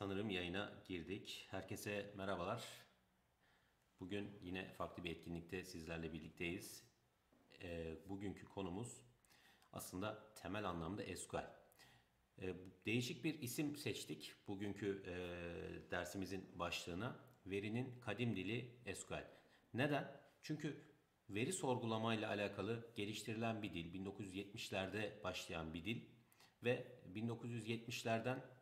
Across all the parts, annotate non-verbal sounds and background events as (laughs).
Sanırım yayına girdik. Herkese merhabalar. Bugün yine farklı bir etkinlikte sizlerle birlikteyiz. Ee, bugünkü konumuz aslında temel anlamda SQL. Ee, değişik bir isim seçtik bugünkü e, dersimizin başlığına. Verinin kadim dili SQL. Neden? Çünkü veri sorgulamayla alakalı geliştirilen bir dil, 1970'lerde başlayan bir dil ve 1970'lerden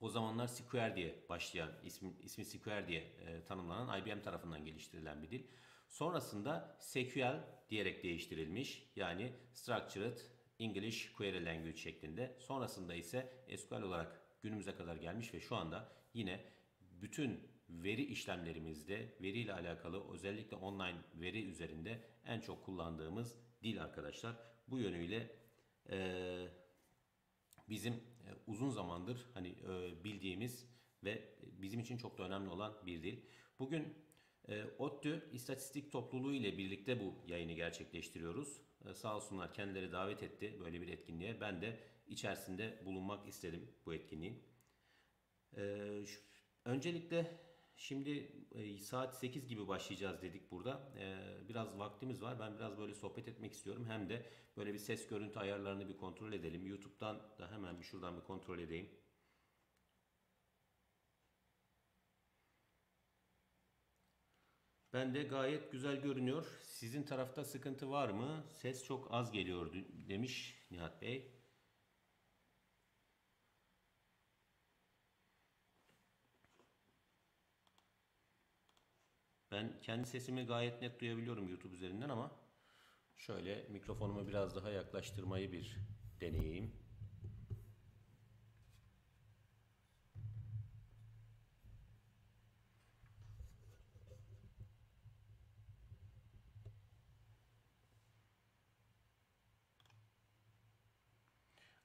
o zamanlar SQL diye başlayan, ismi, ismi SQL diye e, tanımlanan IBM tarafından geliştirilen bir dil. Sonrasında SQL diyerek değiştirilmiş. Yani Structured English Query Language şeklinde. Sonrasında ise SQL olarak günümüze kadar gelmiş ve şu anda yine bütün veri işlemlerimizde veriyle alakalı özellikle online veri üzerinde en çok kullandığımız dil arkadaşlar. Bu yönüyle e, bizim uzun zamandır hani e, bildiğimiz ve bizim için çok da önemli olan bir dil. Bugün e, ODTÜ İstatistik Topluluğu ile birlikte bu yayını gerçekleştiriyoruz. Sağ olsunlar kendileri davet etti böyle bir etkinliğe. Ben de içerisinde bulunmak istedim bu etkinliğin. Öncelikle Şimdi e, saat 8 gibi başlayacağız dedik burada. E, biraz vaktimiz var. Ben biraz böyle sohbet etmek istiyorum. Hem de böyle bir ses görüntü ayarlarını bir kontrol edelim. YouTube'dan da hemen bir şuradan bir kontrol edeyim. Ben de gayet güzel görünüyor. Sizin tarafta sıkıntı var mı? Ses çok az geliyor demiş Nihat Bey. Ben kendi sesimi gayet net duyabiliyorum YouTube üzerinden ama şöyle mikrofonumu biraz daha yaklaştırmayı bir deneyeyim.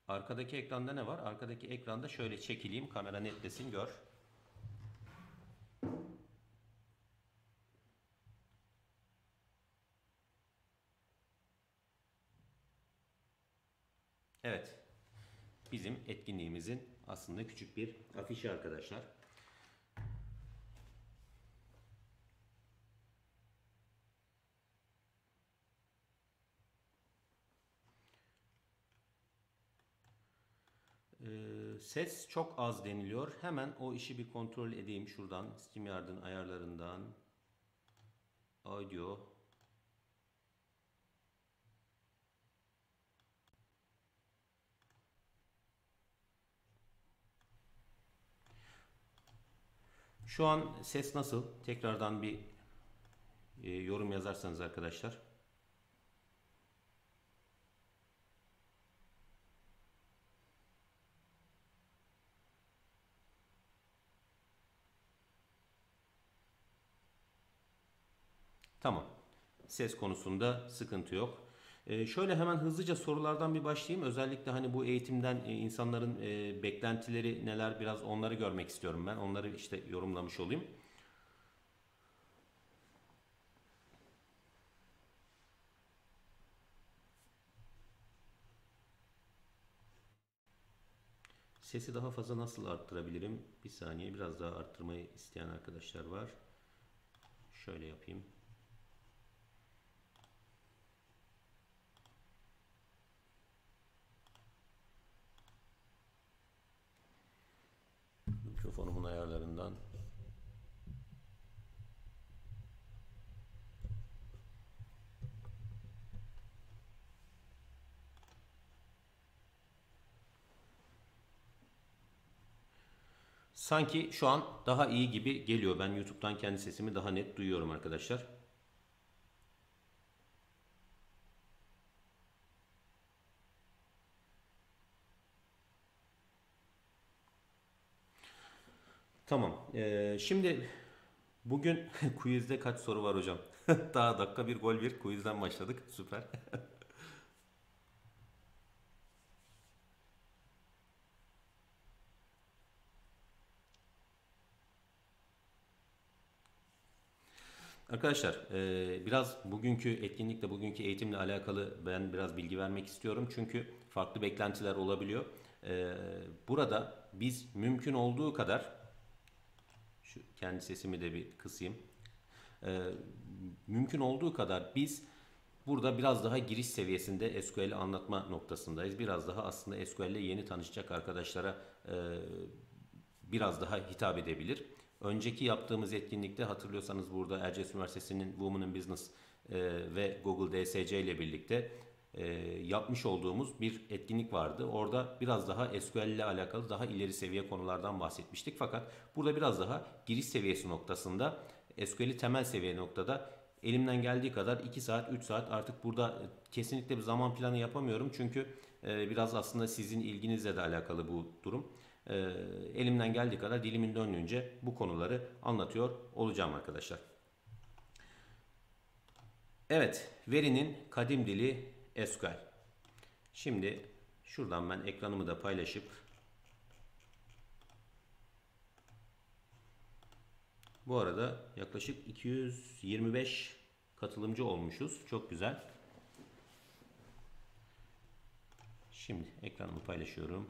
Arkadaki ekranda ne var? Arkadaki ekranda şöyle çekileyim kamera netlesin gör. Evet. Bizim etkinliğimizin aslında küçük bir afişi arkadaşlar. Ee, ses çok az deniliyor. Hemen o işi bir kontrol edeyim şuradan. StreamYard'ın ayarlarından audio Şu an ses nasıl? Tekrardan bir e, yorum yazarsanız arkadaşlar. Tamam. Ses konusunda sıkıntı yok. Ee, şöyle hemen hızlıca sorulardan bir başlayayım. Özellikle hani bu eğitimden e, insanların e, beklentileri neler biraz onları görmek istiyorum ben. Onları işte yorumlamış olayım. Sesi daha fazla nasıl arttırabilirim? Bir saniye biraz daha arttırmayı isteyen arkadaşlar var. Şöyle yapayım. Mikrofonumun ayarlarından Sanki şu an daha iyi gibi geliyor. Ben YouTube'dan kendi sesimi daha net duyuyorum arkadaşlar. Tamam. Ee, şimdi bugün (laughs) quizde kaç soru var hocam? (laughs) Daha dakika bir gol bir quizden başladık. Süper. (laughs) Arkadaşlar e, biraz bugünkü etkinlikle bugünkü eğitimle alakalı ben biraz bilgi vermek istiyorum. Çünkü farklı beklentiler olabiliyor. E, burada biz mümkün olduğu kadar şu kendi sesimi de bir kısayım. E, mümkün olduğu kadar biz burada biraz daha giriş seviyesinde SQL'i anlatma noktasındayız. Biraz daha aslında SQL ile yeni tanışacak arkadaşlara biraz daha hitap edebilir. Önceki yaptığımız etkinlikte hatırlıyorsanız burada Erciyes Üniversitesi'nin Women in Business e, ve Google DSC ile birlikte e, yapmış olduğumuz bir etkinlik vardı. Orada biraz daha SQL ile alakalı daha ileri seviye konulardan bahsetmiştik. Fakat burada biraz daha giriş seviyesi noktasında SQL'i temel seviye noktada elimden geldiği kadar 2 saat 3 saat artık burada kesinlikle bir zaman planı yapamıyorum. Çünkü e, biraz aslında sizin ilginizle de alakalı bu durum e, elimden geldiği kadar dilimin döndüğünce bu konuları anlatıyor olacağım arkadaşlar. Evet, verinin kadim dili SQL. Şimdi şuradan ben ekranımı da paylaşıp Bu arada yaklaşık 225 katılımcı olmuşuz. Çok güzel. Şimdi ekranımı paylaşıyorum.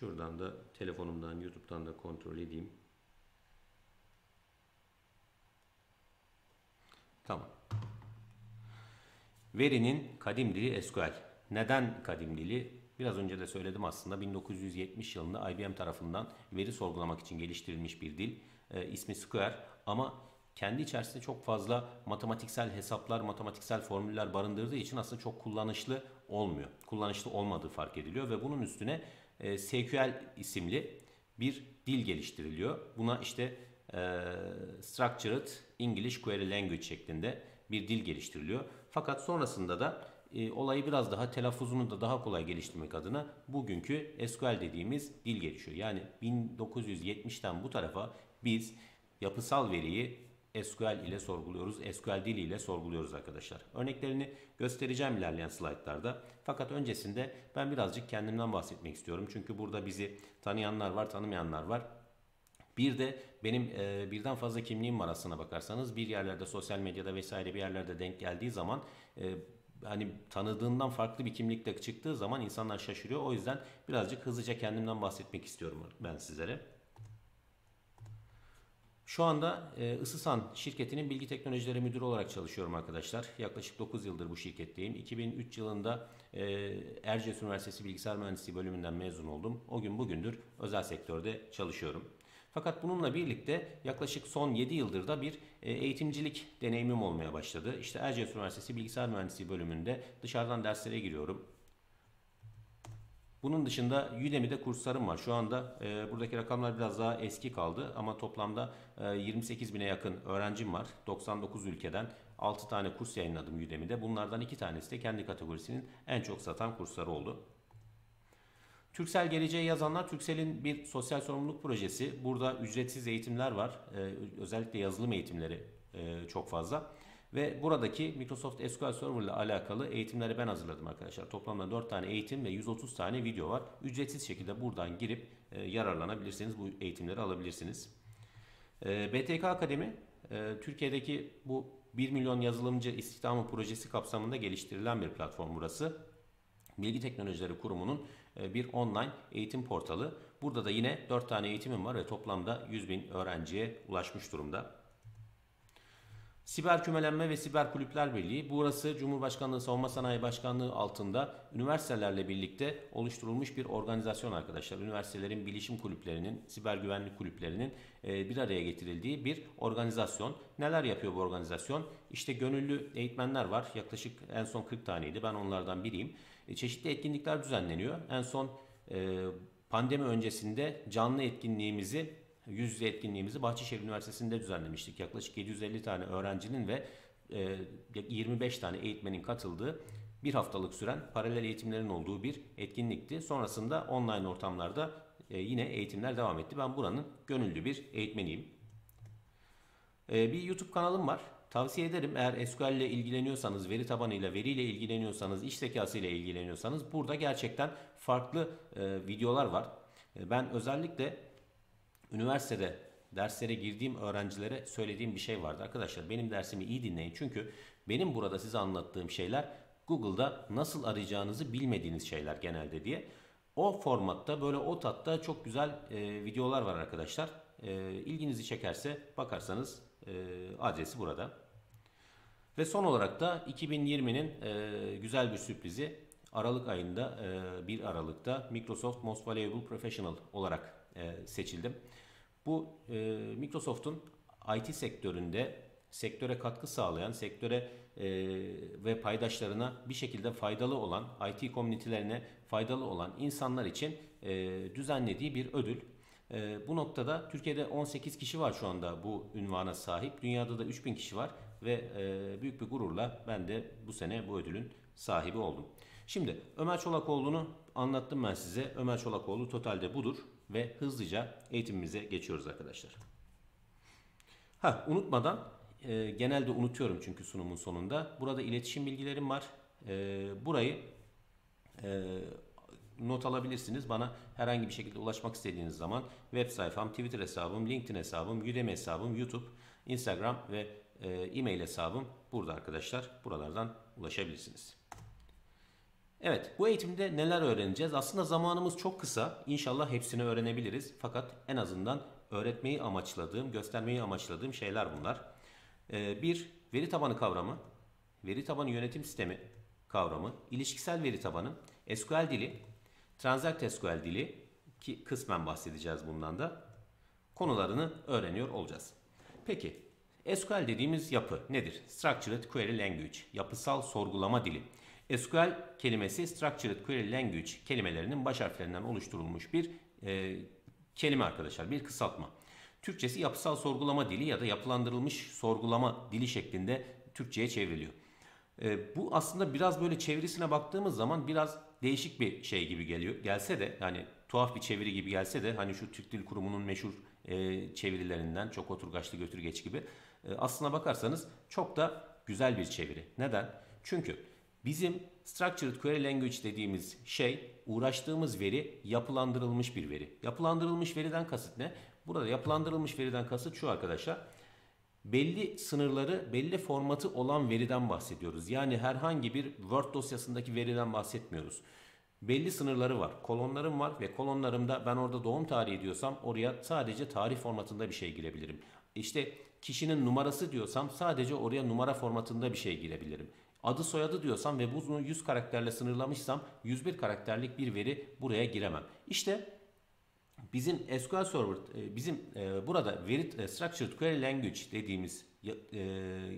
Şuradan da telefonumdan, YouTube'dan da kontrol edeyim. Tamam. Verinin kadim dili SQL. Neden kadim dili? Biraz önce de söyledim aslında 1970 yılında IBM tarafından veri sorgulamak için geliştirilmiş bir dil. E, ismi Square ama kendi içerisinde çok fazla matematiksel hesaplar, matematiksel formüller barındırdığı için aslında çok kullanışlı olmuyor. Kullanışlı olmadığı fark ediliyor ve bunun üstüne e, SQL isimli bir dil geliştiriliyor. Buna işte e, Structured English Query Language şeklinde bir dil geliştiriliyor. Fakat sonrasında da e, olayı biraz daha telaffuzunu da daha kolay geliştirmek adına bugünkü SQL dediğimiz dil gelişiyor. Yani 1970'ten bu tarafa biz yapısal veriyi SQL ile sorguluyoruz. SQL dili ile sorguluyoruz arkadaşlar. Örneklerini göstereceğim ilerleyen slaytlarda. Fakat öncesinde ben birazcık kendimden bahsetmek istiyorum. Çünkü burada bizi tanıyanlar var, tanımayanlar var. Bir de benim e, birden fazla kimliğim var aslına bakarsanız. Bir yerlerde sosyal medyada vesaire bir yerlerde denk geldiği zaman e, hani tanıdığından farklı bir kimlikle çıktığı zaman insanlar şaşırıyor. O yüzden birazcık hızlıca kendimden bahsetmek istiyorum ben sizlere. Şu anda e, Isısan şirketinin bilgi teknolojileri müdürü olarak çalışıyorum arkadaşlar. Yaklaşık 9 yıldır bu şirketteyim. 2003 yılında e, Erciyes Üniversitesi Bilgisayar Mühendisliği bölümünden mezun oldum. O gün bugündür özel sektörde çalışıyorum. Fakat bununla birlikte yaklaşık son 7 yıldır da bir e, eğitimcilik deneyimim olmaya başladı. İşte Erciyes Üniversitesi Bilgisayar Mühendisliği bölümünde dışarıdan derslere giriyorum. Bunun dışında Udemy'de kurslarım var. Şu anda e, buradaki rakamlar biraz daha eski kaldı ama toplamda e, 28 bine yakın öğrencim var. 99 ülkeden 6 tane kurs yayınladım Udemy'de. Bunlardan 2 tanesi de kendi kategorisinin en çok satan kursları oldu. Türksel Geleceği yazanlar Türksel'in bir sosyal sorumluluk projesi. Burada ücretsiz eğitimler var. E, özellikle yazılım eğitimleri e, çok fazla. Ve buradaki Microsoft SQL Server ile alakalı eğitimleri ben hazırladım arkadaşlar. Toplamda 4 tane eğitim ve 130 tane video var. Ücretsiz şekilde buradan girip e, yararlanabilirsiniz. Bu eğitimleri alabilirsiniz. E, BTK Akademi e, Türkiye'deki bu 1 milyon yazılımcı istihdamı projesi kapsamında geliştirilen bir platform burası. Bilgi Teknolojileri Kurumu'nun e, bir online eğitim portalı. Burada da yine 4 tane eğitimim var ve toplamda 100 bin öğrenciye ulaşmış durumda. Siber Kümelenme ve Siber Kulüpler Birliği. Burası Cumhurbaşkanlığı Savunma Sanayi Başkanlığı altında üniversitelerle birlikte oluşturulmuş bir organizasyon arkadaşlar. Üniversitelerin bilişim kulüplerinin, siber güvenlik kulüplerinin e, bir araya getirildiği bir organizasyon. Neler yapıyor bu organizasyon? İşte gönüllü eğitmenler var. Yaklaşık en son 40 taneydi. Ben onlardan biriyim. E, çeşitli etkinlikler düzenleniyor. En son e, pandemi öncesinde canlı etkinliğimizi yüz yüze etkinliğimizi Bahçeşehir Üniversitesi'nde düzenlemiştik. Yaklaşık 750 tane öğrencinin ve 25 e, tane eğitmenin katıldığı bir haftalık süren paralel eğitimlerin olduğu bir etkinlikti. Sonrasında online ortamlarda e, yine eğitimler devam etti. Ben buranın gönüllü bir eğitmeniyim. E, bir YouTube kanalım var. Tavsiye ederim eğer SQL ile ilgileniyorsanız, veri tabanıyla, veriyle ilgileniyorsanız, iş zekası ile ilgileniyorsanız burada gerçekten farklı videolar var. Ben özellikle üniversitede derslere girdiğim öğrencilere söylediğim bir şey vardı. Arkadaşlar benim dersimi iyi dinleyin. Çünkü benim burada size anlattığım şeyler Google'da nasıl arayacağınızı bilmediğiniz şeyler genelde diye. O formatta böyle o tatta çok güzel e, videolar var arkadaşlar. E, ilginizi çekerse bakarsanız e, adresi burada. Ve son olarak da 2020'nin e, güzel bir sürprizi Aralık ayında e, 1 Aralık'ta Microsoft Most Valuable Professional olarak e, seçildim. Bu e, Microsoft'un IT sektöründe sektöre katkı sağlayan, sektöre e, ve paydaşlarına bir şekilde faydalı olan, IT komünitelerine faydalı olan insanlar için e, düzenlediği bir ödül. E, bu noktada Türkiye'de 18 kişi var şu anda bu ünvana sahip. Dünyada da 3000 kişi var ve e, büyük bir gururla ben de bu sene bu ödülün sahibi oldum. Şimdi Ömer Çolakoğlu'nu anlattım ben size. Ömer Çolakoğlu totalde budur ve hızlıca eğitimimize geçiyoruz arkadaşlar. Ha unutmadan e, genelde unutuyorum çünkü sunumun sonunda. Burada iletişim bilgilerim var. E, burayı e, not alabilirsiniz. Bana herhangi bir şekilde ulaşmak istediğiniz zaman web sayfam, Twitter hesabım, LinkedIn hesabım, Udemy hesabım, YouTube, Instagram ve e, e-mail hesabım burada arkadaşlar. Buralardan ulaşabilirsiniz. Evet bu eğitimde neler öğreneceğiz? Aslında zamanımız çok kısa. İnşallah hepsini öğrenebiliriz. Fakat en azından öğretmeyi amaçladığım, göstermeyi amaçladığım şeyler bunlar. Ee, bir, veri tabanı kavramı, veri tabanı yönetim sistemi kavramı, ilişkisel veri tabanı, SQL dili, Transact SQL dili ki kısmen bahsedeceğiz bundan da konularını öğreniyor olacağız. Peki SQL dediğimiz yapı nedir? Structured Query Language, yapısal sorgulama dili. SQL kelimesi Structured Query Language kelimelerinin baş harflerinden oluşturulmuş bir e, kelime arkadaşlar, bir kısaltma. Türkçesi yapısal sorgulama dili ya da yapılandırılmış sorgulama dili şeklinde Türkçe'ye çevriliyor. E, bu aslında biraz böyle çevirisine baktığımız zaman biraz değişik bir şey gibi geliyor. Gelse de yani tuhaf bir çeviri gibi gelse de hani şu Türk Dil Kurumu'nun meşhur e, çevirilerinden çok oturgaçlı götürgeç gibi. E, aslına bakarsanız çok da güzel bir çeviri. Neden? Çünkü bizim Structured Query Language dediğimiz şey uğraştığımız veri yapılandırılmış bir veri. Yapılandırılmış veriden kasıt ne? Burada yapılandırılmış veriden kasıt şu arkadaşlar. Belli sınırları, belli formatı olan veriden bahsediyoruz. Yani herhangi bir Word dosyasındaki veriden bahsetmiyoruz. Belli sınırları var. Kolonlarım var ve kolonlarımda ben orada doğum tarihi diyorsam oraya sadece tarih formatında bir şey girebilirim. İşte kişinin numarası diyorsam sadece oraya numara formatında bir şey girebilirim. Adı soyadı diyorsam ve bunu 100 karakterle sınırlamışsam 101 karakterlik bir veri buraya giremem. İşte bizim SQL Server e, bizim e, burada veri e, structured query language dediğimiz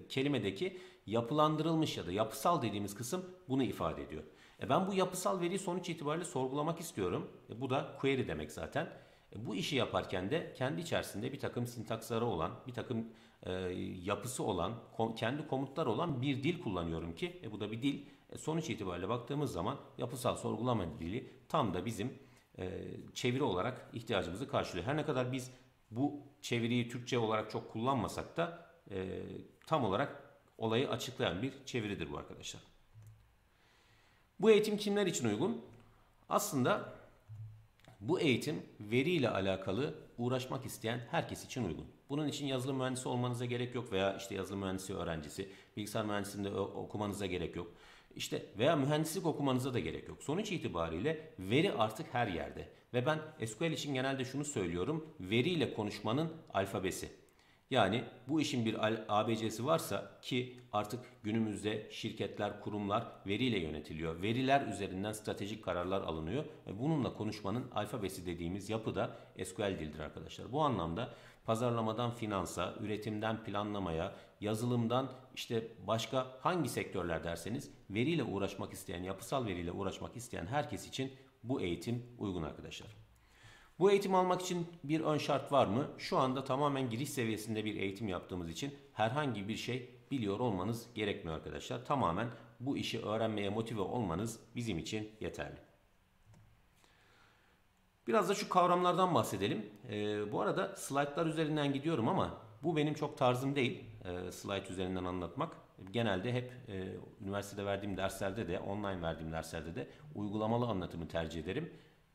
kelimedeki yapılandırılmış ya da yapısal dediğimiz kısım bunu ifade ediyor. Ben bu yapısal veriyi sonuç itibariyle sorgulamak istiyorum. Bu da query demek zaten. Bu işi yaparken de kendi içerisinde bir takım sintaksları olan, bir takım e, yapısı olan, kendi komutlar olan bir dil kullanıyorum ki e, bu da bir dil. E, sonuç itibariyle baktığımız zaman yapısal sorgulama dili tam da bizim e, çeviri olarak ihtiyacımızı karşılıyor. Her ne kadar biz bu çeviriyi Türkçe olarak çok kullanmasak da e, tam olarak olayı açıklayan bir çeviridir bu arkadaşlar. Bu eğitim kimler için uygun? Aslında bu eğitim veriyle alakalı uğraşmak isteyen herkes için uygun. Bunun için yazılım mühendisi olmanıza gerek yok veya işte yazılım mühendisi öğrencisi, bilgisayar mühendisliğinde okumanıza gerek yok. İşte veya mühendislik okumanıza da gerek yok. Sonuç itibariyle veri artık her yerde. Ve ben SQL için genelde şunu söylüyorum. Veriyle konuşmanın alfabesi. Yani bu işin bir ABC'si varsa ki artık günümüzde şirketler, kurumlar veriyle yönetiliyor. Veriler üzerinden stratejik kararlar alınıyor. Ve bununla konuşmanın alfabesi dediğimiz yapı da SQL dildir arkadaşlar. Bu anlamda pazarlamadan finansa, üretimden planlamaya, yazılımdan işte başka hangi sektörler derseniz veriyle uğraşmak isteyen, yapısal veriyle uğraşmak isteyen herkes için bu eğitim uygun arkadaşlar. Bu eğitim almak için bir ön şart var mı? Şu anda tamamen giriş seviyesinde bir eğitim yaptığımız için herhangi bir şey biliyor olmanız gerekmiyor arkadaşlar. Tamamen bu işi öğrenmeye motive olmanız bizim için yeterli. Biraz da şu kavramlardan bahsedelim. Ee, bu arada slaytlar üzerinden gidiyorum ama bu benim çok tarzım değil. E, slide üzerinden anlatmak. Genelde hep e, üniversitede verdiğim derslerde de, online verdiğim derslerde de uygulamalı anlatımı tercih ederim.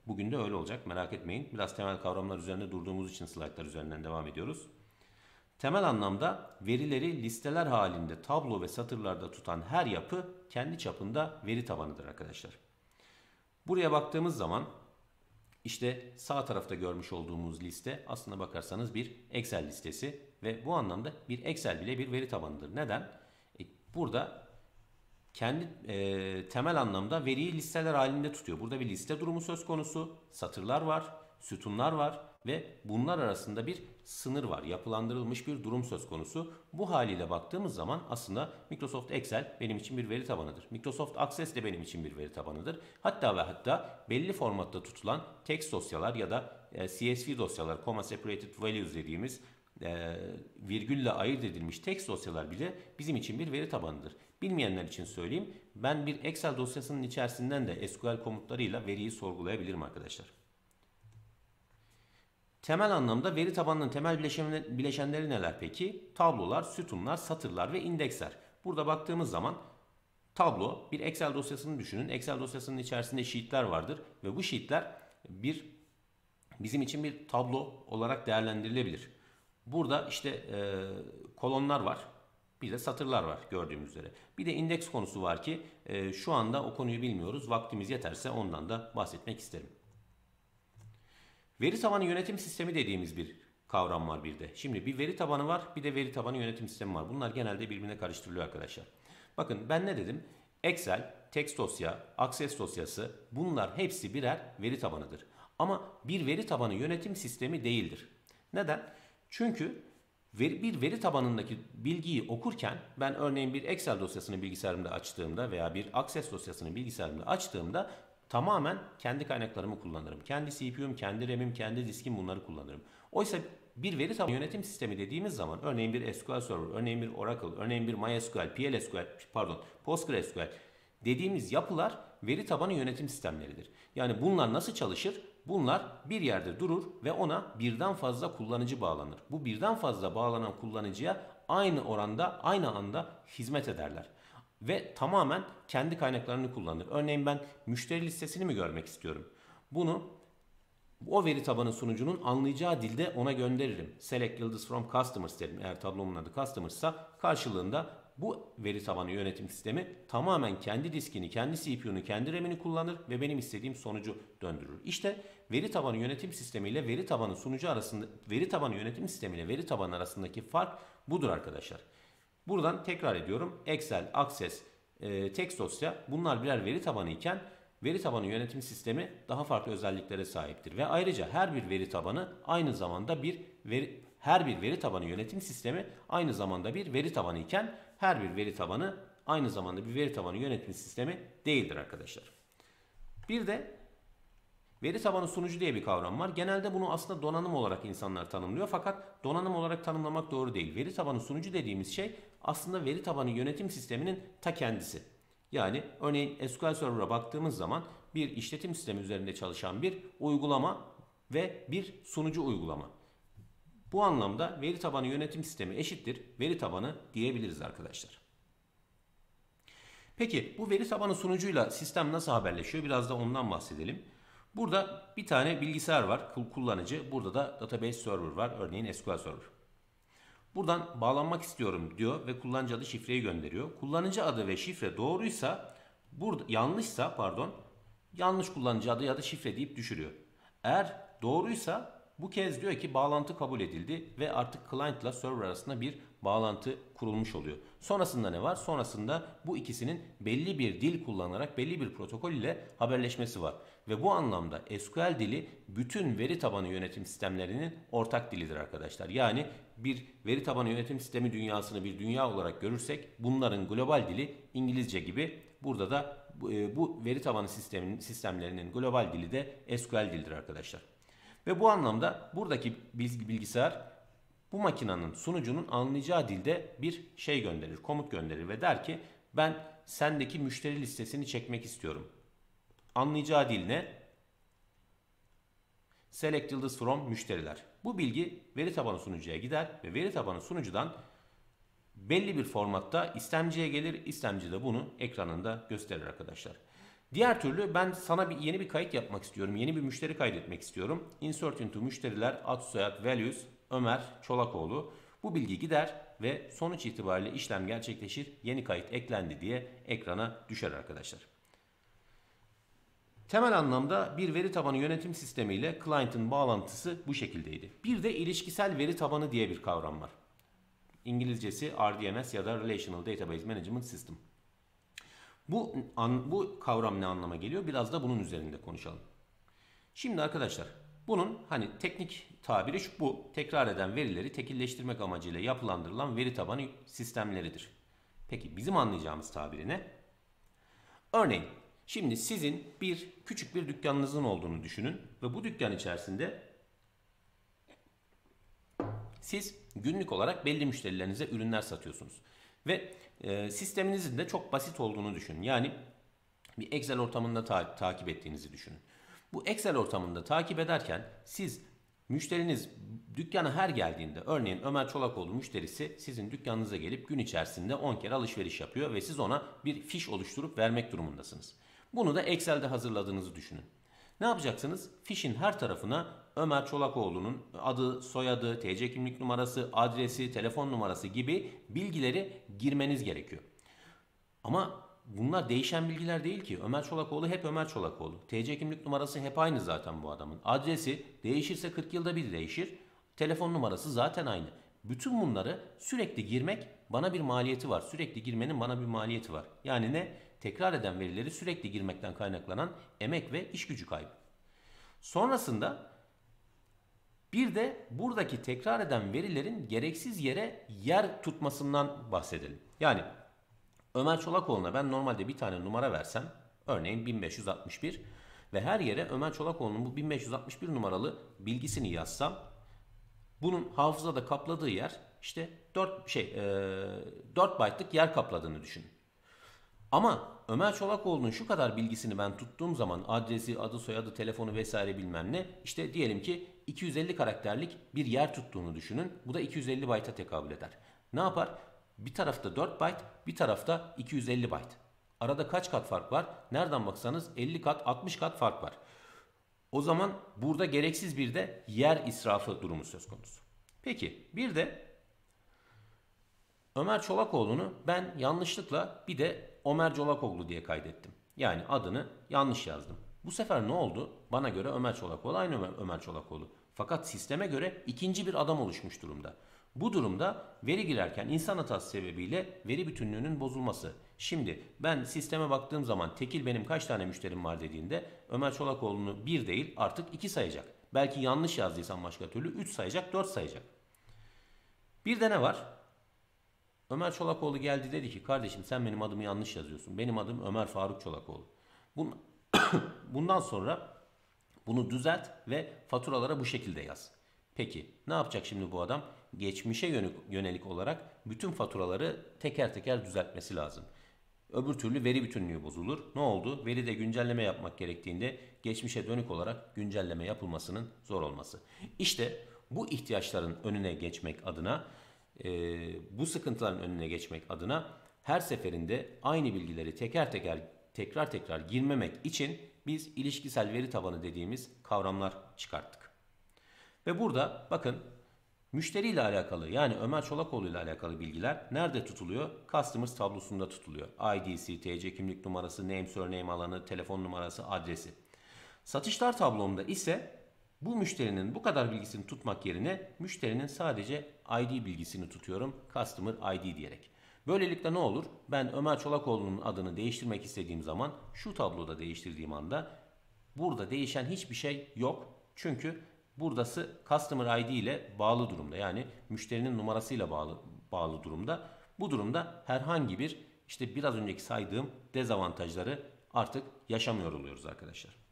Bugün de öyle olacak merak etmeyin. Biraz temel kavramlar üzerinde durduğumuz için slaytlar üzerinden devam ediyoruz. Temel anlamda verileri listeler halinde tablo ve satırlarda tutan her yapı kendi çapında veri tabanıdır arkadaşlar. Buraya baktığımız zaman işte sağ tarafta görmüş olduğumuz liste aslında bakarsanız bir Excel listesi ve bu anlamda bir Excel bile bir veri tabanıdır. Neden? E, burada kendi e, temel anlamda veriyi listeler halinde tutuyor. Burada bir liste durumu söz konusu, satırlar var, sütunlar var ve bunlar arasında bir sınır var. Yapılandırılmış bir durum söz konusu. Bu haliyle baktığımız zaman aslında Microsoft Excel benim için bir veri tabanıdır. Microsoft Access de benim için bir veri tabanıdır. Hatta ve hatta belli formatta tutulan text dosyalar ya da e, CSV dosyalar, comma separated values dediğimiz e, virgülle ayırt edilmiş text dosyalar bile bizim için bir veri tabanıdır. Bilmeyenler için söyleyeyim. Ben bir Excel dosyasının içerisinden de SQL komutlarıyla veriyi sorgulayabilirim arkadaşlar. Temel anlamda veri tabanının temel bileşenleri neler peki? Tablolar, sütunlar, satırlar ve indeksler. Burada baktığımız zaman tablo bir Excel dosyasını düşünün. Excel dosyasının içerisinde sheetler vardır ve bu sheetler bir bizim için bir tablo olarak değerlendirilebilir. Burada işte e, kolonlar var. Bir de satırlar var gördüğümüz üzere. Bir de indeks konusu var ki e, şu anda o konuyu bilmiyoruz. Vaktimiz yeterse ondan da bahsetmek isterim. Veri tabanı yönetim sistemi dediğimiz bir kavram var bir de. Şimdi bir veri tabanı var bir de veri tabanı yönetim sistemi var. Bunlar genelde birbirine karıştırılıyor arkadaşlar. Bakın ben ne dedim? Excel, text dosya, access dosyası bunlar hepsi birer veri tabanıdır. Ama bir veri tabanı yönetim sistemi değildir. Neden? Çünkü bir veri tabanındaki bilgiyi okurken ben örneğin bir Excel dosyasını bilgisayarımda açtığımda veya bir Access dosyasını bilgisayarımda açtığımda tamamen kendi kaynaklarımı kullanırım. Kendi CPU'm, kendi RAM'im, kendi diskim bunları kullanırım. Oysa bir veri tabanı yönetim sistemi dediğimiz zaman örneğin bir SQL Server, örneğin bir Oracle, örneğin bir MySQL, PLSQL, pardon PostgreSQL dediğimiz yapılar veri tabanı yönetim sistemleridir. Yani bunlar nasıl çalışır? Bunlar bir yerde durur ve ona birden fazla kullanıcı bağlanır. Bu birden fazla bağlanan kullanıcıya aynı oranda, aynı anda hizmet ederler. Ve tamamen kendi kaynaklarını kullanır. Örneğin ben müşteri listesini mi görmek istiyorum? Bunu o veri tabanı sunucunun anlayacağı dilde ona gönderirim. Select yıldız from customers derim. Eğer tablomun adı customers'sa karşılığında bu veri tabanı yönetim sistemi tamamen kendi diskini, kendi CPU'nu, kendi RAM'ini kullanır ve benim istediğim sonucu döndürür. İşte veri tabanı yönetim sistemi ile veri tabanı sunucu arasında veri tabanı yönetim sistemi ile veri tabanı arasındaki fark budur arkadaşlar. Buradan tekrar ediyorum. Excel, Access, e, text dosya bunlar birer veri tabanı iken veri tabanı yönetim sistemi daha farklı özelliklere sahiptir ve ayrıca her bir veri tabanı aynı zamanda bir veri her bir veri tabanı yönetim sistemi aynı zamanda bir veri tabanı iken her bir veri tabanı aynı zamanda bir veri tabanı yönetim sistemi değildir arkadaşlar. Bir de veri tabanı sunucu diye bir kavram var. Genelde bunu aslında donanım olarak insanlar tanımlıyor fakat donanım olarak tanımlamak doğru değil. Veri tabanı sunucu dediğimiz şey aslında veri tabanı yönetim sisteminin ta kendisi. Yani örneğin SQL Server'a baktığımız zaman bir işletim sistemi üzerinde çalışan bir uygulama ve bir sunucu uygulama. Bu anlamda veri tabanı yönetim sistemi eşittir veri tabanı diyebiliriz arkadaşlar. Peki bu veri tabanı sunucuyla sistem nasıl haberleşiyor? Biraz da ondan bahsedelim. Burada bir tane bilgisayar var kullanıcı. Burada da database server var. Örneğin SQL Server. Buradan bağlanmak istiyorum diyor ve kullanıcı adı şifreyi gönderiyor. Kullanıcı adı ve şifre doğruysa burada yanlışsa pardon yanlış kullanıcı adı ya da şifre deyip düşürüyor. Eğer doğruysa bu kez diyor ki bağlantı kabul edildi ve artık client ile server arasında bir bağlantı kurulmuş oluyor. Sonrasında ne var? Sonrasında bu ikisinin belli bir dil kullanarak belli bir protokol ile haberleşmesi var. Ve bu anlamda SQL dili bütün veri tabanı yönetim sistemlerinin ortak dilidir arkadaşlar. Yani bir veri tabanı yönetim sistemi dünyasını bir dünya olarak görürsek bunların global dili İngilizce gibi burada da bu, e, veri tabanı sistemin, sistemlerinin global dili de SQL dildir arkadaşlar. Ve bu anlamda buradaki bilgisayar bu makinenin sunucunun anlayacağı dilde bir şey gönderir, komut gönderir ve der ki ben sendeki müşteri listesini çekmek istiyorum. Anlayacağı dil ne? select yıldız from müşteriler. Bu bilgi veri tabanı sunucuya gider ve veri tabanı sunucudan belli bir formatta istemciye gelir. İstemci de bunu ekranında gösterir arkadaşlar. Diğer türlü ben sana bir yeni bir kayıt yapmak istiyorum. Yeni bir müşteri kaydetmek istiyorum. Insert into müşteriler ad soyad values Ömer Çolakoğlu. Bu bilgi gider ve sonuç itibariyle işlem gerçekleşir. Yeni kayıt eklendi diye ekrana düşer arkadaşlar. Temel anlamda bir veri tabanı yönetim sistemi ile client'ın bağlantısı bu şekildeydi. Bir de ilişkisel veri tabanı diye bir kavram var. İngilizcesi RDMS ya da Relational Database Management System. Bu, an, bu kavram ne anlama geliyor? Biraz da bunun üzerinde konuşalım. Şimdi arkadaşlar bunun hani teknik tabiri şu bu. Tekrar eden verileri tekilleştirmek amacıyla yapılandırılan veri tabanı sistemleridir. Peki bizim anlayacağımız tabiri ne? Örneğin şimdi sizin bir küçük bir dükkanınızın olduğunu düşünün ve bu dükkan içerisinde siz günlük olarak belli müşterilerinize ürünler satıyorsunuz. Ve e, sisteminizin de çok basit olduğunu düşünün. Yani bir Excel ortamında ta- takip ettiğinizi düşünün. Bu Excel ortamında takip ederken siz müşteriniz dükkana her geldiğinde örneğin Ömer Çolakoğlu müşterisi sizin dükkanınıza gelip gün içerisinde 10 kere alışveriş yapıyor ve siz ona bir fiş oluşturup vermek durumundasınız. Bunu da Excel'de hazırladığınızı düşünün. Ne yapacaksınız? Fişin her tarafına Ömer Çolakoğlu'nun adı, soyadı, TC kimlik numarası, adresi, telefon numarası gibi bilgileri girmeniz gerekiyor. Ama bunlar değişen bilgiler değil ki. Ömer Çolakoğlu hep Ömer Çolakoğlu. TC kimlik numarası hep aynı zaten bu adamın. Adresi değişirse 40 yılda bir değişir. Telefon numarası zaten aynı. Bütün bunları sürekli girmek bana bir maliyeti var. Sürekli girmenin bana bir maliyeti var. Yani ne? Tekrar eden verileri sürekli girmekten kaynaklanan emek ve iş gücü kaybı. Sonrasında bir de buradaki tekrar eden verilerin gereksiz yere yer tutmasından bahsedelim. Yani Ömer Çolakoğlu'na ben normalde bir tane numara versem, örneğin 1561 ve her yere Ömer Çolakoğlu'nun bu 1561 numaralı bilgisini yazsam, bunun hafızada kapladığı yer işte 4 şey e, 4 byte'lık yer kapladığını düşünün. Ama Ömer Çolakoğlu'nun şu kadar bilgisini ben tuttuğum zaman adresi, adı, soyadı, telefonu vesaire bilmem ne işte diyelim ki 250 karakterlik bir yer tuttuğunu düşünün. Bu da 250 byte'a tekabül eder. Ne yapar? Bir tarafta 4 byte, bir tarafta 250 byte. Arada kaç kat fark var? Nereden baksanız 50 kat, 60 kat fark var. O zaman burada gereksiz bir de yer israfı durumu söz konusu. Peki bir de Ömer Çolakoğlu'nu ben yanlışlıkla bir de Ömer Çolakoğlu diye kaydettim. Yani adını yanlış yazdım. Bu sefer ne oldu? Bana göre Ömer Çolakoğlu aynı Ömer, Ömer Çolakoğlu. Fakat sisteme göre ikinci bir adam oluşmuş durumda. Bu durumda veri girerken insan hatası sebebiyle veri bütünlüğünün bozulması. Şimdi ben sisteme baktığım zaman tekil benim kaç tane müşterim var dediğinde Ömer Çolakoğlu'nu bir değil artık iki sayacak. Belki yanlış yazdıysam başka türlü 3 sayacak 4 sayacak. Bir de ne var? Ömer Çolakoğlu geldi dedi ki kardeşim sen benim adımı yanlış yazıyorsun. Benim adım Ömer Faruk Çolakoğlu. (coughs) Bundan sonra bunu düzelt ve faturalara bu şekilde yaz. Peki ne yapacak şimdi bu adam? Geçmişe yönelik olarak bütün faturaları teker teker düzeltmesi lazım. Öbür türlü veri bütünlüğü bozulur. Ne oldu? Veride güncelleme yapmak gerektiğinde geçmişe dönük olarak güncelleme yapılmasının zor olması. İşte bu ihtiyaçların önüne geçmek adına, e, bu sıkıntıların önüne geçmek adına her seferinde aynı bilgileri teker teker tekrar tekrar girmemek için biz ilişkisel veri tabanı dediğimiz kavramlar çıkarttık. Ve burada bakın müşteri ile alakalı yani Ömer Çolakoğlu ile alakalı bilgiler nerede tutuluyor? Customers tablosunda tutuluyor. ID'si, TC kimlik numarası, name surname alanı, telefon numarası, adresi. Satışlar tablomda ise bu müşterinin bu kadar bilgisini tutmak yerine müşterinin sadece ID bilgisini tutuyorum. Customer ID diyerek. Böylelikle ne olur? Ben Ömer Çolakoğlu'nun adını değiştirmek istediğim zaman şu tabloda değiştirdiğim anda burada değişen hiçbir şey yok. Çünkü buradası Customer ID ile bağlı durumda. Yani müşterinin numarasıyla bağlı bağlı durumda. Bu durumda herhangi bir işte biraz önceki saydığım dezavantajları artık yaşamıyor oluyoruz arkadaşlar.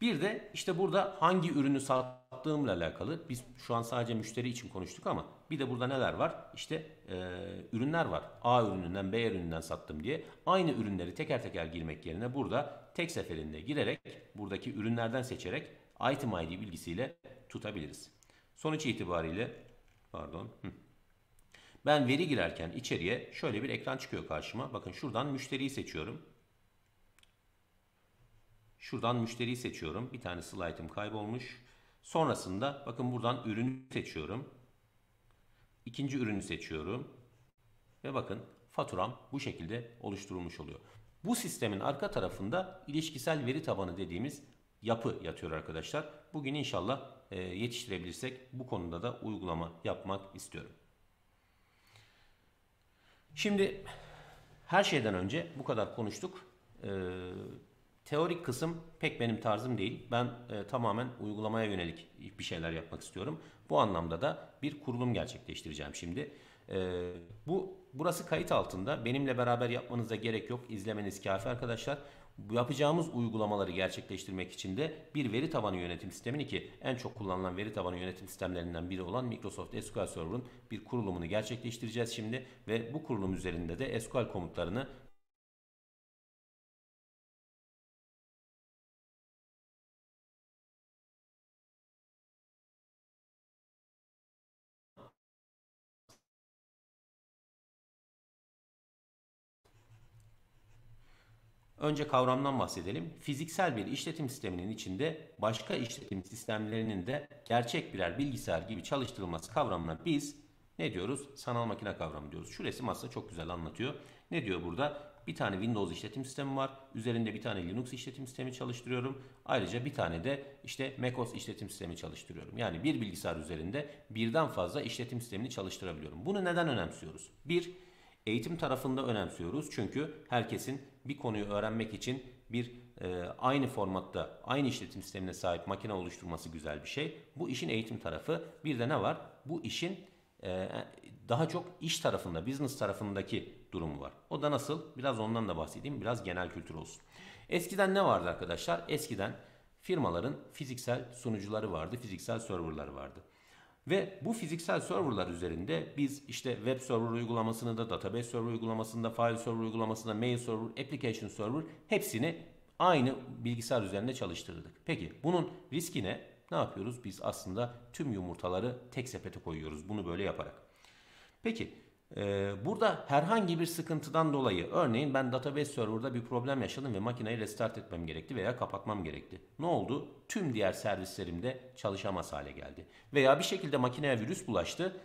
Bir de işte burada hangi ürünü sattığımla alakalı biz şu an sadece müşteri için konuştuk ama bir de burada neler var? İşte e, ürünler var. A ürününden B ürününden sattım diye aynı ürünleri teker teker girmek yerine burada tek seferinde girerek buradaki ürünlerden seçerek item ID bilgisiyle tutabiliriz. Sonuç itibariyle pardon. Ben veri girerken içeriye şöyle bir ekran çıkıyor karşıma. Bakın şuradan müşteriyi seçiyorum. Şuradan müşteriyi seçiyorum. Bir tane slide'ım kaybolmuş. Sonrasında bakın buradan ürünü seçiyorum. İkinci ürünü seçiyorum. Ve bakın faturam bu şekilde oluşturulmuş oluyor. Bu sistemin arka tarafında ilişkisel veri tabanı dediğimiz yapı yatıyor arkadaşlar. Bugün inşallah e, yetiştirebilirsek bu konuda da uygulama yapmak istiyorum. Şimdi her şeyden önce bu kadar konuştuk. Ee, teorik kısım pek benim tarzım değil. Ben e, tamamen uygulamaya yönelik bir şeyler yapmak istiyorum. Bu anlamda da bir kurulum gerçekleştireceğim şimdi. Ee, bu burası kayıt altında. Benimle beraber yapmanıza gerek yok. İzlemeniz kafi arkadaşlar. Yapacağımız uygulamaları gerçekleştirmek için de bir veri tabanı yönetim sistemini ki en çok kullanılan veri tabanı yönetim sistemlerinden biri olan Microsoft SQL Server'ın bir kurulumunu gerçekleştireceğiz şimdi ve bu kurulum üzerinde de SQL komutlarını Önce kavramdan bahsedelim. Fiziksel bir işletim sisteminin içinde başka işletim sistemlerinin de gerçek birer bilgisayar gibi çalıştırılması kavramına biz ne diyoruz? Sanal makine kavramı diyoruz. Şu resim aslında çok güzel anlatıyor. Ne diyor burada? Bir tane Windows işletim sistemi var. Üzerinde bir tane Linux işletim sistemi çalıştırıyorum. Ayrıca bir tane de işte macOS işletim sistemi çalıştırıyorum. Yani bir bilgisayar üzerinde birden fazla işletim sistemini çalıştırabiliyorum. Bunu neden önemsiyoruz? Bir, Eğitim tarafında önemsiyoruz çünkü herkesin bir konuyu öğrenmek için bir e, aynı formatta, aynı işletim sistemine sahip makine oluşturması güzel bir şey. Bu işin eğitim tarafı. Bir de ne var? Bu işin e, daha çok iş tarafında, business tarafındaki durumu var. O da nasıl? Biraz ondan da bahsedeyim. Biraz genel kültür olsun. Eskiden ne vardı arkadaşlar? Eskiden firmaların fiziksel sunucuları vardı, fiziksel serverları vardı. Ve bu fiziksel serverlar üzerinde biz işte web server uygulamasını da, database server uygulamasını da, file server uygulamasını da, mail server, application server hepsini aynı bilgisayar üzerinde çalıştırdık. Peki bunun riski ne? Ne yapıyoruz? Biz aslında tüm yumurtaları tek sepete koyuyoruz bunu böyle yaparak. Peki burada herhangi bir sıkıntıdan dolayı örneğin ben database server'da bir problem yaşadım ve makineyi restart etmem gerekti veya kapatmam gerekti. Ne oldu? Tüm diğer servislerimde çalışamaz hale geldi. Veya bir şekilde makineye virüs bulaştı.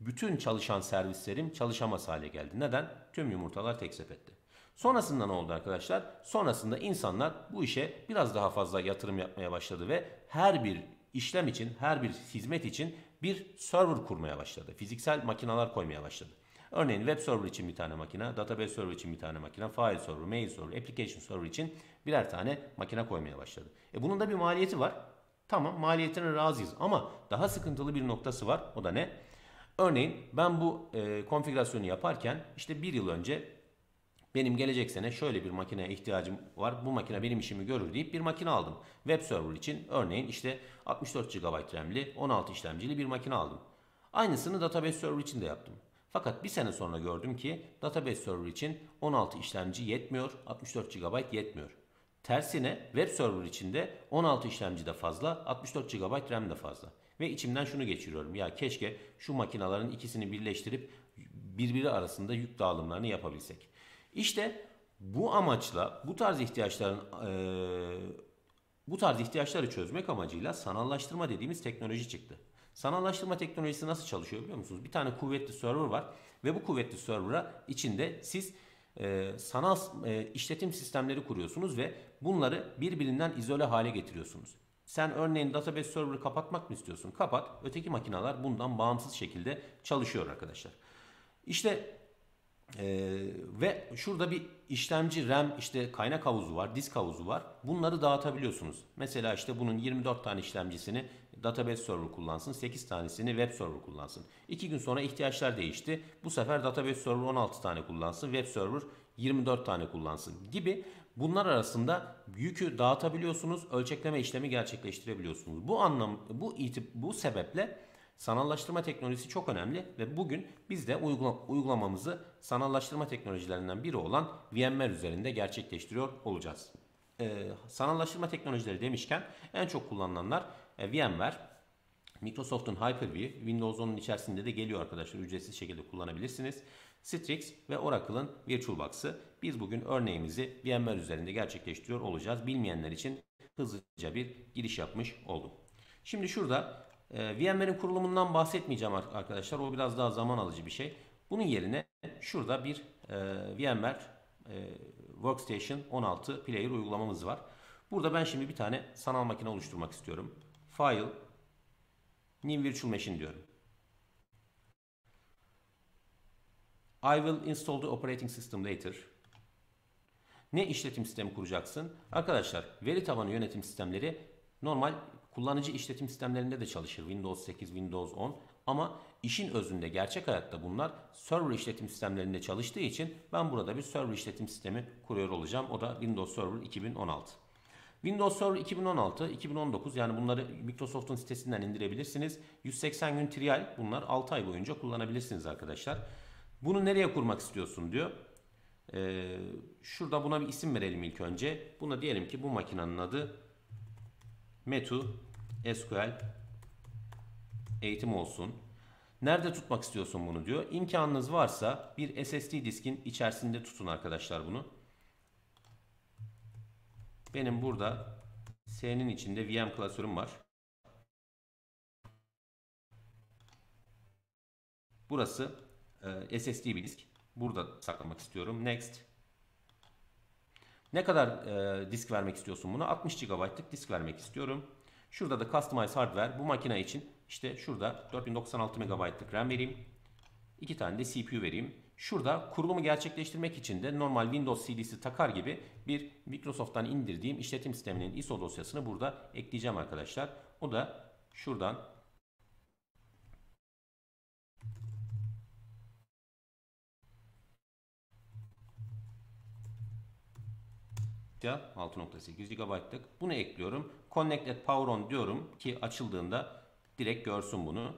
Bütün çalışan servislerim çalışamaz hale geldi. Neden? Tüm yumurtalar tek sepette. Sonrasında ne oldu arkadaşlar? Sonrasında insanlar bu işe biraz daha fazla yatırım yapmaya başladı ve her bir işlem için, her bir hizmet için bir server kurmaya başladı. Fiziksel makineler koymaya başladı. Örneğin web server için bir tane makine, database server için bir tane makine, file server, mail server, application server için birer tane makine koymaya başladı. E bunun da bir maliyeti var. Tamam maliyetine razıyız ama daha sıkıntılı bir noktası var. O da ne? Örneğin ben bu e, konfigürasyonu yaparken işte bir yıl önce benim gelecek sene şöyle bir makineye ihtiyacım var. Bu makine benim işimi görür deyip bir makine aldım. Web server için örneğin işte 64 GB RAM'li 16 işlemcili bir makine aldım. Aynısını database server için de yaptım. Fakat bir sene sonra gördüm ki database server için 16 işlemci yetmiyor, 64 GB yetmiyor. Tersine web server için de 16 işlemci de fazla, 64 GB RAM de fazla. Ve içimden şunu geçiriyorum. Ya keşke şu makinaların ikisini birleştirip birbiri arasında yük dağılımlarını yapabilsek. İşte bu amaçla bu tarz ihtiyaçların e, bu tarz ihtiyaçları çözmek amacıyla sanallaştırma dediğimiz teknoloji çıktı. Sanallaştırma teknolojisi nasıl çalışıyor biliyor musunuz? Bir tane kuvvetli server var ve bu kuvvetli server'a içinde siz e, sanal e, işletim sistemleri kuruyorsunuz ve bunları birbirinden izole hale getiriyorsunuz. Sen örneğin database server'ı kapatmak mı istiyorsun? Kapat. Öteki makineler bundan bağımsız şekilde çalışıyor arkadaşlar. İşte ee, ve şurada bir işlemci RAM işte kaynak havuzu var, disk havuzu var. Bunları dağıtabiliyorsunuz. Mesela işte bunun 24 tane işlemcisini database server kullansın, 8 tanesini web server kullansın. 2 gün sonra ihtiyaçlar değişti. Bu sefer database server 16 tane kullansın, web server 24 tane kullansın gibi bunlar arasında yükü dağıtabiliyorsunuz, ölçekleme işlemi gerçekleştirebiliyorsunuz. Bu anlam bu itip bu sebeple Sanallaştırma teknolojisi çok önemli ve bugün biz de uygulamamızı sanallaştırma teknolojilerinden biri olan VMware üzerinde gerçekleştiriyor olacağız. e, sanallaştırma teknolojileri demişken en çok kullanılanlar e, VMware, Microsoft'un Hyper-V, Windows 10'un içerisinde de geliyor arkadaşlar. Ücretsiz şekilde kullanabilirsiniz. Citrix ve Oracle'ın VirtualBox'ı. Biz bugün örneğimizi VMware üzerinde gerçekleştiriyor olacağız. Bilmeyenler için hızlıca bir giriş yapmış oldum. Şimdi şurada e, VMware'in kurulumundan bahsetmeyeceğim arkadaşlar. O biraz daha zaman alıcı bir şey. Bunun yerine şurada bir e, VMware e, Workstation 16 Player uygulamamız var. Burada ben şimdi bir tane sanal makine oluşturmak istiyorum. File, New Virtual Machine diyorum. I will install the operating system later. Ne işletim sistemi kuracaksın? Arkadaşlar veri tabanı yönetim sistemleri normal kullanıcı işletim sistemlerinde de çalışır. Windows 8, Windows 10 ama işin özünde gerçek hayatta bunlar server işletim sistemlerinde çalıştığı için ben burada bir server işletim sistemi kuruyor olacağım. O da Windows Server 2016. Windows Server 2016, 2019 yani bunları Microsoft'un sitesinden indirebilirsiniz. 180 gün trial bunlar 6 ay boyunca kullanabilirsiniz arkadaşlar. Bunu nereye kurmak istiyorsun diyor. Ee, şurada buna bir isim verelim ilk önce. Buna diyelim ki bu makinenin adı Metu SQL eğitim olsun. Nerede tutmak istiyorsun bunu diyor. İmkanınız varsa bir SSD diskin içerisinde tutun arkadaşlar bunu. Benim burada S'nin içinde VM klasörüm var. Burası e, SSD bir disk. Burada saklamak istiyorum. Next. Ne kadar e, disk vermek istiyorsun buna? 60 GB'lık disk vermek istiyorum. Şurada da Customize Hardware bu makine için işte şurada 4096 MB'lık RAM vereyim. 2 tane de CPU vereyim. Şurada kurulumu gerçekleştirmek için de normal Windows CD'si takar gibi bir Microsoft'tan indirdiğim işletim sisteminin ISO dosyasını burada ekleyeceğim arkadaşlar. O da şuradan ya 6.8 GB'lık. Bunu ekliyorum. Connect at Power On diyorum ki açıldığında direkt görsün bunu.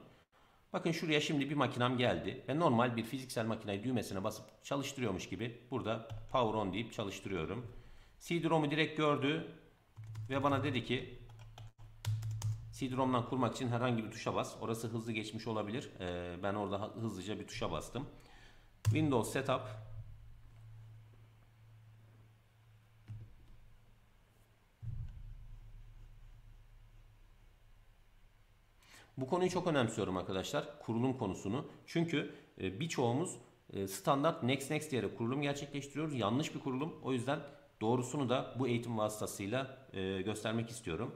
Bakın şuraya şimdi bir makinem geldi ve normal bir fiziksel makineyi düğmesine basıp çalıştırıyormuş gibi burada Power On deyip çalıştırıyorum. CD-ROM'u direkt gördü ve bana dedi ki CD-ROM'dan kurmak için herhangi bir tuşa bas. Orası hızlı geçmiş olabilir. Ee, ben orada hızlıca bir tuşa bastım. Windows Setup Bu konuyu çok önemsiyorum arkadaşlar. Kurulum konusunu. Çünkü e, birçoğumuz e, standart next next diyerek kurulum gerçekleştiriyoruz. Yanlış bir kurulum. O yüzden doğrusunu da bu eğitim vasıtasıyla e, göstermek istiyorum.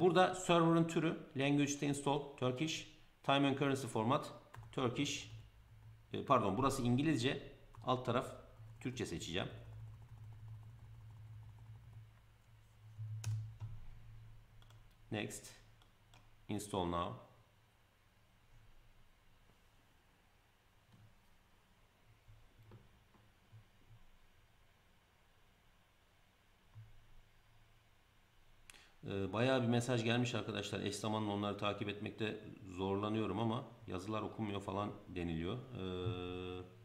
Burada server'ın türü language install Turkish time and currency format Turkish pardon burası İngilizce alt taraf Türkçe seçeceğim. Next. Install now. Ee, bayağı bir mesaj gelmiş arkadaşlar. Eş zamanlı onları takip etmekte zorlanıyorum ama yazılar okunmuyor falan deniliyor. Ee,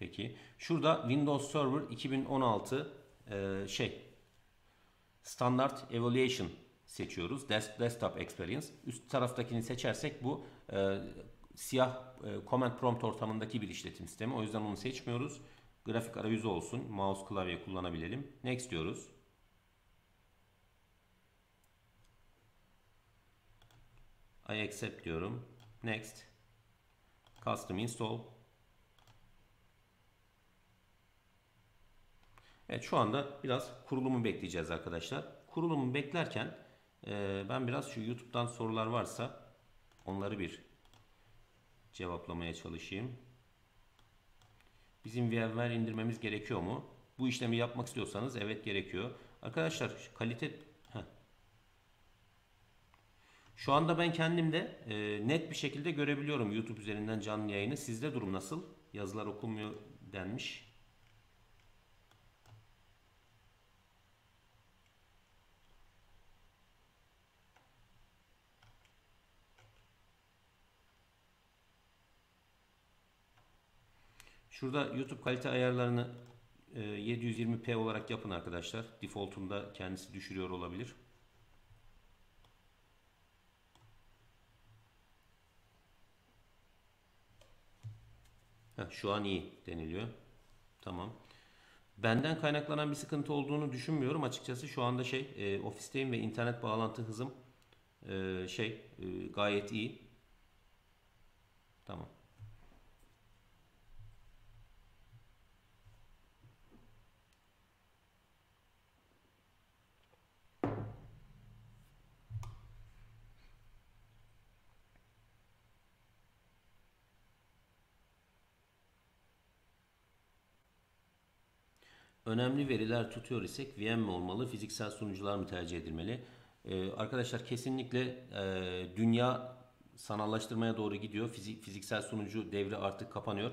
Peki. Şurada Windows Server 2016 e, şey Standard Evaluation seçiyoruz. Desktop Experience. Üst taraftakini seçersek bu e, siyah e, command prompt ortamındaki bir işletim sistemi. O yüzden onu seçmiyoruz. Grafik arayüzü olsun. Mouse klavye kullanabilelim. Next diyoruz. I accept diyorum. Next. Custom install. Evet şu anda biraz kurulumu bekleyeceğiz arkadaşlar. Kurulumu beklerken e, ben biraz şu YouTube'dan sorular varsa onları bir cevaplamaya çalışayım. Bizim VMware indirmemiz gerekiyor mu? Bu işlemi yapmak istiyorsanız evet gerekiyor. Arkadaşlar kalite Heh. Şu anda ben kendimde e, net bir şekilde görebiliyorum YouTube üzerinden canlı yayını. Sizde durum nasıl? Yazılar okunmuyor denmiş. Şurada YouTube kalite ayarlarını e, 720p olarak yapın arkadaşlar. Default'unda kendisi düşürüyor olabilir. Şu an iyi deniliyor. Tamam. Benden kaynaklanan bir sıkıntı olduğunu düşünmüyorum. Açıkçası şu anda şey e, ofisteyim ve internet bağlantı hızım e, şey e, gayet iyi. Tamam. Önemli veriler tutuyor isek VM mi olmalı, fiziksel sunucular mı tercih edilmeli? Ee, arkadaşlar kesinlikle e, dünya sanallaştırmaya doğru gidiyor. Fizik, fiziksel sunucu devri artık kapanıyor.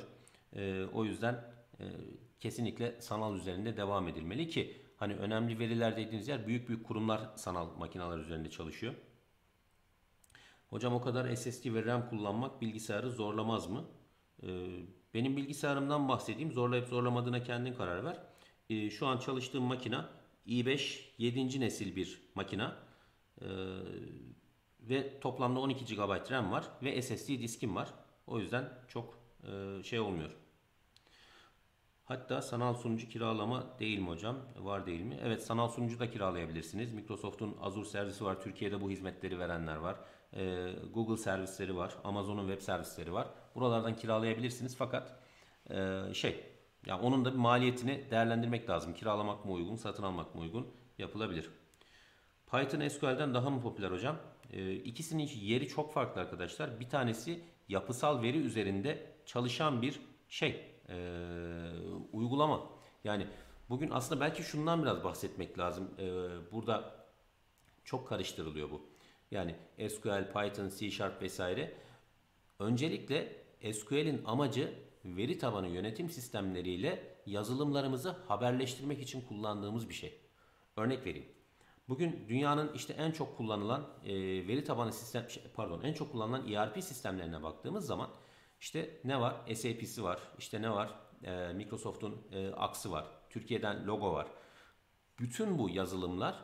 E, o yüzden e, kesinlikle sanal üzerinde devam edilmeli ki hani önemli veriler dediğiniz yer büyük büyük kurumlar sanal makineler üzerinde çalışıyor. Hocam o kadar SSD ve RAM kullanmak bilgisayarı zorlamaz mı? E, benim bilgisayarımdan bahsedeyim. Zorlayıp zorlamadığına kendin karar ver. E, şu an çalıştığım makina i5 7. nesil bir makina. E, ve toplamda 12 GB RAM var ve SSD diskim var. O yüzden çok e, şey olmuyor. Hatta sanal sunucu kiralama değil mi hocam? Var değil mi? Evet sanal sunucu da kiralayabilirsiniz. Microsoft'un Azure servisi var. Türkiye'de bu hizmetleri verenler var. Ee, Google servisleri var. Amazon'un web servisleri var. Buralardan kiralayabilirsiniz. Fakat e, şey yani onun da bir maliyetini değerlendirmek lazım. Kiralamak mı uygun, satın almak mı uygun yapılabilir. Python SQL'den daha mı popüler hocam? Ee, ikisinin yeri çok farklı arkadaşlar. Bir tanesi yapısal veri üzerinde çalışan bir şey, e, uygulama. Yani bugün aslında belki şundan biraz bahsetmek lazım. E, burada çok karıştırılıyor bu. Yani SQL, Python, C Sharp vesaire. Öncelikle SQL'in amacı veri tabanı yönetim sistemleriyle yazılımlarımızı haberleştirmek için kullandığımız bir şey. Örnek vereyim. Bugün dünyanın işte en çok kullanılan e, veri tabanı sistem şey, pardon en çok kullanılan ERP sistemlerine baktığımız zaman işte ne var? SAP'si var. İşte ne var? E, Microsoft'un e, Aks'ı var. Türkiye'den Logo var. Bütün bu yazılımlar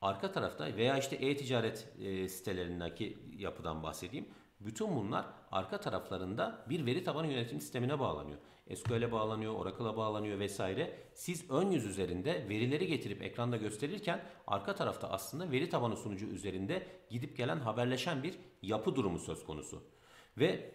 arka tarafta veya işte e-ticaret e, sitelerindeki yapıdan bahsedeyim. Bütün bunlar arka taraflarında bir veri tabanı yönetim sistemine bağlanıyor. SQL'e bağlanıyor, Oracle'a bağlanıyor vesaire. Siz ön yüz üzerinde verileri getirip ekranda gösterirken arka tarafta aslında veri tabanı sunucu üzerinde gidip gelen haberleşen bir yapı durumu söz konusu. Ve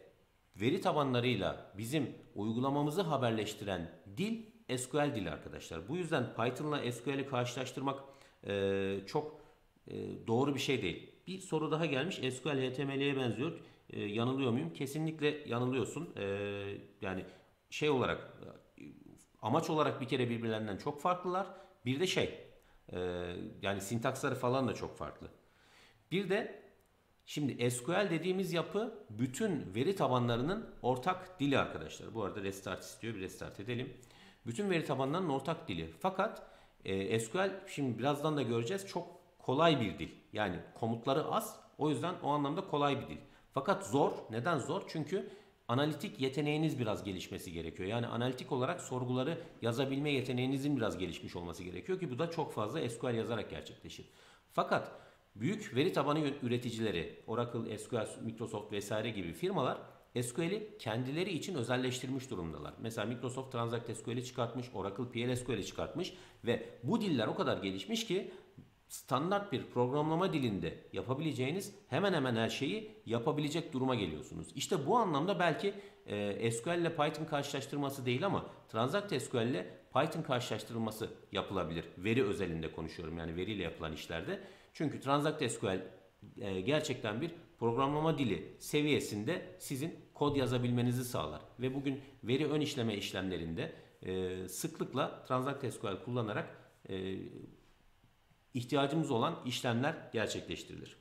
veri tabanlarıyla bizim uygulamamızı haberleştiren dil SQL dili arkadaşlar. Bu yüzden Python'la SQL'i karşılaştırmak e, çok e, doğru bir şey değil. Bir soru daha gelmiş. SQL HTML'ye benziyor. E, yanılıyor muyum? Kesinlikle yanılıyorsun. E, yani şey olarak amaç olarak bir kere birbirlerinden çok farklılar. Bir de şey e, yani sintaksları falan da çok farklı. Bir de şimdi SQL dediğimiz yapı bütün veri tabanlarının ortak dili arkadaşlar. Bu arada restart istiyor. Bir restart edelim. Bütün veri tabanlarının ortak dili. Fakat e, SQL şimdi birazdan da göreceğiz çok kolay bir dil. Yani komutları az. O yüzden o anlamda kolay bir dil. Fakat zor. Neden zor? Çünkü analitik yeteneğiniz biraz gelişmesi gerekiyor. Yani analitik olarak sorguları yazabilme yeteneğinizin biraz gelişmiş olması gerekiyor ki bu da çok fazla SQL yazarak gerçekleşir. Fakat büyük veri tabanı üreticileri, Oracle, SQL, Microsoft vesaire gibi firmalar SQL'i kendileri için özelleştirmiş durumdalar. Mesela Microsoft Transact SQL'i çıkartmış, Oracle PL çıkartmış ve bu diller o kadar gelişmiş ki standart bir programlama dilinde yapabileceğiniz hemen hemen her şeyi yapabilecek duruma geliyorsunuz. İşte bu anlamda belki e, SQL ile Python karşılaştırması değil ama Transact SQL ile Python karşılaştırılması yapılabilir. Veri özelinde konuşuyorum yani veriyle yapılan işlerde. Çünkü Transact SQL e, gerçekten bir programlama dili seviyesinde sizin kod yazabilmenizi sağlar. Ve bugün veri ön işleme işlemlerinde e, sıklıkla Transact SQL kullanarak e, ihtiyacımız olan işlemler gerçekleştirilir.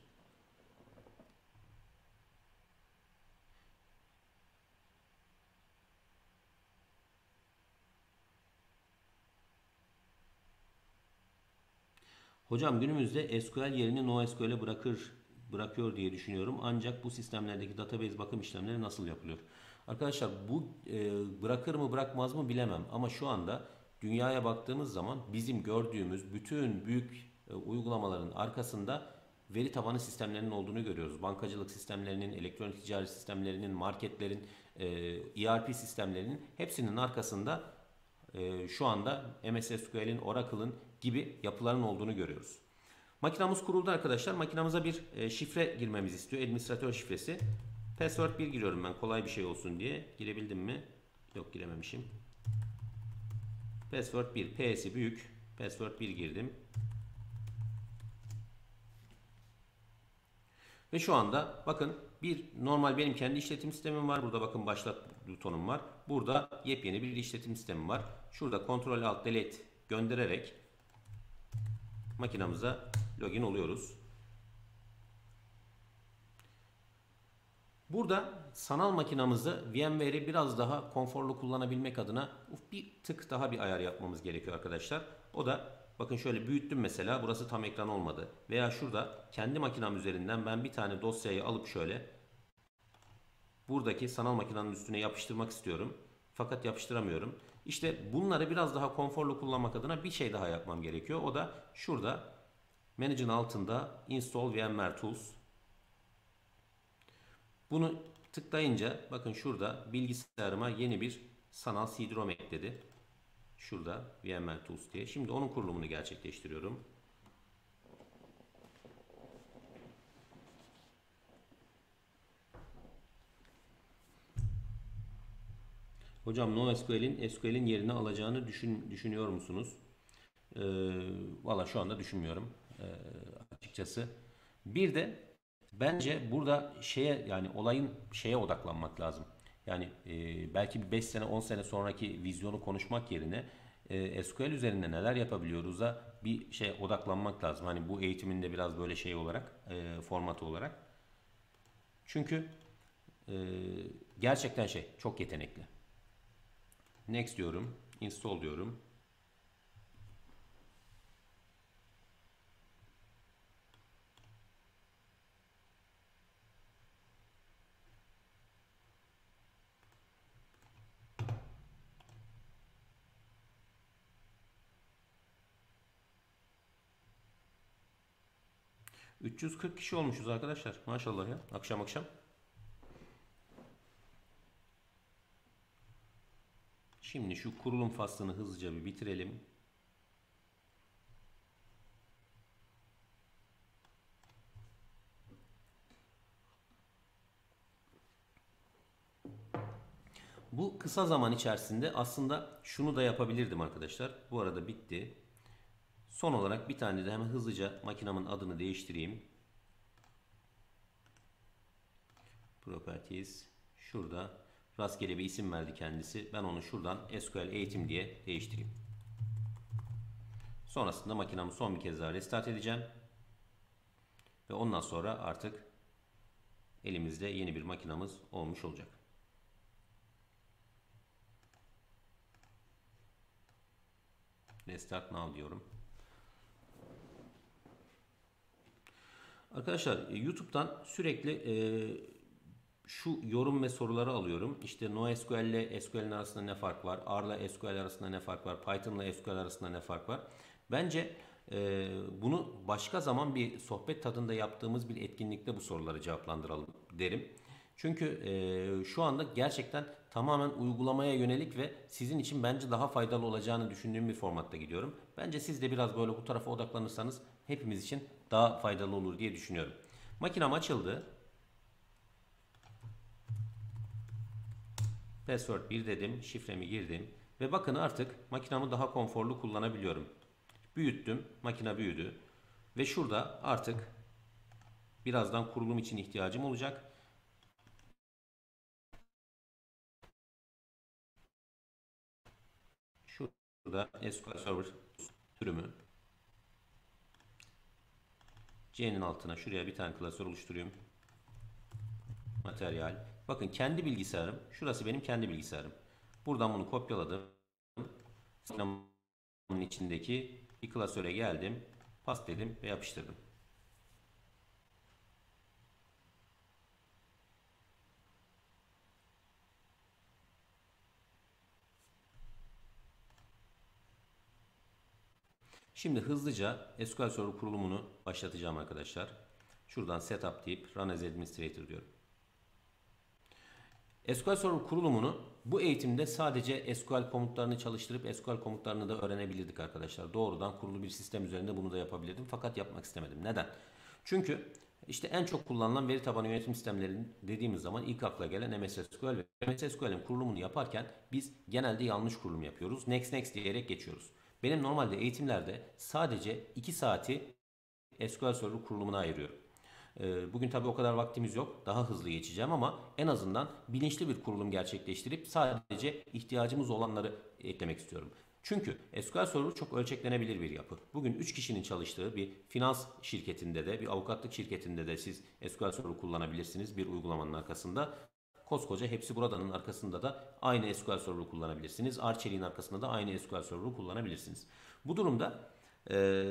Hocam günümüzde SQL yerini NoSQL'e bırakır bırakıyor diye düşünüyorum. Ancak bu sistemlerdeki database bakım işlemleri nasıl yapılıyor? Arkadaşlar bu e, bırakır mı bırakmaz mı bilemem ama şu anda dünyaya baktığımız zaman bizim gördüğümüz bütün büyük uygulamaların arkasında veri tabanı sistemlerinin olduğunu görüyoruz. Bankacılık sistemlerinin, elektronik ticaret sistemlerinin, marketlerin, e, ERP sistemlerinin hepsinin arkasında e, şu anda MS SQL'in, Oracle'ın gibi yapıların olduğunu görüyoruz. Makinamız kuruldu arkadaşlar. Makinamıza bir e, şifre girmemizi istiyor. Administratör şifresi. Password 1 giriyorum ben kolay bir şey olsun diye. Girebildim mi? Yok girememişim. Password 1. P'si büyük. Password 1 girdim. Ve şu anda bakın bir normal benim kendi işletim sistemim var. Burada bakın başlat butonum var. Burada yepyeni bir işletim sistemi var. Şurada Ctrl Alt Delete göndererek makinamıza login oluyoruz. Burada sanal makinamızı VMware'i biraz daha konforlu kullanabilmek adına bir tık daha bir ayar yapmamız gerekiyor arkadaşlar. O da bakın şöyle büyüttüm mesela burası tam ekran olmadı. Veya şurada kendi makinam üzerinden ben bir tane dosyayı alıp şöyle buradaki sanal makinenin üstüne yapıştırmak istiyorum. Fakat yapıştıramıyorum. İşte bunları biraz daha konforlu kullanmak adına bir şey daha yapmam gerekiyor. O da şurada Manage'ın altında Install VMware Tools. Bunu tıklayınca bakın şurada bilgisayarıma yeni bir sanal CD-ROM ekledi. Şurada VMware Tools diye. Şimdi onun kurulumunu gerçekleştiriyorum. Hocam NoSQL'in SQL'in yerini alacağını düşün, düşünüyor musunuz? Ee, Valla şu anda düşünmüyorum ee, açıkçası. Bir de bence burada şeye yani olayın şeye odaklanmak lazım. Yani e, belki bir 5 sene 10 sene sonraki vizyonu konuşmak yerine e, SQL üzerinde neler yapabiliyoruz da bir şey odaklanmak lazım. Hani bu eğitiminde biraz böyle şey olarak e, formatı olarak. Çünkü e, gerçekten şey çok yetenekli. Next diyorum. Install diyorum. ...340 kişi olmuşuz arkadaşlar. Maşallah ya. Akşam akşam. Şimdi şu kurulum faslını hızlıca bir bitirelim. Bu kısa zaman içerisinde aslında şunu da yapabilirdim arkadaşlar. Bu arada bitti. Son olarak bir tane de hemen hızlıca makinamın adını değiştireyim. Properties. Şurada Rastgele bir isim verdi kendisi. Ben onu şuradan SQL eğitim diye değiştireyim. Sonrasında makinamı son bir kez daha restart edeceğim. Ve ondan sonra artık elimizde yeni bir makinamız olmuş olacak. Restart now diyorum. Arkadaşlar YouTube'dan sürekli e, şu yorum ve soruları alıyorum. İşte NoSQL ile SQL'in arasında ne fark var? R ile SQL arasında ne fark var? Python ile SQL arasında ne fark var? Bence e, bunu başka zaman bir sohbet tadında yaptığımız bir etkinlikte bu soruları cevaplandıralım derim. Çünkü e, şu anda gerçekten tamamen uygulamaya yönelik ve sizin için bence daha faydalı olacağını düşündüğüm bir formatta gidiyorum. Bence siz de biraz böyle bu tarafa odaklanırsanız hepimiz için daha faydalı olur diye düşünüyorum. Makinem açıldı. Password 1 dedim. Şifremi girdim. Ve bakın artık makinamı daha konforlu kullanabiliyorum. Büyüttüm. Makine büyüdü. Ve şurada artık birazdan kurulum için ihtiyacım olacak. Şurada SQL Server türümü C'nin altına şuraya bir tane klasör oluşturuyorum. Materyal Bakın kendi bilgisayarım. Şurası benim kendi bilgisayarım. Buradan bunu kopyaladım. Sinemanın içindeki bir klasöre geldim. Pas dedim ve yapıştırdım. Şimdi hızlıca SQL Server kurulumunu başlatacağım arkadaşlar. Şuradan setup deyip run as administrator diyorum. SQL Server kurulumunu bu eğitimde sadece SQL komutlarını çalıştırıp SQL komutlarını da öğrenebilirdik arkadaşlar. Doğrudan kurulu bir sistem üzerinde bunu da yapabilirdim fakat yapmak istemedim. Neden? Çünkü işte en çok kullanılan veri tabanı yönetim sistemlerinin dediğimiz zaman ilk akla gelen MS SQL ve MS SQL'in kurulumunu yaparken biz genelde yanlış kurulum yapıyoruz. Next next diyerek geçiyoruz. Benim normalde eğitimlerde sadece 2 saati SQL Server kurulumuna ayırıyorum. Ee, bugün tabii o kadar vaktimiz yok. Daha hızlı geçeceğim ama en azından bilinçli bir kurulum gerçekleştirip sadece ihtiyacımız olanları eklemek istiyorum. Çünkü SQL Server çok ölçeklenebilir bir yapı. Bugün 3 kişinin çalıştığı bir finans şirketinde de bir avukatlık şirketinde de siz SQL Server kullanabilirsiniz bir uygulamanın arkasında. Koskoca hepsi buradanın arkasında da aynı SQL Server kullanabilirsiniz. Arçelik'in arkasında da aynı SQL Server kullanabilirsiniz. Bu durumda e,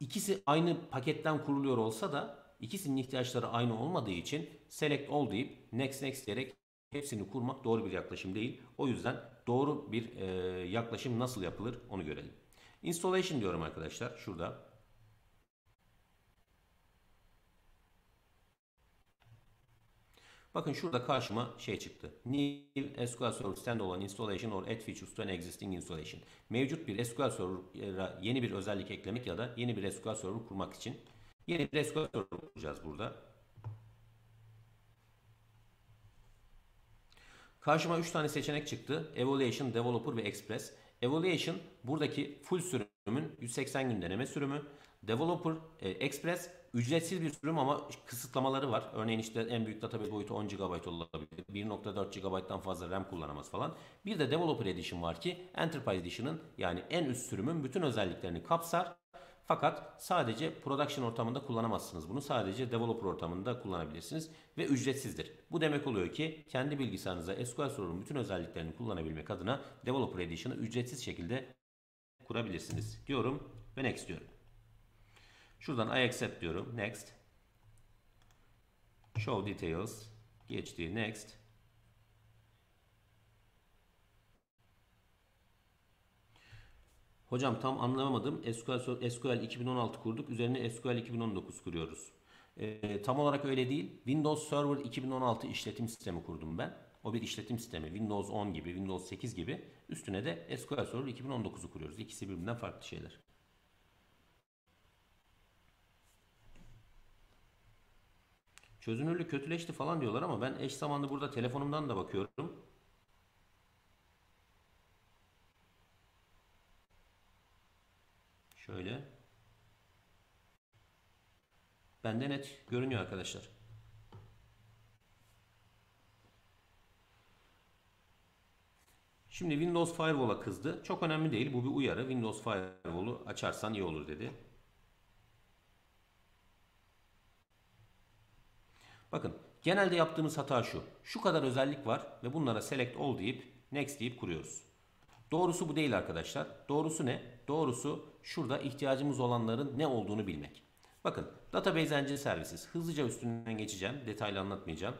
ikisi aynı paketten kuruluyor olsa da ikisinin ihtiyaçları aynı olmadığı için select all deyip next next diyerek hepsini kurmak doğru bir yaklaşım değil. O yüzden doğru bir e, yaklaşım nasıl yapılır onu görelim. Installation diyorum arkadaşlar şurada. Bakın şurada karşıma şey çıktı. New SQL Server Standalone Installation or Add Features to an Existing Installation. Mevcut bir SQL Server'a yeni bir özellik eklemek ya da yeni bir SQL Server kurmak için yeni bir SQL Server kuracağız burada. Karşıma 3 tane seçenek çıktı. Evaluation, Developer ve Express. Evaluation buradaki full sürümün 180 gün deneme sürümü. Developer, e, Express ücretsiz bir sürüm ama kısıtlamaları var. Örneğin işte en büyük database boyutu 10 GB olabilir. 1.4 GB'dan fazla RAM kullanamaz falan. Bir de Developer Edition var ki Enterprise Edition'ın yani en üst sürümün bütün özelliklerini kapsar. Fakat sadece production ortamında kullanamazsınız bunu. Sadece developer ortamında kullanabilirsiniz ve ücretsizdir. Bu demek oluyor ki kendi bilgisayarınıza SQL Server'ın bütün özelliklerini kullanabilmek adına Developer Edition'ı ücretsiz şekilde kurabilirsiniz diyorum ve next diyorum. Şuradan I accept diyorum. Next. Show details. Geçti. Next. Hocam tam anlamadım. SQL, SQL 2016 kurduk. Üzerine SQL 2019 kuruyoruz. Ee, tam olarak öyle değil. Windows Server 2016 işletim sistemi kurdum ben. O bir işletim sistemi. Windows 10 gibi, Windows 8 gibi. Üstüne de SQL Server 2019'u kuruyoruz. İkisi birbirinden farklı şeyler. Çözünürlük kötüleşti falan diyorlar ama ben eş zamanlı burada telefonumdan da bakıyorum. Şöyle. Bende net görünüyor arkadaşlar. Şimdi Windows Firewall'a kızdı. Çok önemli değil. Bu bir uyarı. Windows Firewall'u açarsan iyi olur dedi. Bakın genelde yaptığımız hata şu. Şu kadar özellik var ve bunlara select all deyip next deyip kuruyoruz. Doğrusu bu değil arkadaşlar. Doğrusu ne? Doğrusu şurada ihtiyacımız olanların ne olduğunu bilmek. Bakın Database Engine Services. Hızlıca üstünden geçeceğim. Detaylı anlatmayacağım.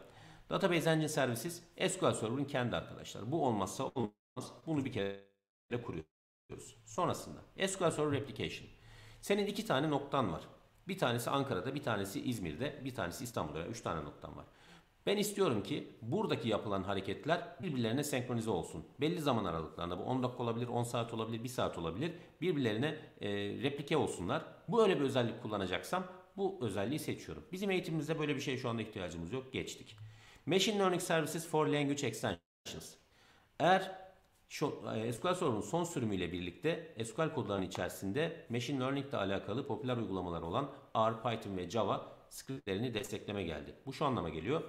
Database Engine Services SQL Server'ın kendi arkadaşlar. Bu olmazsa olmaz. Bunu bir kere kuruyoruz. Sonrasında SQL Server Replication. Senin iki tane noktan var. Bir tanesi Ankara'da, bir tanesi İzmir'de, bir tanesi İstanbul'da. Üç tane noktam var. Ben istiyorum ki buradaki yapılan hareketler birbirlerine senkronize olsun. Belli zaman aralıklarında bu 10 dakika olabilir, 10 saat olabilir, 1 saat olabilir. Birbirlerine e, replike olsunlar. Bu öyle bir özellik kullanacaksam bu özelliği seçiyorum. Bizim eğitimimizde böyle bir şey şu anda ihtiyacımız yok. Geçtik. Machine Learning Services for Language Extensions. Eğer SQL Server'ın son sürümüyle birlikte SQL kodlarının içerisinde Machine Learning ile alakalı popüler uygulamalar olan R, Python ve Java scriptlerini destekleme geldi. Bu şu anlama geliyor.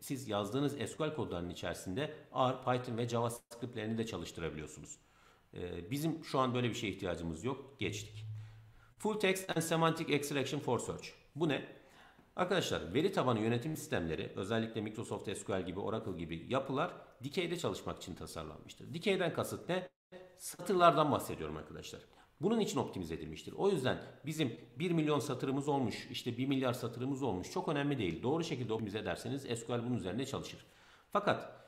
Siz yazdığınız SQL kodlarının içerisinde R, Python ve Java scriptlerini de çalıştırabiliyorsunuz. E, bizim şu an böyle bir şeye ihtiyacımız yok. Geçtik. Full Text and Semantic Extraction for Search. Bu ne? Arkadaşlar veri tabanı yönetim sistemleri özellikle Microsoft SQL gibi Oracle gibi yapılar dikeyde çalışmak için tasarlanmıştır. Dikeyden kasıt ne? Satırlardan bahsediyorum arkadaşlar. Bunun için optimize edilmiştir. O yüzden bizim 1 milyon satırımız olmuş, işte 1 milyar satırımız olmuş çok önemli değil. Doğru şekilde optimize ederseniz SQL bunun üzerinde çalışır. Fakat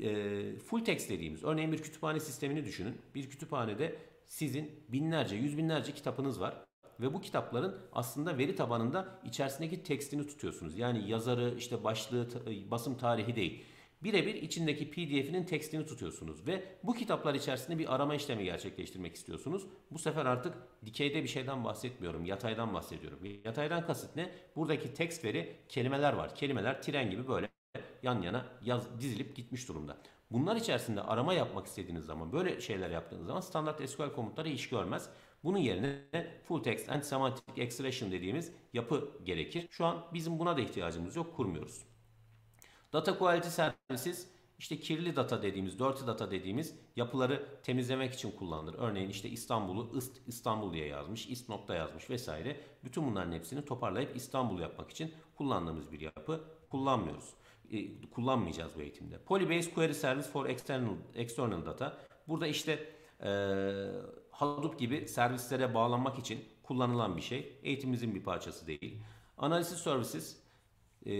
e, full text dediğimiz örneğin bir kütüphane sistemini düşünün. Bir kütüphanede sizin binlerce, yüz binlerce kitabınız var. Ve bu kitapların aslında veri tabanında içerisindeki tekstini tutuyorsunuz. Yani yazarı, işte başlığı, basım tarihi değil. Birebir içindeki PDF'inin tekstini tutuyorsunuz ve bu kitaplar içerisinde bir arama işlemi gerçekleştirmek istiyorsunuz. Bu sefer artık dikeyde bir şeyden bahsetmiyorum, yataydan bahsediyorum. Yataydan kasıt ne? Buradaki tekst veri kelimeler var. Kelimeler tren gibi böyle yan yana yaz, dizilip gitmiş durumda. Bunlar içerisinde arama yapmak istediğiniz zaman, böyle şeyler yaptığınız zaman standart SQL komutları iş görmez. Bunun yerine full text and semantic extraction dediğimiz yapı gerekir. Şu an bizim buna da ihtiyacımız yok, kurmuyoruz. Data quality services işte kirli data dediğimiz, dirty data dediğimiz yapıları temizlemek için kullanılır. Örneğin işte İstanbul'u ist İstanbul diye yazmış, ist nokta yazmış vesaire. Bütün bunların hepsini toparlayıp İstanbul yapmak için kullandığımız bir yapı kullanmıyoruz. E, kullanmayacağız bu eğitimde. Polybase Query Service for External, external Data. Burada işte e, Hadoop gibi servislere bağlanmak için kullanılan bir şey. Eğitimimizin bir parçası değil. Analysis Services e,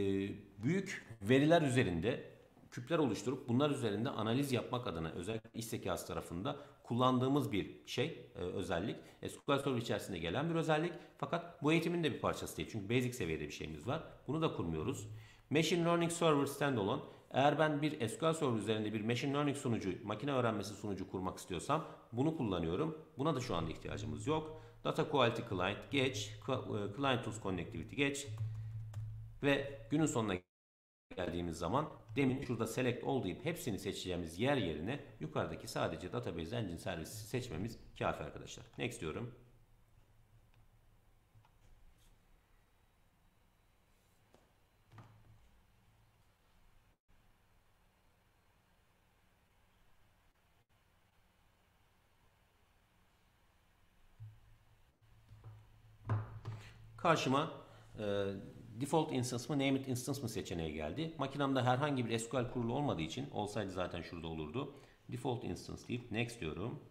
büyük veriler üzerinde küpler oluşturup bunlar üzerinde analiz yapmak adına özellikle iş zekası tarafında kullandığımız bir şey, e, özellik. SQL Server içerisinde gelen bir özellik. Fakat bu eğitimin de bir parçası değil. Çünkü basic seviyede bir şeyimiz var. Bunu da kurmuyoruz. Machine Learning Server Standalone. Eğer ben bir SQL Server üzerinde bir Machine Learning sunucu, makine öğrenmesi sunucu kurmak istiyorsam bunu kullanıyorum. Buna da şu anda ihtiyacımız yok. Data Quality Client geç, e, Client Tools Connectivity geç ve günün sonuna geldiğimiz zaman demin şurada select all deyip hepsini seçeceğimiz yer yerine yukarıdaki sadece Database Engine servisi seçmemiz kafi arkadaşlar. Next diyorum. Karşıma e, default instance mı name it instance mı seçeneği geldi. Makinamda herhangi bir SQL kurulu olmadığı için olsaydı zaten şurada olurdu. Default instance deyip next diyorum.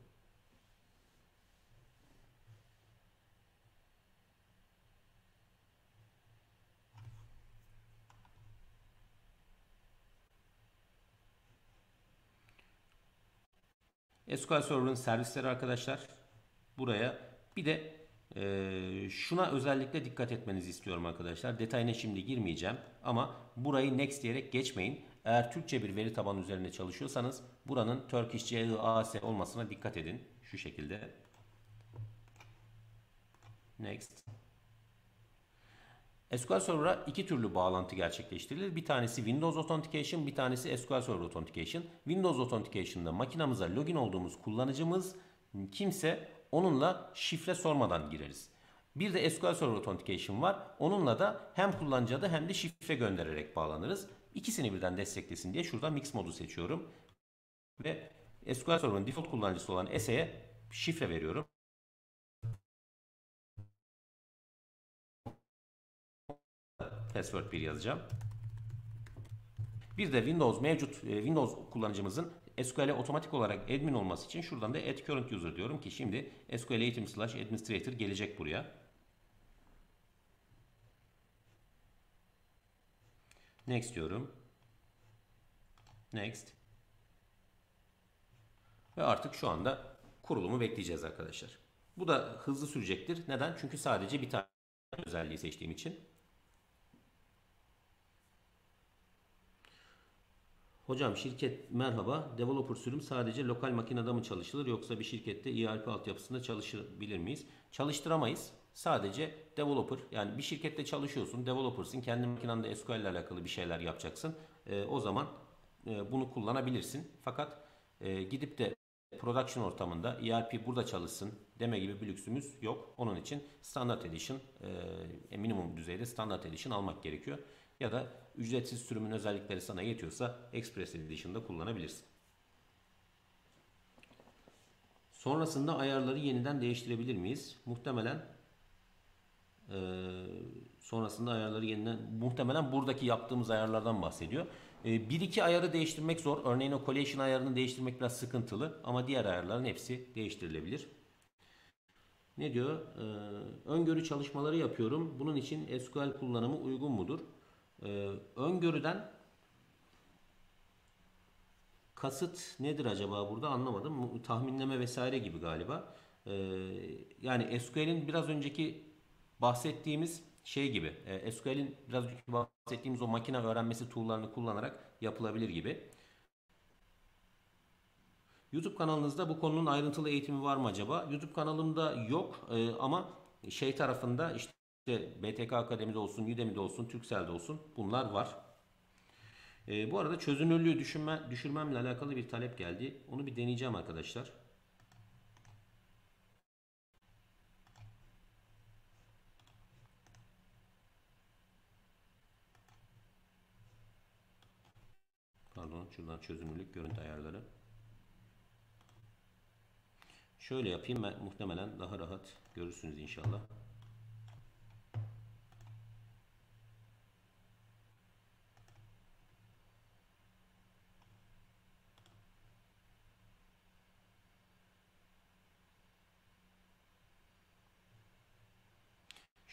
SQL Server'ın servisleri arkadaşlar. Buraya bir de ee, şuna özellikle dikkat etmenizi istiyorum arkadaşlar. Detayına şimdi girmeyeceğim ama burayı next diyerek geçmeyin. Eğer Türkçe bir veri tabanı üzerinde çalışıyorsanız buranın Turkish CIAS olmasına dikkat edin. Şu şekilde. Next. SQL Server'a iki türlü bağlantı gerçekleştirilir. Bir tanesi Windows Authentication, bir tanesi SQL Server Authentication. Windows Authentication'da makinamıza login olduğumuz kullanıcımız kimse Onunla şifre sormadan gireriz. Bir de SQL Server Authentication var. Onunla da hem kullanıcı adı hem de şifre göndererek bağlanırız. İkisini birden desteklesin diye şurada mix modu seçiyorum. Ve SQL Server'ın default kullanıcısı olan SE'ye şifre veriyorum. Password 1 yazacağım. Bir de Windows mevcut e, Windows kullanıcımızın SQL'e otomatik olarak admin olması için şuradan da add current user diyorum ki şimdi SQL eğitim slash administrator gelecek buraya. Next diyorum. Next. Ve artık şu anda kurulumu bekleyeceğiz arkadaşlar. Bu da hızlı sürecektir. Neden? Çünkü sadece bir tane özelliği seçtiğim için. Hocam şirket merhaba. Developer sürüm sadece lokal makinede mi çalışılır yoksa bir şirkette ERP altyapısında çalışabilir miyiz? Çalıştıramayız. Sadece developer yani bir şirkette çalışıyorsun, developer'sın, kendi makinanda SQL ile alakalı bir şeyler yapacaksın. E, o zaman e, bunu kullanabilirsin. Fakat e, gidip de production ortamında ERP burada çalışsın deme gibi bir lüksümüz yok. Onun için standard edition, e, minimum düzeyde standard edition almak gerekiyor. Ya da ücretsiz sürümün özellikleri sana yetiyorsa Express Edition'da kullanabilirsin. Sonrasında ayarları yeniden değiştirebilir miyiz? Muhtemelen e, sonrasında ayarları yeniden muhtemelen buradaki yaptığımız ayarlardan bahsediyor. E, bir iki ayarı değiştirmek zor. Örneğin o collation ayarını değiştirmek biraz sıkıntılı ama diğer ayarların hepsi değiştirilebilir. Ne diyor? Ee, öngörü çalışmaları yapıyorum. Bunun için SQL kullanımı uygun mudur? E, öngörüden kasıt nedir acaba burada anlamadım. Tahminleme vesaire gibi galiba. Ee, yani SQL'in biraz önceki bahsettiğimiz şey gibi. E, SQL'in biraz önceki bahsettiğimiz o makine öğrenmesi tool'larını kullanarak yapılabilir gibi. YouTube kanalınızda bu konunun ayrıntılı eğitimi var mı acaba? YouTube kanalımda yok e, ama şey tarafında işte BTK Akademi'de olsun, Udemy'de olsun, Turkcell'de olsun bunlar var. E, bu arada çözünürlüğü düşürme, düşürmemle alakalı bir talep geldi. Onu bir deneyeceğim arkadaşlar. Pardon, şuradan çözünürlük, görüntü ayarları. Şöyle yapayım ben muhtemelen daha rahat görürsünüz inşallah.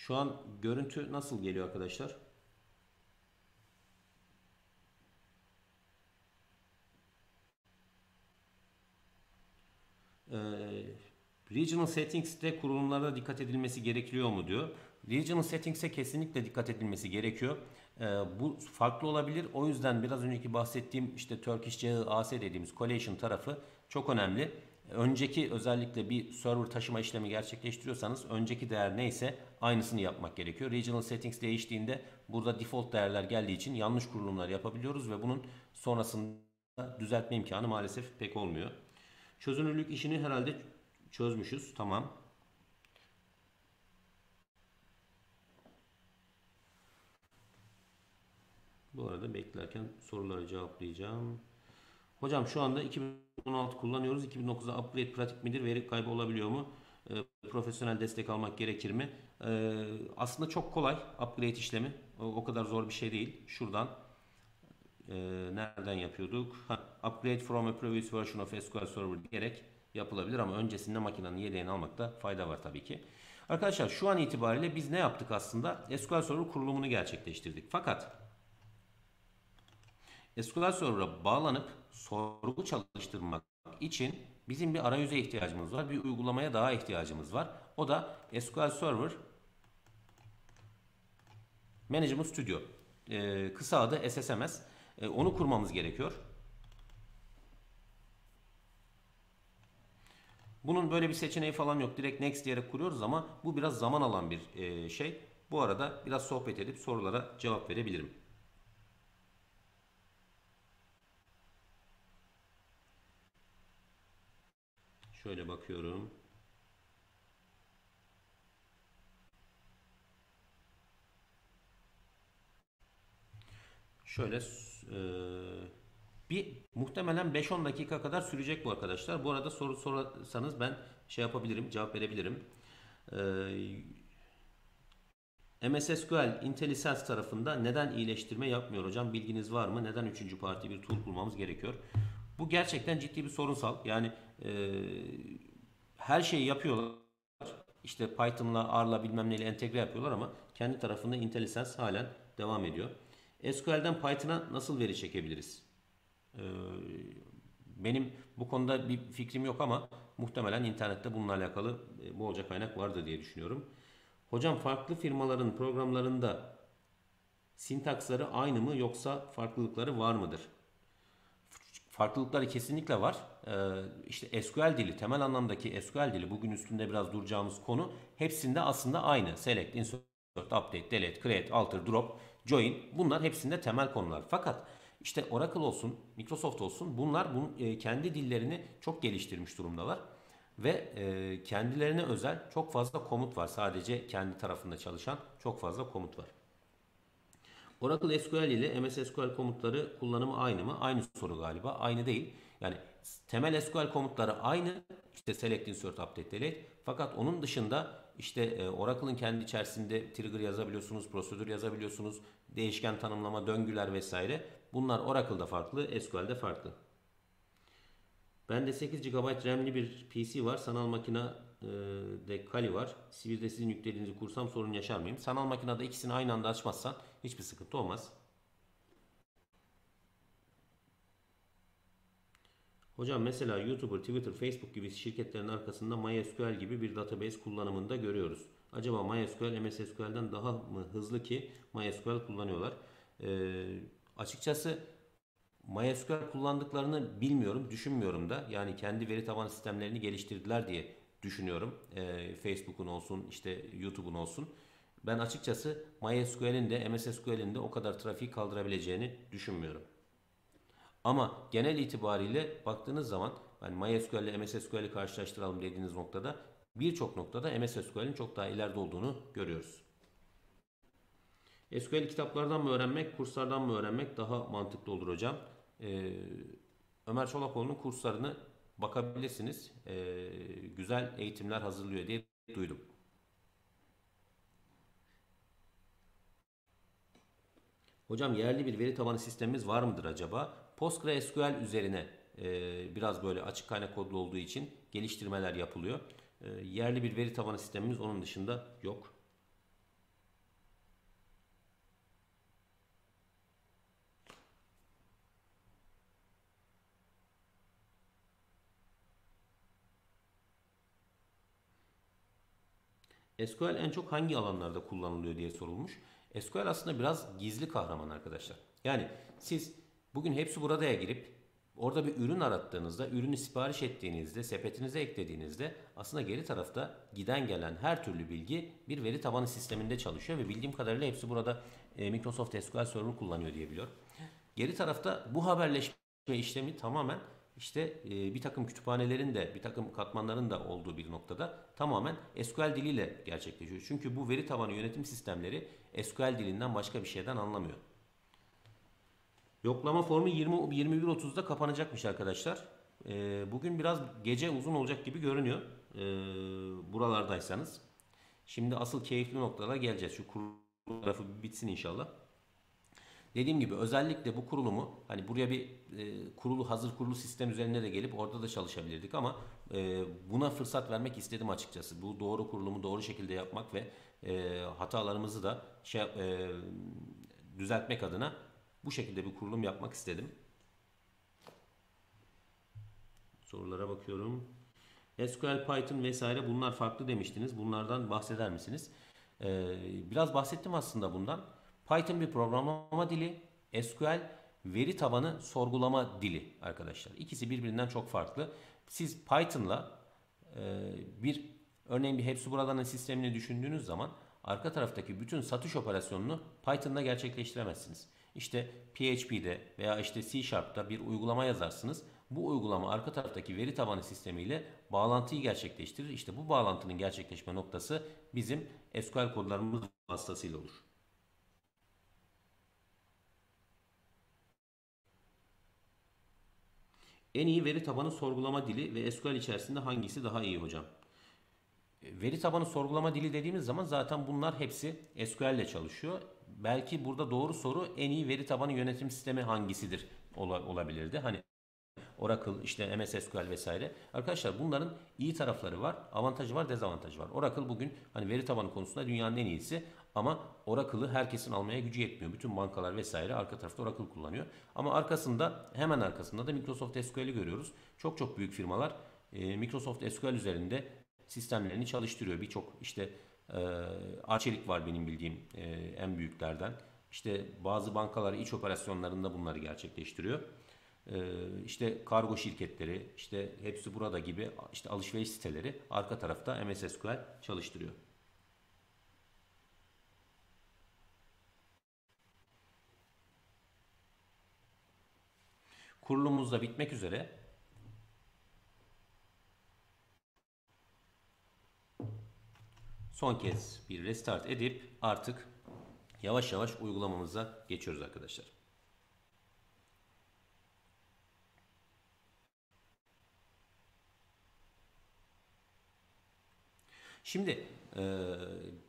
Şu an görüntü nasıl geliyor arkadaşlar? Ee, Regional Settings'te kurulumlarda dikkat edilmesi gerekiyor mu diyor. Regional Settings'e kesinlikle dikkat edilmesi gerekiyor. Ee, bu farklı olabilir. O yüzden biraz önceki bahsettiğim işte Turkish CE AS dediğimiz collation tarafı çok önemli. Önceki özellikle bir server taşıma işlemi gerçekleştiriyorsanız önceki değer neyse aynısını yapmak gerekiyor. Regional Settings değiştiğinde burada default değerler geldiği için yanlış kurulumlar yapabiliyoruz ve bunun sonrasında düzeltme imkanı maalesef pek olmuyor. Çözünürlük işini herhalde çözmüşüz. Tamam. Bu arada beklerken soruları cevaplayacağım. Hocam şu anda 2016 kullanıyoruz. 2009'da upgrade pratik midir? Veri kaybı olabiliyor mu? E, profesyonel destek almak gerekir mi? E, aslında çok kolay upgrade işlemi. O, o kadar zor bir şey değil. Şuradan e, nereden yapıyorduk? Ha, upgrade from a previous version of SQL Server diyerek yapılabilir ama öncesinde makinenin yedeğini almakta fayda var tabii ki. Arkadaşlar şu an itibariyle biz ne yaptık aslında? SQL Server kurulumunu gerçekleştirdik. Fakat SQL Server'a bağlanıp sorgu çalıştırmak için bizim bir arayüze ihtiyacımız var. Bir uygulamaya daha ihtiyacımız var. O da SQL Server Management Studio. Ee, kısa adı SSMS. Ee, onu kurmamız gerekiyor. Bunun böyle bir seçeneği falan yok. Direkt next diyerek kuruyoruz ama bu biraz zaman alan bir e, şey. Bu arada biraz sohbet edip sorulara cevap verebilirim. Şöyle bakıyorum. Şöyle e, bir muhtemelen 5-10 dakika kadar sürecek bu arkadaşlar. Bu arada soru sorarsanız ben şey yapabilirim, cevap verebilirim. E, MS SQL IntelliSense tarafında neden iyileştirme yapmıyor hocam? Bilginiz var mı? Neden üçüncü parti bir tool kurmamız gerekiyor? Bu gerçekten ciddi bir sorunsal. Yani e, her şeyi yapıyorlar. İşte Python'la, R'la bilmem neyle entegre yapıyorlar ama kendi tarafında IntelliSense halen devam ediyor. SQL'den Python'a nasıl veri çekebiliriz? Ee, benim bu konuda bir fikrim yok ama muhtemelen internette bununla alakalı e, bolca kaynak vardır diye düşünüyorum. Hocam farklı firmaların programlarında sintaksları aynı mı yoksa farklılıkları var mıdır? Farklılıkları kesinlikle var. Ee, işte SQL dili, temel anlamdaki SQL dili bugün üstünde biraz duracağımız konu hepsinde aslında aynı. Select, insert, update, delete, create, alter, drop, join bunlar hepsinde temel konular. Fakat işte Oracle olsun, Microsoft olsun bunlar bunun, e, kendi dillerini çok geliştirmiş durumdalar. Ve e, kendilerine özel çok fazla komut var. Sadece kendi tarafında çalışan çok fazla komut var. Oracle SQL ile MS SQL komutları kullanımı aynı mı? Aynı soru galiba. Aynı değil. Yani temel SQL komutları aynı. İşte select, insert, update, delete. Fakat onun dışında işte e, Oracle'ın kendi içerisinde trigger yazabiliyorsunuz, prosedür yazabiliyorsunuz, değişken tanımlama, döngüler vesaire. Bunlar Oracle'da farklı, SQL'de farklı. Bende 8 GB RAM'li bir PC var. Sanal makina e, de Kali var. Sivir'de sizin yüklediğinizi kursam sorun yaşar mıyım? Sanal makinede ikisini aynı anda açmazsan hiçbir sıkıntı olmaz. Hocam mesela YouTuber, Twitter, Facebook gibi şirketlerin arkasında MySQL gibi bir database kullanımında görüyoruz. Acaba MySQL MS SQL'den daha mı hızlı ki MySQL kullanıyorlar? Ee, açıkçası MySQL kullandıklarını bilmiyorum, düşünmüyorum da. Yani kendi veri tabanı sistemlerini geliştirdiler diye düşünüyorum. Ee, Facebook'un olsun, işte YouTube'un olsun. Ben açıkçası MySQL'in de MS SQL'in de o kadar trafik kaldırabileceğini düşünmüyorum. Ama genel itibariyle baktığınız zaman hani MySQL ile MS SQL'i karşılaştıralım dediğiniz noktada birçok noktada MS SQL'in çok daha ileride olduğunu görüyoruz. SQL kitaplardan mı öğrenmek, kurslardan mı öğrenmek daha mantıklı olur hocam? Ee, Ömer Çolakoğlu'nun kurslarını bakabilirsiniz. Ee, güzel eğitimler hazırlıyor diye duydum. Hocam yerli bir veri tabanı sistemimiz var mıdır acaba? PostgreSQL üzerine e, biraz böyle açık kaynak kodlu olduğu için geliştirmeler yapılıyor. E, yerli bir veri tabanı sistemimiz onun dışında yok. SQL en çok hangi alanlarda kullanılıyor diye sorulmuş. SQL aslında biraz gizli kahraman arkadaşlar. Yani siz bugün hepsi buradaya girip orada bir ürün arattığınızda, ürünü sipariş ettiğinizde, sepetinize eklediğinizde aslında geri tarafta giden gelen her türlü bilgi bir veri tabanı sisteminde çalışıyor ve bildiğim kadarıyla hepsi burada e, Microsoft SQL Server kullanıyor diye biliyorum. Geri tarafta bu haberleşme işlemi tamamen işte e, bir takım kütüphanelerin de bir takım katmanların da olduğu bir noktada tamamen SQL diliyle gerçekleşiyor. Çünkü bu veri tabanı yönetim sistemleri SQL dilinden başka bir şeyden anlamıyor. Yoklama formu 20 21.30'da kapanacakmış arkadaşlar. E, bugün biraz gece uzun olacak gibi görünüyor. E, buralardaysanız. Şimdi asıl keyifli noktalara geleceğiz. Şu kurulu tarafı bitsin inşallah. Dediğim gibi özellikle bu kurulumu hani buraya bir e, kurulu hazır kurulu sistem üzerinde de gelip orada da çalışabilirdik ama e, buna fırsat vermek istedim açıkçası. Bu doğru kurulumu doğru şekilde yapmak ve e, hatalarımızı da şey e, düzeltmek adına bu şekilde bir kurulum yapmak istedim. Sorulara bakıyorum. SQL, Python vesaire bunlar farklı demiştiniz. Bunlardan bahseder misiniz? Ee, biraz bahsettim aslında bundan. Python bir programlama dili, SQL veri tabanı sorgulama dili arkadaşlar. İkisi birbirinden çok farklı. Siz Python'la e, bir örneğin bir hepsi buradan sistemini düşündüğünüz zaman arka taraftaki bütün satış operasyonunu Python'da gerçekleştiremezsiniz. İşte PHP'de veya işte C Sharp'ta bir uygulama yazarsınız. Bu uygulama arka taraftaki veri tabanı sistemiyle bağlantıyı gerçekleştirir. İşte bu bağlantının gerçekleşme noktası bizim SQL kodlarımız vasıtasıyla olur. En iyi veri tabanı sorgulama dili ve SQL içerisinde hangisi daha iyi hocam? Veri tabanı sorgulama dili dediğimiz zaman zaten bunlar hepsi SQL ile çalışıyor. Belki burada doğru soru en iyi veri tabanı yönetim sistemi hangisidir olabilirdi. Hani Oracle, işte MS SQL vesaire. Arkadaşlar bunların iyi tarafları var, avantajı var, dezavantajı var. Oracle bugün hani veri tabanı konusunda dünyanın en iyisi ama Oracle'ı herkesin almaya gücü yetmiyor. Bütün bankalar vesaire arka tarafta Oracle kullanıyor. Ama arkasında hemen arkasında da Microsoft SQL'i görüyoruz. Çok çok büyük firmalar Microsoft SQL üzerinde sistemlerini çalıştırıyor. Birçok işte e, Arçelik var benim bildiğim e, en büyüklerden. İşte bazı bankalar iç operasyonlarında bunları gerçekleştiriyor. E, işte kargo şirketleri, işte hepsi burada gibi işte alışveriş siteleri arka tarafta MS SQL çalıştırıyor. Kurulumuz da bitmek üzere. Son kez bir restart edip artık yavaş yavaş uygulamamıza geçiyoruz arkadaşlar. Şimdi e,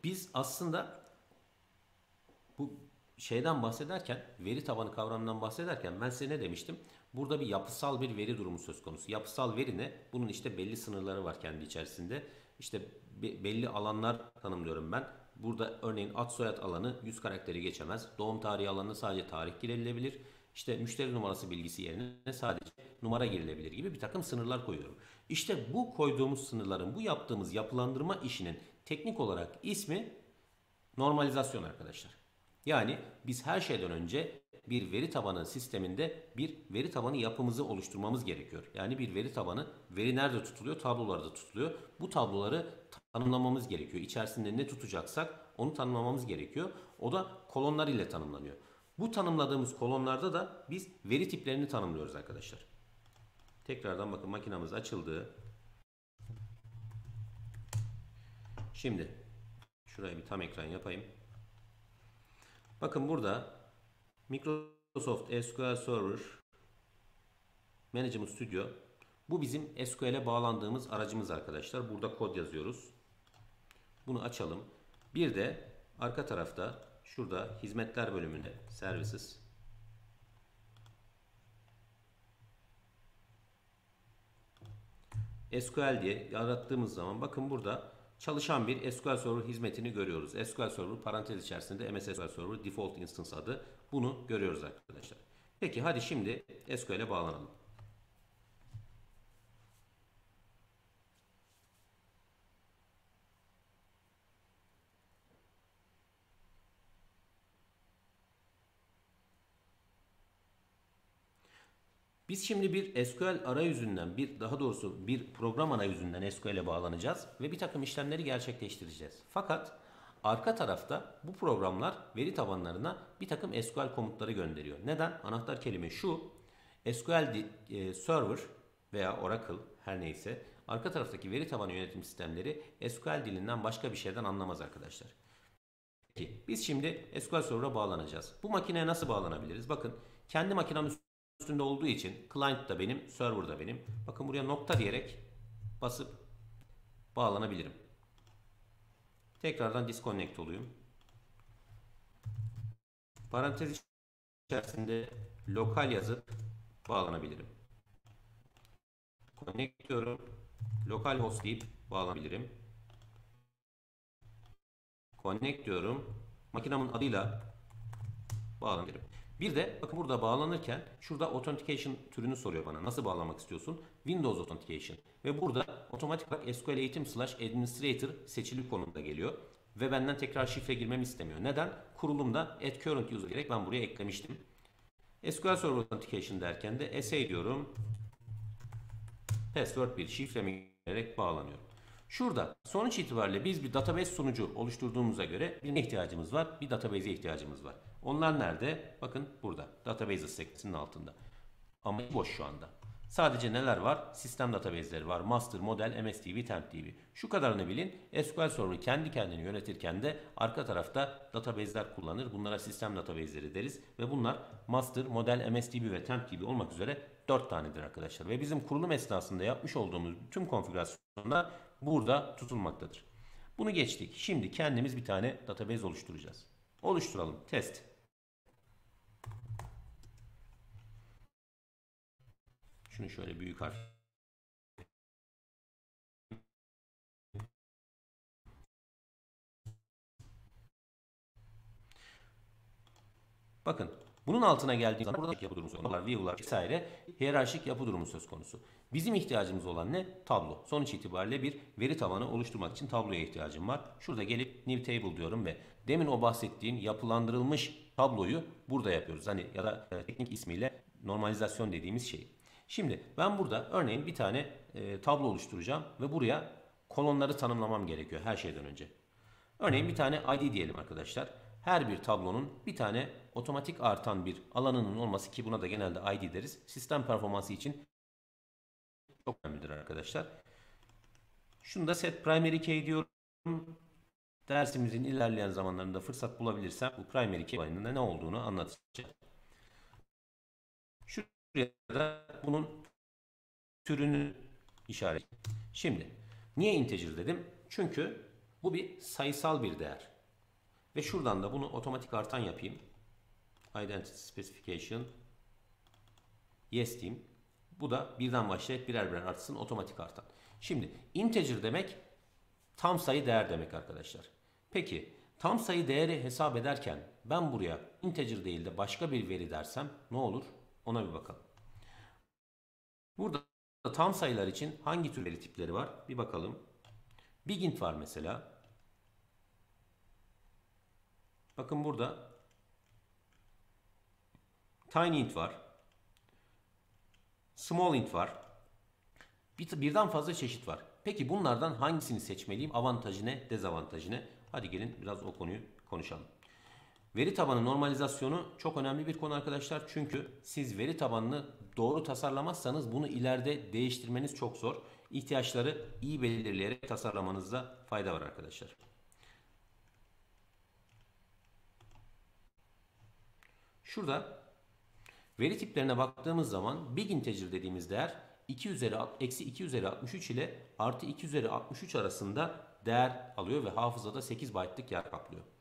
biz aslında bu şeyden bahsederken, veri tabanı kavramından bahsederken ben size ne demiştim? Burada bir yapısal bir veri durumu söz konusu. Yapısal veri ne? Bunun işte belli sınırları var kendi içerisinde. İşte belli alanlar tanımlıyorum ben. Burada örneğin ad soyad alanı 100 karakteri geçemez. Doğum tarihi alanına sadece tarih girilebilir. İşte müşteri numarası bilgisi yerine sadece numara girilebilir gibi bir takım sınırlar koyuyorum. İşte bu koyduğumuz sınırların, bu yaptığımız yapılandırma işinin teknik olarak ismi normalizasyon arkadaşlar. Yani biz her şeyden önce bir veri tabanı sisteminde bir veri tabanı yapımızı oluşturmamız gerekiyor. Yani bir veri tabanı, veri nerede tutuluyor? Tablolarda tutuluyor. Bu tabloları tanımlamamız gerekiyor. İçerisinde ne tutacaksak onu tanımlamamız gerekiyor. O da kolonlar ile tanımlanıyor. Bu tanımladığımız kolonlarda da biz veri tiplerini tanımlıyoruz arkadaşlar. Tekrardan bakın makinamız açıldı. Şimdi şurayı bir tam ekran yapayım. Bakın burada Microsoft SQL Server Management Studio bu bizim SQL'e bağlandığımız aracımız arkadaşlar. Burada kod yazıyoruz. Bunu açalım. Bir de arka tarafta şurada hizmetler bölümünde services SQL diye yarattığımız zaman bakın burada çalışan bir SQL Server hizmetini görüyoruz. SQL Server parantez içerisinde MS SQL Server Default Instance adı. Bunu görüyoruz arkadaşlar. Peki hadi şimdi SQL'e bağlanalım. Biz şimdi bir SQL arayüzünden bir daha doğrusu bir program arayüzünden SQL'e bağlanacağız ve bir takım işlemleri gerçekleştireceğiz. Fakat arka tarafta bu programlar veri tabanlarına bir takım SQL komutları gönderiyor. Neden? Anahtar kelime şu. SQL e, Server veya Oracle her neyse arka taraftaki veri tabanı yönetim sistemleri SQL dilinden başka bir şeyden anlamaz arkadaşlar. Peki biz şimdi SQL Server'a bağlanacağız. Bu makineye nasıl bağlanabiliriz? Bakın kendi makinem üstünde olduğu için client da benim, server da benim. Bakın buraya nokta diyerek basıp bağlanabilirim. Tekrardan disconnect olayım. Parantez içerisinde lokal yazıp bağlanabilirim. Connect diyorum. Lokal host deyip bağlanabilirim. Connect diyorum. Makinamın adıyla bağlanabilirim. Bir de bakın burada bağlanırken şurada authentication türünü soruyor bana. Nasıl bağlamak istiyorsun? Windows Authentication. Ve burada otomatik olarak SQL Eğitim slash Administrator seçili konumda geliyor. Ve benden tekrar şifre girmemi istemiyor. Neden? Kurulumda add current user diyerek ben buraya eklemiştim. SQL Server Authentication derken de SA diyorum. Password bir şifremi girerek bağlanıyor. Şurada sonuç itibariyle biz bir database sunucu oluşturduğumuza göre bir ihtiyacımız var? Bir database'e ihtiyacımız var. Onlar nerede? Bakın burada. Databases sekmesinin altında. Ama boş şu anda. Sadece neler var? Sistem database'leri var. Master, model, MSDB, TempDB. Şu kadarını bilin. SQL Server kendi kendini yönetirken de arka tarafta database'ler kullanır. Bunlara sistem database'leri deriz. Ve bunlar Master, model, MSDB ve TempDB olmak üzere 4 tanedir arkadaşlar. Ve bizim kurulum esnasında yapmış olduğumuz tüm konfigürasyonlar burada tutulmaktadır. Bunu geçtik. Şimdi kendimiz bir tane database oluşturacağız. Oluşturalım. Test. Şunu şöyle büyük harf. Bakın bunun altına geldiğimiz zaman burada yapı durumu söz konusu. View'lar vesaire hiyerarşik yapı durumu söz konusu. Bizim ihtiyacımız olan ne? Tablo. Sonuç itibariyle bir veri tabanı oluşturmak için tabloya ihtiyacım var. Şurada gelip new table diyorum ve demin o bahsettiğim yapılandırılmış tabloyu burada yapıyoruz. Hani ya da e, teknik ismiyle normalizasyon dediğimiz şey. Şimdi ben burada örneğin bir tane e, tablo oluşturacağım ve buraya kolonları tanımlamam gerekiyor her şeyden önce. Örneğin bir tane ID diyelim arkadaşlar. Her bir tablonun bir tane otomatik artan bir alanının olması ki buna da genelde ID deriz. Sistem performansı için çok önemlidir arkadaşlar. Şunu da set primary key diyorum. Dersimizin ilerleyen zamanlarında fırsat bulabilirsem bu primary key olayında ne olduğunu anlatacağım. Şuraya da bunun türünü işaret. Şimdi niye integer dedim? Çünkü bu bir sayısal bir değer. Ve şuradan da bunu otomatik artan yapayım. Identity specification yes diyeyim. Bu da birden başlayıp birer birer artsın otomatik artan. Şimdi integer demek tam sayı değer demek arkadaşlar. Peki tam sayı değeri hesap ederken ben buraya integer değil de başka bir veri dersem ne olur? Ona bir bakalım. Burada tam sayılar için hangi tür veri tipleri var? Bir bakalım. Big int var mesela. Bakın burada tiny int var. Small int var. Bir, birden fazla çeşit var. Peki bunlardan hangisini seçmeliyim? Avantajı ne, dezavantajı ne? Hadi gelin biraz o konuyu konuşalım. Veri tabanı normalizasyonu çok önemli bir konu arkadaşlar. Çünkü siz veri tabanını doğru tasarlamazsanız bunu ileride değiştirmeniz çok zor. İhtiyaçları iyi belirleyerek tasarlamanızda fayda var arkadaşlar. Şurada veri tiplerine baktığımız zaman big integer dediğimiz değer 2 üzeri eksi 2 üzeri 63 ile artı 2 üzeri 63 arasında değer alıyor ve hafızada 8 byte'lık yer kaplıyor.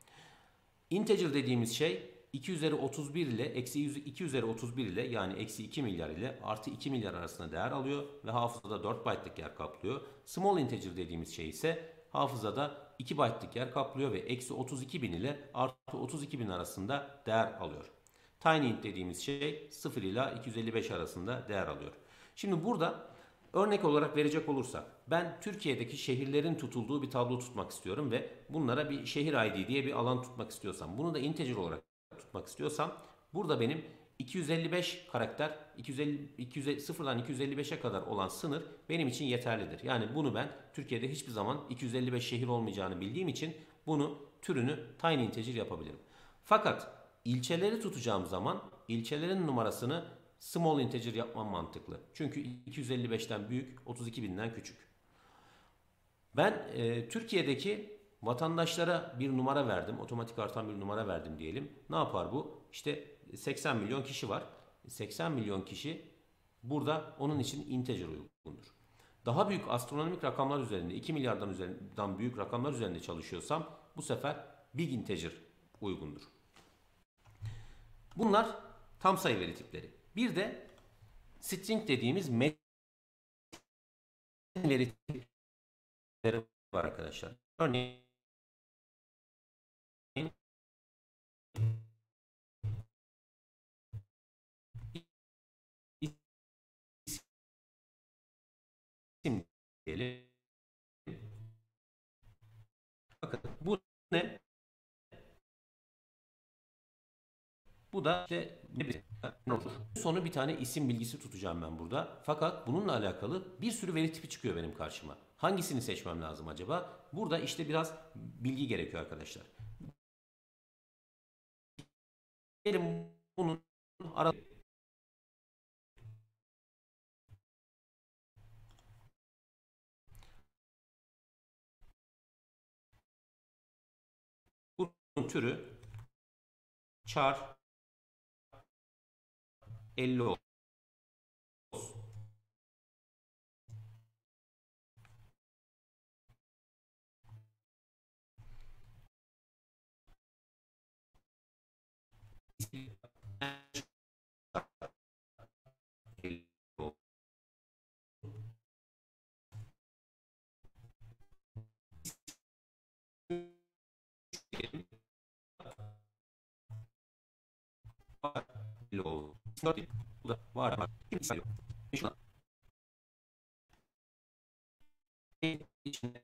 Integer dediğimiz şey 2 üzeri 31 ile eksi 2 üzeri 31 ile yani eksi 2 milyar ile artı 2 milyar arasında değer alıyor ve hafızada 4 byte'lık yer kaplıyor. Small integer dediğimiz şey ise hafızada 2 byte'lık yer kaplıyor ve eksi 32 bin ile artı 32 bin arasında değer alıyor. Tiny int dediğimiz şey 0 ile 255 arasında değer alıyor. Şimdi burada örnek olarak verecek olursak ben Türkiye'deki şehirlerin tutulduğu bir tablo tutmak istiyorum ve bunlara bir şehir ID diye bir alan tutmak istiyorsam bunu da integer olarak tutmak istiyorsam burada benim 255 karakter 250, 250 0'dan 255'e kadar olan sınır benim için yeterlidir. Yani bunu ben Türkiye'de hiçbir zaman 255 şehir olmayacağını bildiğim için bunu türünü tiny integer yapabilirim. Fakat ilçeleri tutacağım zaman ilçelerin numarasını small integer yapmam mantıklı. Çünkü 255'ten büyük, 32.000'den küçük. Ben e, Türkiye'deki vatandaşlara bir numara verdim. Otomatik artan bir numara verdim diyelim. Ne yapar bu? İşte 80 milyon kişi var. 80 milyon kişi burada onun için integer uygundur. Daha büyük astronomik rakamlar üzerinde 2 milyardan üzerinden büyük rakamlar üzerinde çalışıyorsam bu sefer big integer uygundur. Bunlar tam sayı veri tipleri. Bir de string dediğimiz metin veri tipleri var arkadaşlar. Örneğin isim diyelim. Bakın bu ne? Bu da işte ne bileyim ne olur. Sonu bir tane isim bilgisi tutacağım ben burada. Fakat bununla alakalı bir sürü veri tipi çıkıyor benim karşıma. Hangisini seçmem lazım acaba? Burada işte biraz bilgi gerekiyor arkadaşlar. Gelin bunun ara Bunun türü char 50 olsun. oldu. Bu da var var. Kimse yok. Şuna. İçinde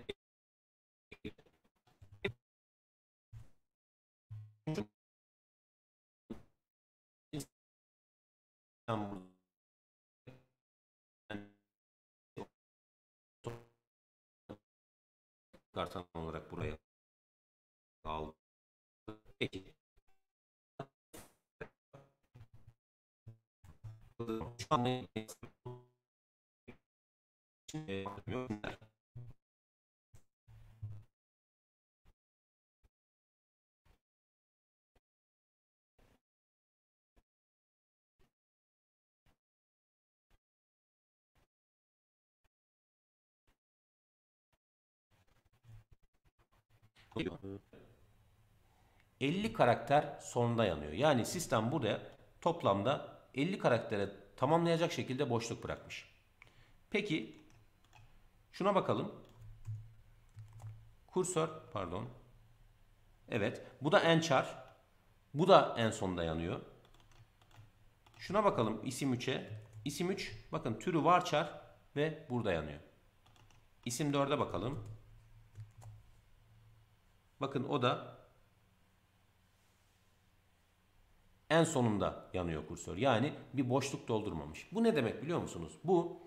kartan olarak buraya aldım. Peki. Şu an ne Geliyor. 50 karakter sonda yanıyor. Yani sistem burada toplamda 50 karaktere tamamlayacak şekilde boşluk bırakmış. Peki şuna bakalım. Kursör pardon. Evet bu da en char. Bu da en sonda yanıyor. Şuna bakalım isim 3'e. İsim 3 bakın türü varchar ve burada yanıyor. İsim 4'e bakalım. Bakın o da en sonunda yanıyor kursör. Yani bir boşluk doldurmamış. Bu ne demek biliyor musunuz? Bu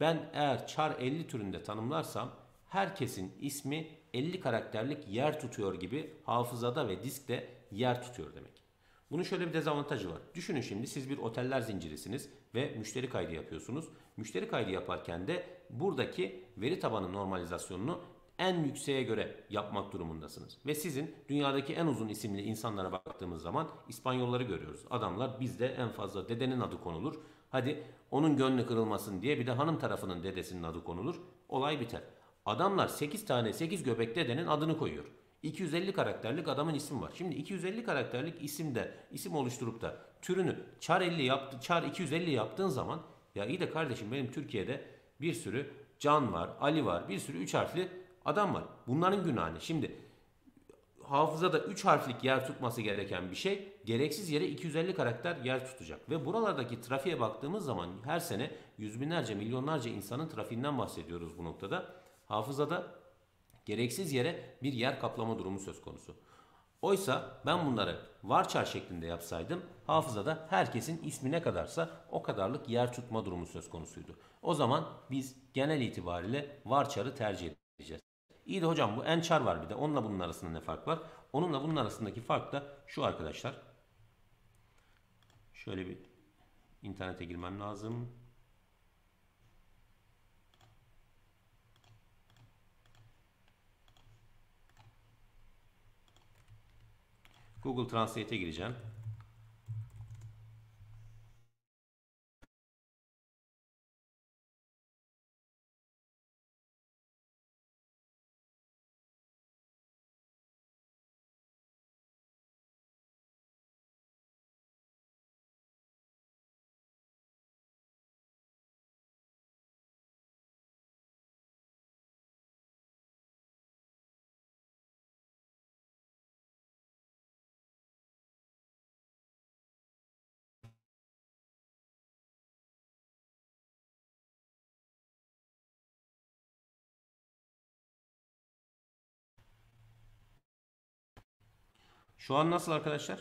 ben eğer char 50 türünde tanımlarsam herkesin ismi 50 karakterlik yer tutuyor gibi hafızada ve diskte yer tutuyor demek. Bunun şöyle bir dezavantajı var. Düşünün şimdi siz bir oteller zincirisiniz ve müşteri kaydı yapıyorsunuz. Müşteri kaydı yaparken de buradaki veri tabanı normalizasyonunu en yükseğe göre yapmak durumundasınız. Ve sizin dünyadaki en uzun isimli insanlara baktığımız zaman İspanyolları görüyoruz. Adamlar bizde en fazla dedenin adı konulur. Hadi onun gönlü kırılmasın diye bir de hanım tarafının dedesinin adı konulur. Olay biter. Adamlar 8 tane 8 göbek dedenin adını koyuyor. 250 karakterlik adamın ismi var. Şimdi 250 karakterlik isimde isim oluşturup da türünü char 50 yaptı, char 250 yaptığın zaman ya iyi de kardeşim benim Türkiye'de bir sürü Can var, Ali var, bir sürü 3 harfli adam var. Bunların günahı. Şimdi hafızada 3 harflik yer tutması gereken bir şey gereksiz yere 250 karakter yer tutacak. Ve buralardaki trafiğe baktığımız zaman her sene yüz binlerce, milyonlarca insanın trafiğinden bahsediyoruz bu noktada. Hafızada gereksiz yere bir yer kaplama durumu söz konusu. Oysa ben bunları varchar şeklinde yapsaydım hafızada herkesin ismi ne kadarsa o kadarlık yer tutma durumu söz konusuydu. O zaman biz genel itibariyle varchar'ı tercih edeceğiz. İyi de hocam bu enchar var bir de onunla bunun arasında ne fark var? Onunla bunun arasındaki fark da şu arkadaşlar. Şöyle bir internete girmem lazım. Google Translate'e gireceğim. Şu an nasıl arkadaşlar?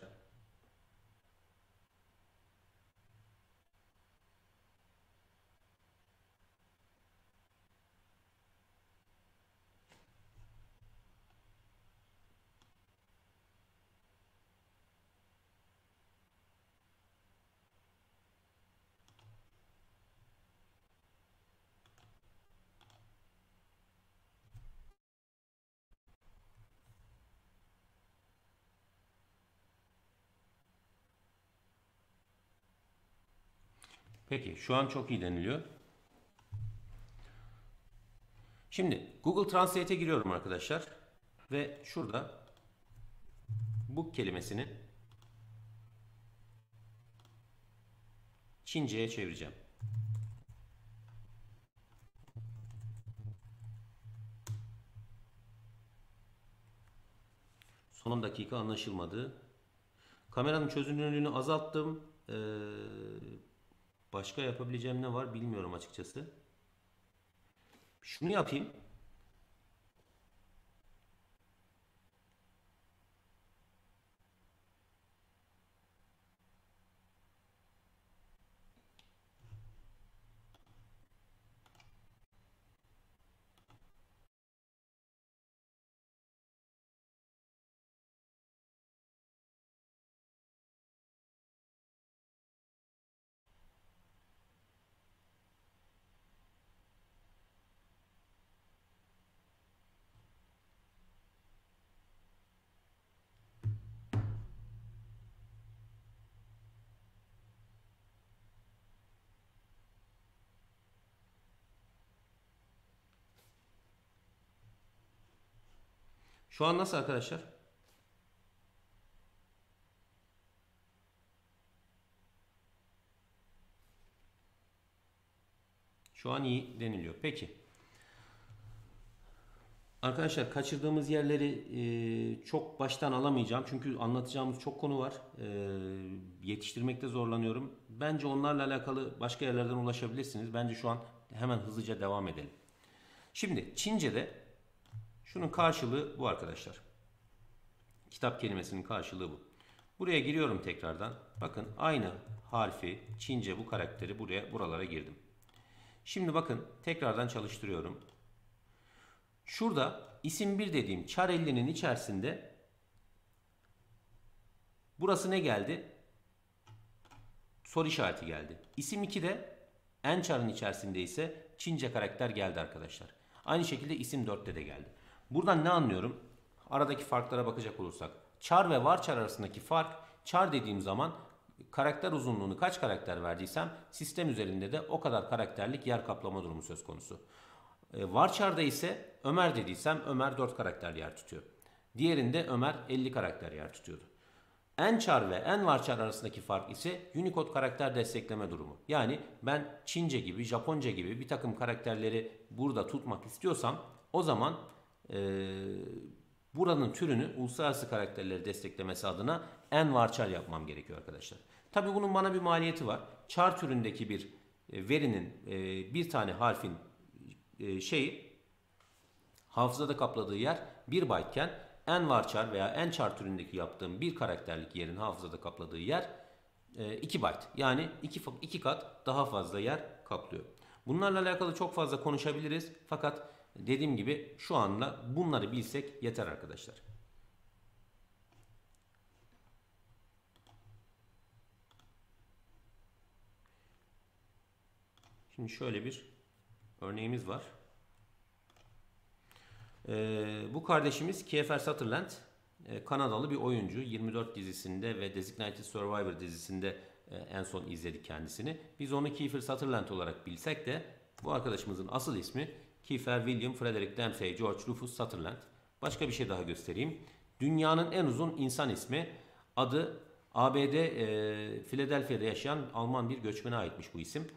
Peki şu an çok iyi deniliyor. Şimdi Google Translate'e giriyorum arkadaşlar. Ve şurada bu kelimesini Çince'ye çevireceğim. Son dakika anlaşılmadı. Kameranın çözünürlüğünü azalttım. Ee, Başka yapabileceğim ne var bilmiyorum açıkçası. Şunu yapayım. Şu an nasıl arkadaşlar? Şu an iyi deniliyor. Peki. Arkadaşlar kaçırdığımız yerleri e, çok baştan alamayacağım. Çünkü anlatacağımız çok konu var. E, yetiştirmekte zorlanıyorum. Bence onlarla alakalı başka yerlerden ulaşabilirsiniz. Bence şu an hemen hızlıca devam edelim. Şimdi Çince'de şunun karşılığı bu arkadaşlar. Kitap kelimesinin karşılığı bu. Buraya giriyorum tekrardan. Bakın aynı harfi Çince bu karakteri buraya buralara girdim. Şimdi bakın tekrardan çalıştırıyorum. Şurada isim 1 dediğim çar 50'nin içerisinde burası ne geldi? Soru işareti geldi. İsim 2'de en çarın içerisinde ise Çince karakter geldi arkadaşlar. Aynı şekilde isim 4'te de geldi. Buradan ne anlıyorum? Aradaki farklara bakacak olursak. Çar ve var çar arasındaki fark çar dediğim zaman karakter uzunluğunu kaç karakter verdiysem sistem üzerinde de o kadar karakterlik yer kaplama durumu söz konusu. E, Varçar'da ise Ömer dediysem Ömer 4 karakter yer tutuyor. Diğerinde Ömer 50 karakter yer tutuyordu. Enchar ve Envarchar arasındaki fark ise Unicode karakter destekleme durumu. Yani ben Çince gibi, Japonca gibi bir takım karakterleri burada tutmak istiyorsam o zaman e, buranın türünü uluslararası karakterleri desteklemesi adına Envarchar yapmam gerekiyor arkadaşlar. Tabii bunun bana bir maliyeti var. Char türündeki bir e, verinin e, bir tane harfin e, şeyi hafızada kapladığı yer 1 byte iken en varchar veya en char türündeki yaptığım bir karakterlik yerin hafızada kapladığı yer 2 e, byte. Yani 2 2 kat daha fazla yer kaplıyor. Bunlarla alakalı çok fazla konuşabiliriz. Fakat dediğim gibi şu anda bunları bilsek yeter arkadaşlar. Şimdi şöyle bir örneğimiz var. Ee, bu kardeşimiz Kiefer Sutherland e, Kanadalı bir oyuncu. 24 dizisinde ve Designated Survivor dizisinde e, en son izledik kendisini. Biz onu Kiefer Sutherland olarak bilsek de bu arkadaşımızın asıl ismi Kiefer William Frederick Dempsey George Rufus Sutherland. Başka bir şey daha göstereyim. Dünyanın en uzun insan ismi. Adı ABD e, Philadelphia'da yaşayan Alman bir göçmene aitmiş bu isim.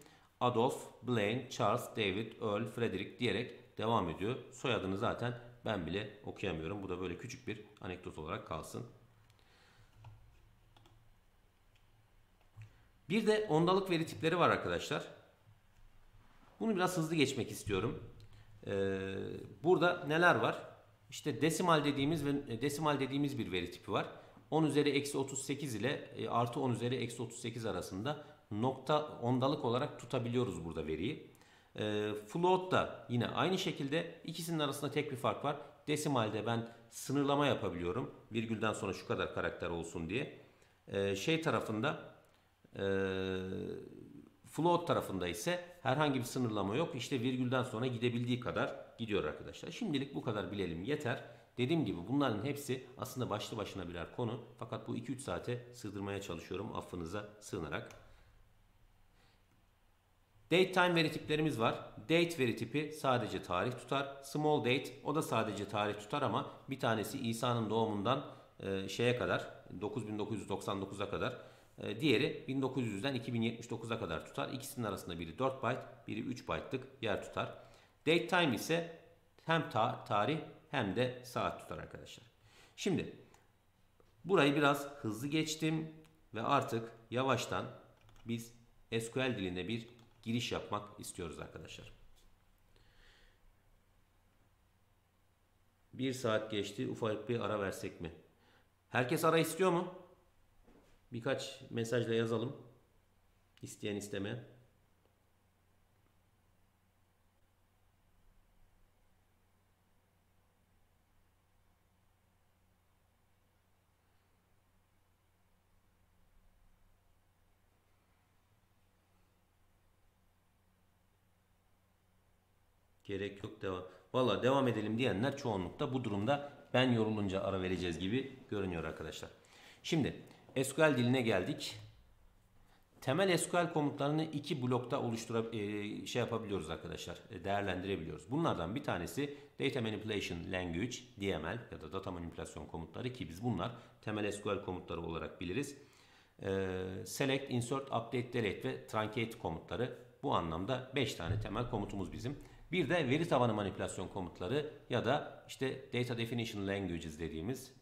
Adolf, Blaine, Charles, David, Earl, Frederick diyerek devam ediyor. Soyadını zaten ben bile okuyamıyorum. Bu da böyle küçük bir anekdot olarak kalsın. Bir de ondalık veri tipleri var arkadaşlar. Bunu biraz hızlı geçmek istiyorum. Ee, burada neler var? İşte desimal dediğimiz ve desimal dediğimiz bir veri tipi var. 10 üzeri eksi 38 ile e, artı 10 üzeri eksi 38 arasında nokta ondalık olarak tutabiliyoruz burada veriyi. E, float da yine aynı şekilde ikisinin arasında tek bir fark var. Desimalde ben sınırlama yapabiliyorum. Virgülden sonra şu kadar karakter olsun diye. E, şey tarafında e, float tarafında ise herhangi bir sınırlama yok. İşte virgülden sonra gidebildiği kadar gidiyor arkadaşlar. Şimdilik bu kadar bilelim yeter. Dediğim gibi bunların hepsi aslında başlı başına birer konu. Fakat bu 2-3 saate sığdırmaya çalışıyorum affınıza sığınarak. Date time veri tiplerimiz var. Date veri tipi sadece tarih tutar. Small date o da sadece tarih tutar ama bir tanesi İsa'nın doğumundan e, şeye kadar 9999'a kadar e, diğeri 1900'den 2079'a kadar tutar. İkisinin arasında biri 4 byte, biri 3 byte'lık yer tutar. Date time ise hem ta tarih hem de saat tutar arkadaşlar. Şimdi burayı biraz hızlı geçtim ve artık yavaştan biz SQL diline bir giriş yapmak istiyoruz arkadaşlar. Bir saat geçti. Ufak bir ara versek mi? Herkes ara istiyor mu? Birkaç mesajla yazalım. İsteyen istemeyen. Gerek yok devam. Valla devam edelim diyenler çoğunlukta bu durumda ben yorulunca ara vereceğiz gibi görünüyor arkadaşlar. Şimdi SQL diline geldik. Temel SQL komutlarını iki blokta oluşturup e, şey yapabiliyoruz arkadaşlar. E, değerlendirebiliyoruz. Bunlardan bir tanesi Data Manipulation Language DML ya da data manipülasyon komutları ki biz bunlar temel SQL komutları olarak biliriz. E, select, Insert, Update, Delete ve Truncate komutları bu anlamda 5 tane temel komutumuz bizim. Bir de veri tabanı manipülasyon komutları ya da işte Data Definition Languages dediğimiz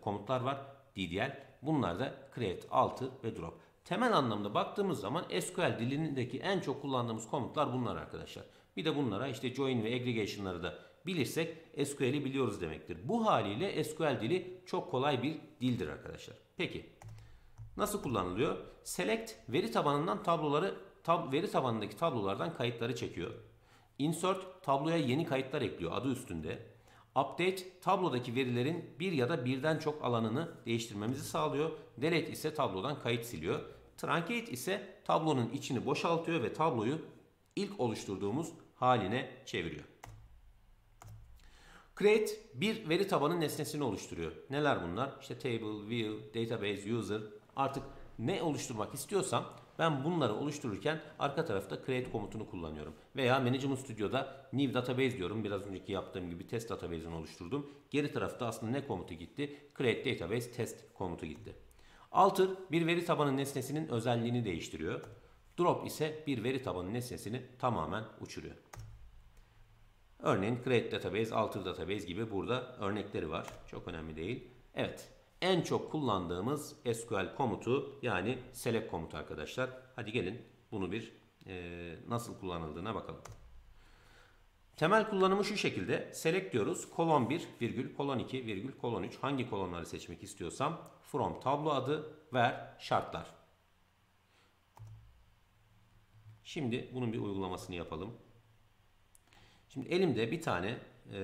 komutlar var. DDL. Bunlar da create, altı ve drop. Temel anlamda baktığımız zaman SQL dilindeki en çok kullandığımız komutlar bunlar arkadaşlar. Bir de bunlara işte join ve aggregation'ları da bilirsek SQL'i biliyoruz demektir. Bu haliyle SQL dili çok kolay bir dildir arkadaşlar. Peki nasıl kullanılıyor? Select veri tabanından tabloları tab veri tabanındaki tablolardan kayıtları çekiyor. Insert tabloya yeni kayıtlar ekliyor adı üstünde. Update tablodaki verilerin bir ya da birden çok alanını değiştirmemizi sağlıyor. Delete ise tablodan kayıt siliyor. Truncate ise tablonun içini boşaltıyor ve tabloyu ilk oluşturduğumuz haline çeviriyor. Create bir veri tabanı nesnesini oluşturuyor. Neler bunlar? İşte table, view, database, user. Artık ne oluşturmak istiyorsam ben bunları oluştururken arka tarafta create komutunu kullanıyorum. Veya Management Studio'da new database diyorum. Biraz önceki yaptığım gibi test database'ini oluşturdum. Geri tarafta aslında ne komutu gitti? Create database test komutu gitti. Alter bir veri tabanı nesnesinin özelliğini değiştiriyor. Drop ise bir veri tabanı nesnesini tamamen uçuruyor. Örneğin create database, alter database gibi burada örnekleri var. Çok önemli değil. Evet. En çok kullandığımız SQL komutu yani select komutu arkadaşlar. Hadi gelin bunu bir e, nasıl kullanıldığına bakalım. Temel kullanımı şu şekilde. Select diyoruz. Kolon 1 virgül kolon 2 virgül kolon 3 hangi kolonları seçmek istiyorsam from tablo adı ver şartlar. Şimdi bunun bir uygulamasını yapalım. Şimdi elimde bir tane e,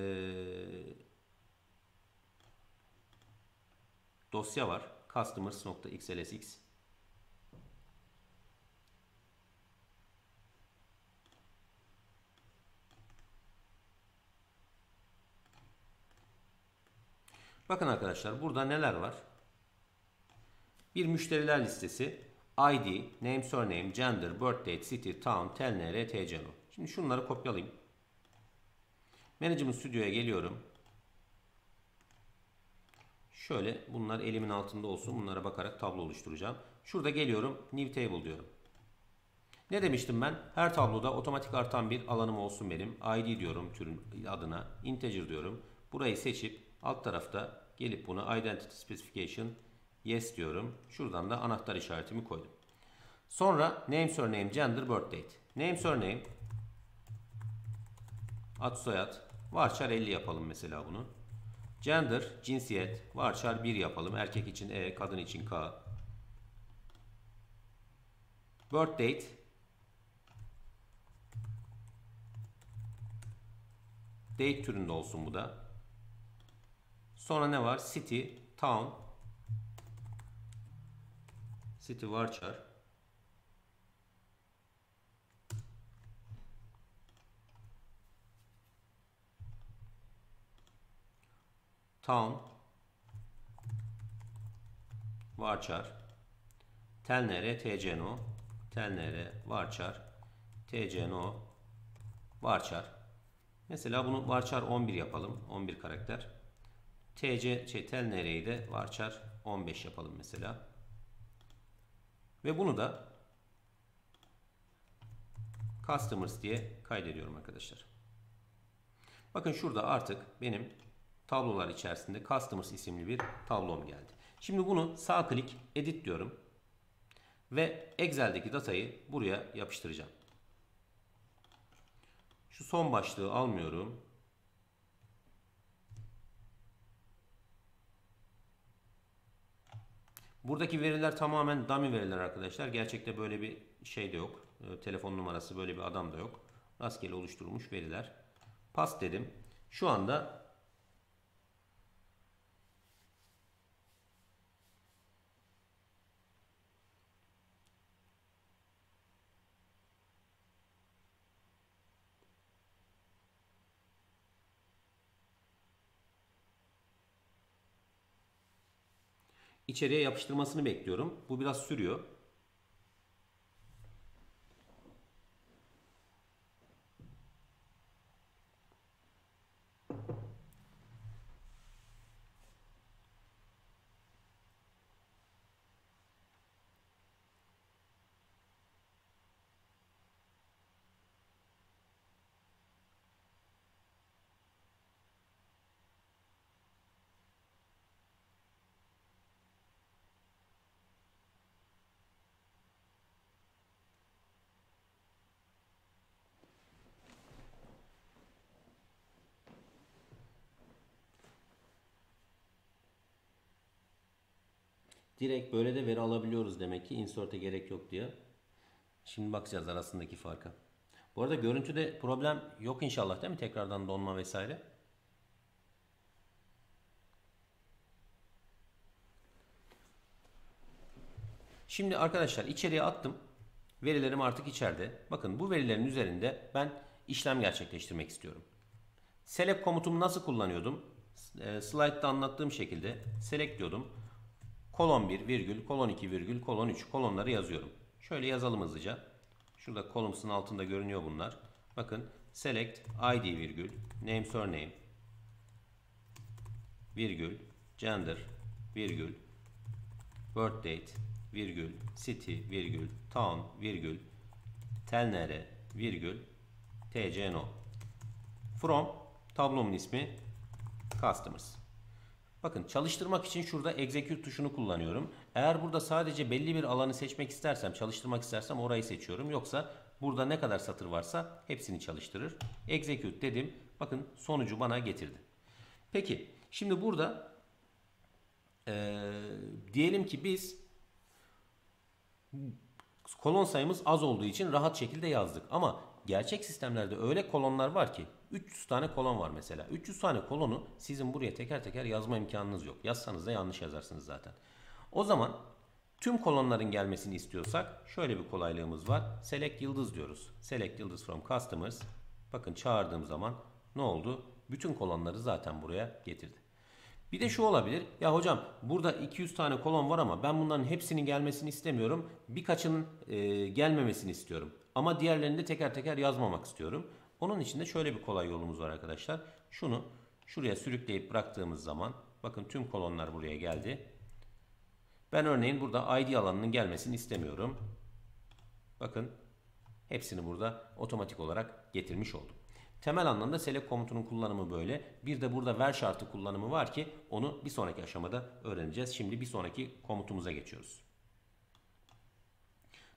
dosya var. customers.xlsx Bakın arkadaşlar burada neler var? Bir müşteriler listesi, ID, name, surname, gender, birth date, city, town, telnr, tcno. Şimdi şunları kopyalayayım. Management Studio'ya geliyorum. Şöyle bunlar elimin altında olsun. Bunlara bakarak tablo oluşturacağım. Şurada geliyorum. New Table diyorum. Ne demiştim ben? Her tabloda otomatik artan bir alanım olsun benim. ID diyorum türün adına. Integer diyorum. Burayı seçip alt tarafta gelip buna Identity Specification Yes diyorum. Şuradan da anahtar işaretimi koydum. Sonra name, surname, gender, birth date. Name, surname ad soyad varchar 50 yapalım mesela bunu. Gender, cinsiyet, varchar 1 yapalım. Erkek için E, kadın için K. Birth date. Date türünde olsun bu da. Sonra ne var? City, town. City varchar. Town. Varchar. Telnere tcno telnere varchar. Tcno varchar. Mesela bunu varchar 11 yapalım 11 karakter. Tc şey telnereyi de varchar 15 yapalım mesela. Ve bunu da customers diye kaydediyorum arkadaşlar. Bakın şurada artık benim tablolar içerisinde Customers isimli bir tablom geldi. Şimdi bunu sağ klik edit diyorum. Ve Excel'deki datayı buraya yapıştıracağım. Şu son başlığı almıyorum. Buradaki veriler tamamen dummy veriler arkadaşlar. Gerçekte böyle bir şey de yok. E, telefon numarası böyle bir adam da yok. Rastgele oluşturulmuş veriler. Pas dedim. Şu anda içeriye yapıştırmasını bekliyorum. Bu biraz sürüyor. Direkt böyle de veri alabiliyoruz demek ki insert'e gerek yok diye. Şimdi bakacağız arasındaki farka. Bu arada görüntüde problem yok inşallah değil mi? Tekrardan donma vesaire. Şimdi arkadaşlar içeriye attım. Verilerim artık içeride. Bakın bu verilerin üzerinde ben işlem gerçekleştirmek istiyorum. Select komutumu nasıl kullanıyordum? E, slide'da anlattığım şekilde select diyordum. Kolon 1 virgül, kolon 2 virgül, kolon 3 kolonları yazıyorum. Şöyle yazalım hızlıca. Şurada columns'ın altında görünüyor bunlar. Bakın select id virgül, name surname virgül, gender virgül, birth date virgül, city virgül, town virgül, telnere virgül, tcno. From tablomun ismi customers. Bakın çalıştırmak için şurada execute tuşunu kullanıyorum. Eğer burada sadece belli bir alanı seçmek istersem, çalıştırmak istersem orayı seçiyorum. Yoksa burada ne kadar satır varsa hepsini çalıştırır. Execute dedim. Bakın sonucu bana getirdi. Peki şimdi burada ee, diyelim ki biz kolon sayımız az olduğu için rahat şekilde yazdık. Ama gerçek sistemlerde öyle kolonlar var ki 300 tane kolon var mesela. 300 tane kolonu sizin buraya teker teker yazma imkanınız yok. Yazsanız da yanlış yazarsınız zaten. O zaman tüm kolonların gelmesini istiyorsak şöyle bir kolaylığımız var. Select yıldız diyoruz. Select yıldız from customers. Bakın çağırdığım zaman ne oldu? Bütün kolonları zaten buraya getirdi. Bir de şu olabilir. Ya hocam burada 200 tane kolon var ama ben bunların hepsinin gelmesini istemiyorum. Birkaçının e, gelmemesini istiyorum. Ama diğerlerini de teker teker yazmamak istiyorum. Onun için de şöyle bir kolay yolumuz var arkadaşlar. Şunu şuraya sürükleyip bıraktığımız zaman bakın tüm kolonlar buraya geldi. Ben örneğin burada ID alanının gelmesini istemiyorum. Bakın hepsini burada otomatik olarak getirmiş oldum. Temel anlamda select komutunun kullanımı böyle. Bir de burada ver şartı kullanımı var ki onu bir sonraki aşamada öğreneceğiz. Şimdi bir sonraki komutumuza geçiyoruz.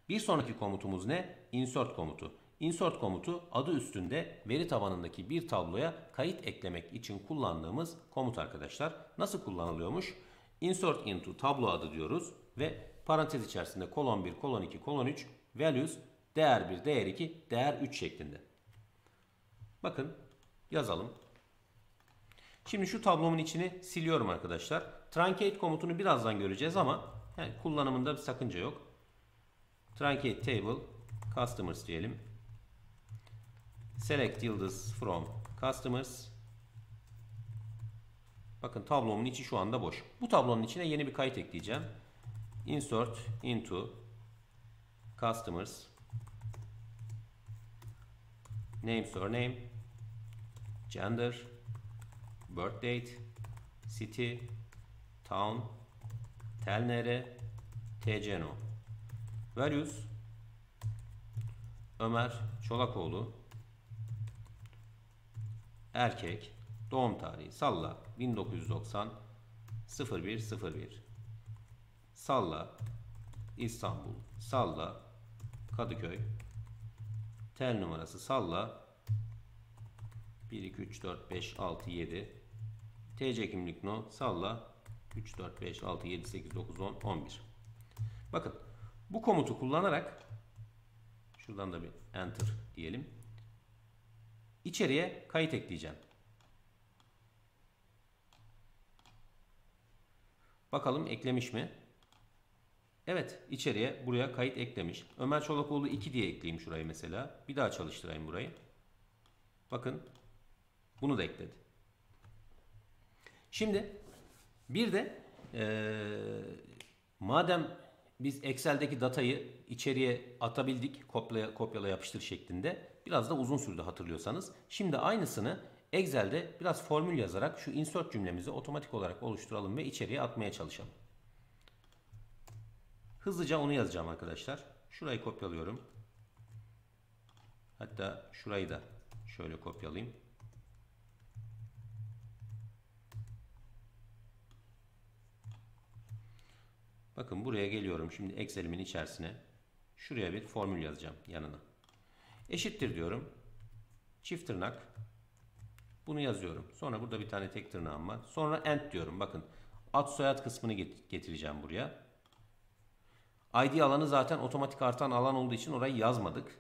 Bir sonraki komutumuz ne? Insert komutu. Insert komutu adı üstünde veri tabanındaki bir tabloya kayıt eklemek için kullandığımız komut arkadaşlar. Nasıl kullanılıyormuş? Insert into tablo adı diyoruz ve parantez içerisinde kolon 1, kolon 2, kolon 3 values değer 1, değer 2, değer 3 şeklinde. Bakın yazalım. Şimdi şu tablomun içini siliyorum arkadaşlar. Truncate komutunu birazdan göreceğiz ama yani kullanımında bir sakınca yok. Truncate table customers diyelim. Select yıldız from customers. Bakın tablomun içi şu anda boş. Bu tablonun içine yeni bir kayıt ekleyeceğim. Insert into customers. Name surname gender. Birth date. City. Town. Tel nere tcno values. Ömer Çolakoğlu erkek doğum tarihi salla 1990 0101 salla İstanbul salla Kadıköy. Tel numarası salla 1 2 3 4 5 6 7 TC kimlik no salla 3 4 5 6 7 8 9 10 11 bakın bu komutu kullanarak şuradan da bir enter diyelim içeriye kayıt ekleyeceğim bakalım eklemiş mi Evet içeriye buraya kayıt eklemiş. Ömer Çolakoğlu 2 diye ekleyeyim şurayı mesela. Bir daha çalıştırayım burayı. Bakın bunu da ekledi. Şimdi bir de ee, madem biz Excel'deki datayı içeriye atabildik kopyala, kopyala yapıştır şeklinde biraz da uzun sürdü hatırlıyorsanız. Şimdi aynısını Excel'de biraz formül yazarak şu insert cümlemizi otomatik olarak oluşturalım ve içeriye atmaya çalışalım. Hızlıca onu yazacağım arkadaşlar. Şurayı kopyalıyorum. Hatta şurayı da şöyle kopyalayayım. Bakın buraya geliyorum. Şimdi Excel'imin içerisine şuraya bir formül yazacağım yanına. Eşittir diyorum. Çift tırnak. Bunu yazıyorum. Sonra burada bir tane tek tırnağım var. Sonra end diyorum. Bakın ad soyad kısmını getireceğim buraya. ID alanı zaten otomatik artan alan olduğu için orayı yazmadık.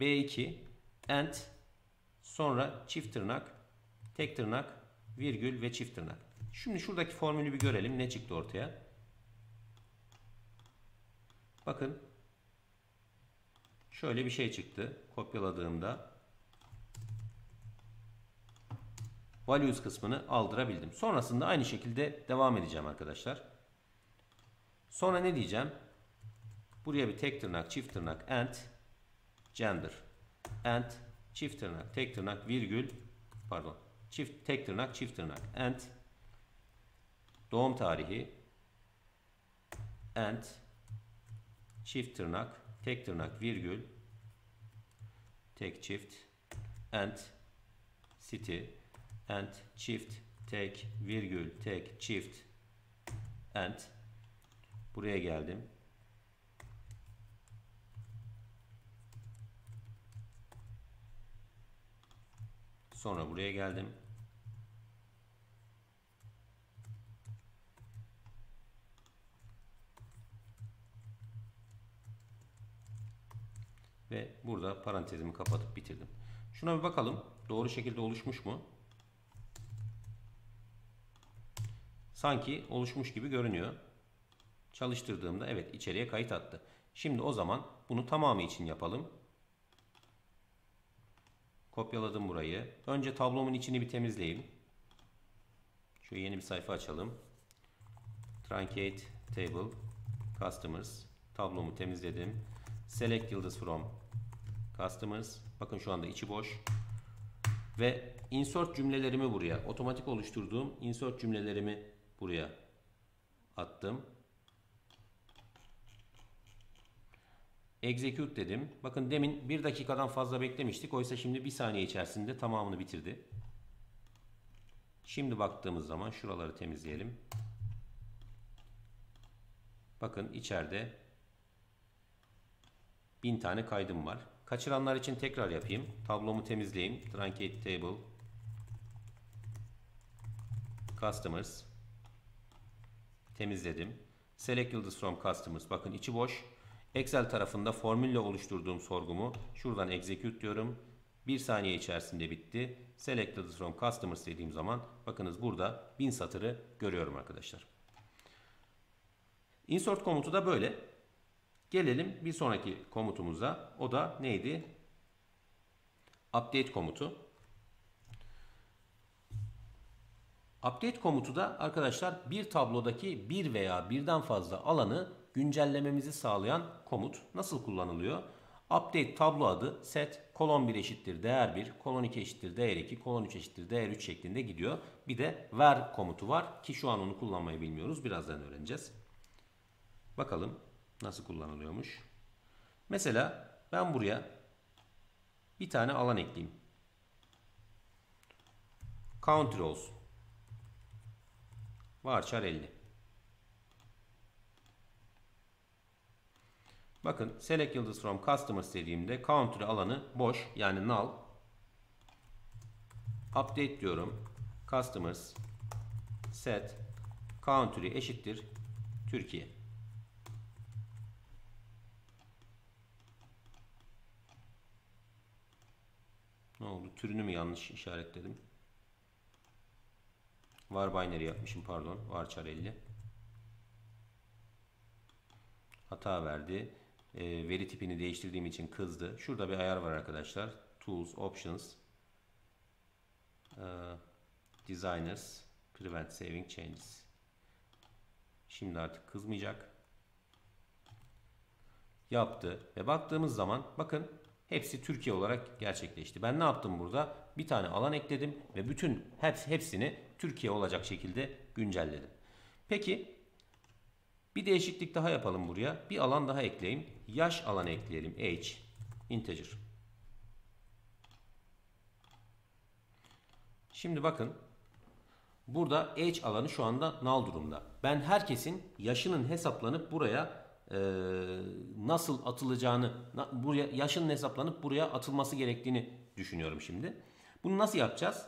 B2 and sonra çift tırnak, tek tırnak, virgül ve çift tırnak. Şimdi şuradaki formülü bir görelim ne çıktı ortaya. Bakın şöyle bir şey çıktı. Kopyaladığımda values kısmını aldırabildim. Sonrasında aynı şekilde devam edeceğim arkadaşlar. Sonra ne diyeceğim? Buraya bir tek tırnak, çift tırnak, and, gender, and, çift tırnak, tek tırnak, virgül, pardon, çift, tek tırnak, çift tırnak, and, doğum tarihi, and, çift tırnak, tek tırnak, virgül, tek çift, and, city, and, çift, tek, virgül, tek, çift, and, buraya geldim. Sonra buraya geldim. Ve burada parantezimi kapatıp bitirdim. Şuna bir bakalım. Doğru şekilde oluşmuş mu? Sanki oluşmuş gibi görünüyor. Çalıştırdığımda evet içeriye kayıt attı. Şimdi o zaman bunu tamamı için yapalım. Kopyaladım burayı. Önce tablomun içini bir temizleyeyim. Şöyle yeni bir sayfa açalım. Truncate Table Customers. Tablomu temizledim. Select yıldız from Customers. Bakın şu anda içi boş. Ve insert cümlelerimi buraya, otomatik oluşturduğum insert cümlelerimi buraya attım. Execute dedim. Bakın demin bir dakikadan fazla beklemiştik. Oysa şimdi bir saniye içerisinde tamamını bitirdi. Şimdi baktığımız zaman şuraları temizleyelim. Bakın içeride bin tane kaydım var. Kaçıranlar için tekrar yapayım. Tablomu temizleyeyim. Truncate Table Customers temizledim. Select yıldız from Customers. Bakın içi boş. Excel tarafında formülle oluşturduğum sorgumu şuradan execute diyorum. Bir saniye içerisinde bitti. Selected from customers dediğim zaman bakınız burada bin satırı görüyorum arkadaşlar. Insert komutu da böyle. Gelelim bir sonraki komutumuza. O da neydi? Update komutu. Update komutu da arkadaşlar bir tablodaki bir veya birden fazla alanı güncellememizi sağlayan komut nasıl kullanılıyor? Update tablo adı set kolon 1 eşittir değer 1, kolon 2 eşittir değer 2, kolon 3 eşittir değer 3 şeklinde gidiyor. Bir de ver komutu var ki şu an onu kullanmayı bilmiyoruz. Birazdan öğreneceğiz. Bakalım nasıl kullanılıyormuş. Mesela ben buraya bir tane alan ekleyeyim. Country olsun. Varchar 50. Bakın select yıldız from customers dediğimde country alanı boş yani null. Update diyorum. Customers set country eşittir Türkiye. Ne oldu? Türünü mü yanlış işaretledim? Var binary yapmışım pardon. Varchar 50. Hata verdi. E, veri tipini değiştirdiğim için kızdı. Şurada bir ayar var arkadaşlar. Tools, Options, e, Designers, Prevent Saving Changes. Şimdi artık kızmayacak. Yaptı ve baktığımız zaman bakın hepsi Türkiye olarak gerçekleşti. Ben ne yaptım burada? Bir tane alan ekledim ve bütün hepsini Türkiye olacak şekilde güncelledim. Peki bir değişiklik daha yapalım buraya. Bir alan daha ekleyeyim. Yaş alanı ekleyelim. Age integer. Şimdi bakın. Burada age alanı şu anda null durumda. Ben herkesin yaşının hesaplanıp buraya e, nasıl atılacağını, buraya yaşının hesaplanıp buraya atılması gerektiğini düşünüyorum şimdi. Bunu nasıl yapacağız?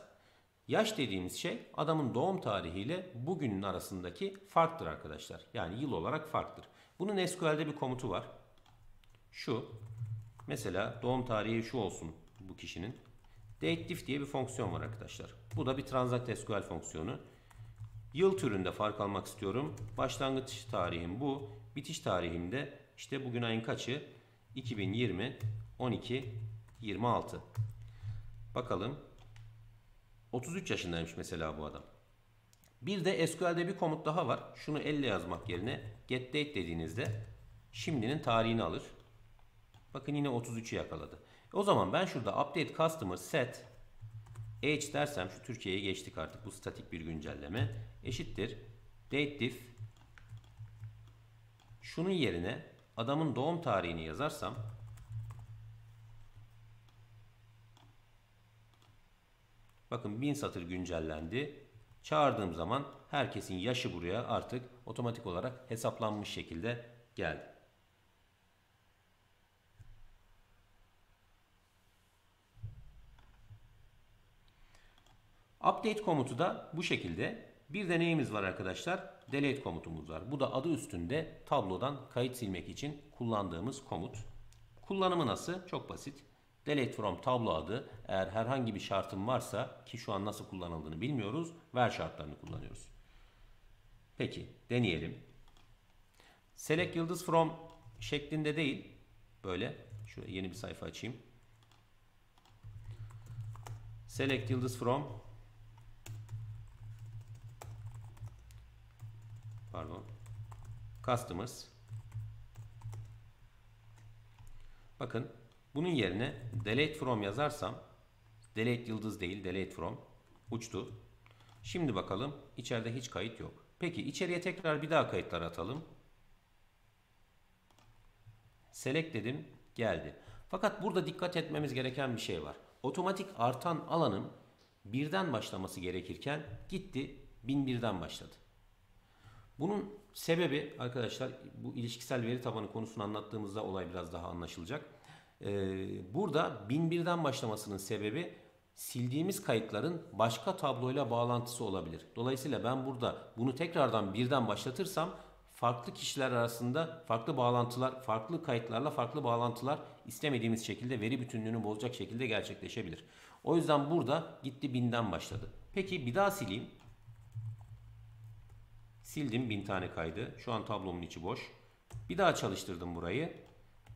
Yaş dediğimiz şey adamın doğum tarihiyle bugünün arasındaki farktır arkadaşlar. Yani yıl olarak farktır. Bunun SQL'de bir komutu var. Şu. Mesela doğum tarihi şu olsun bu kişinin. DateDiff diye bir fonksiyon var arkadaşlar. Bu da bir transact SQL fonksiyonu. Yıl türünde fark almak istiyorum. Başlangıç tarihim bu. Bitiş tarihim de işte bugün ayın kaçı? 2020 12 26. Bakalım. 33 yaşındaymış mesela bu adam. Bir de SQL'de bir komut daha var. Şunu elle yazmak yerine getDate dediğinizde şimdinin tarihini alır. Bakın yine 33'ü yakaladı. O zaman ben şurada update customer set age dersem şu Türkiye'ye geçtik artık bu statik bir güncelleme eşittir dateDiff şunun yerine adamın doğum tarihini yazarsam bakın bin satır güncellendi. Çağırdığım zaman herkesin yaşı buraya artık otomatik olarak hesaplanmış şekilde geldi. Update komutu da bu şekilde. Bir de neyimiz var arkadaşlar? Delete komutumuz var. Bu da adı üstünde tablodan kayıt silmek için kullandığımız komut. Kullanımı nasıl? Çok basit. Delete from tablo adı eğer herhangi bir şartım varsa ki şu an nasıl kullanıldığını bilmiyoruz. Ver şartlarını kullanıyoruz. Peki deneyelim. Select yıldız from şeklinde değil. Böyle. Şuraya yeni bir sayfa açayım. Select yıldız from pardon customers bakın bunun yerine delete from yazarsam delete yıldız değil delete from uçtu. Şimdi bakalım içeride hiç kayıt yok. Peki içeriye tekrar bir daha kayıtlar atalım. Select dedim geldi. Fakat burada dikkat etmemiz gereken bir şey var. Otomatik artan alanın birden başlaması gerekirken gitti 1001'den başladı. Bunun sebebi arkadaşlar bu ilişkisel veri tabanı konusunu anlattığımızda olay biraz daha anlaşılacak. Ee, burada 1001'den başlamasının sebebi sildiğimiz kayıtların başka tabloyla bağlantısı olabilir. Dolayısıyla ben burada bunu tekrardan birden başlatırsam farklı kişiler arasında farklı bağlantılar, farklı kayıtlarla farklı bağlantılar istemediğimiz şekilde veri bütünlüğünü bozacak şekilde gerçekleşebilir. O yüzden burada gitti binden başladı. Peki bir daha sileyim. Sildim bin tane kaydı. Şu an tablomun içi boş. Bir daha çalıştırdım burayı.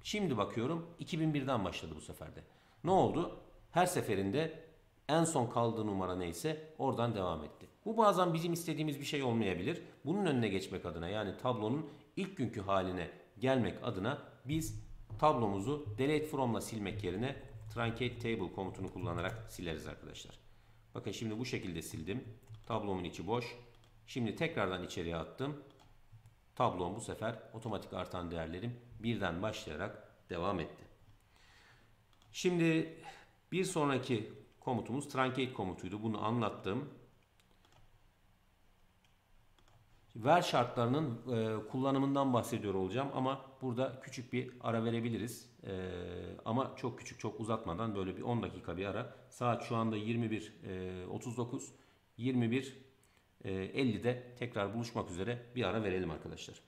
Şimdi bakıyorum 2001'den başladı bu seferde. Ne oldu? Her seferinde en son kaldığı numara neyse oradan devam etti. Bu bazen bizim istediğimiz bir şey olmayabilir. Bunun önüne geçmek adına yani tablonun ilk günkü haline gelmek adına biz tablomuzu delete from'la silmek yerine truncate table komutunu kullanarak sileriz arkadaşlar. Bakın şimdi bu şekilde sildim. Tablomun içi boş. Şimdi tekrardan içeriye attım. Tablom bu sefer otomatik artan değerlerim birden başlayarak devam etti. Şimdi bir sonraki komutumuz truncate komutuydu. Bunu anlattım. Ver şartlarının e, kullanımından bahsediyor olacağım ama burada küçük bir ara verebiliriz. E, ama çok küçük çok uzatmadan böyle bir 10 dakika bir ara. Saat şu anda 21.39 21 50'de tekrar buluşmak üzere bir ara verelim arkadaşlar.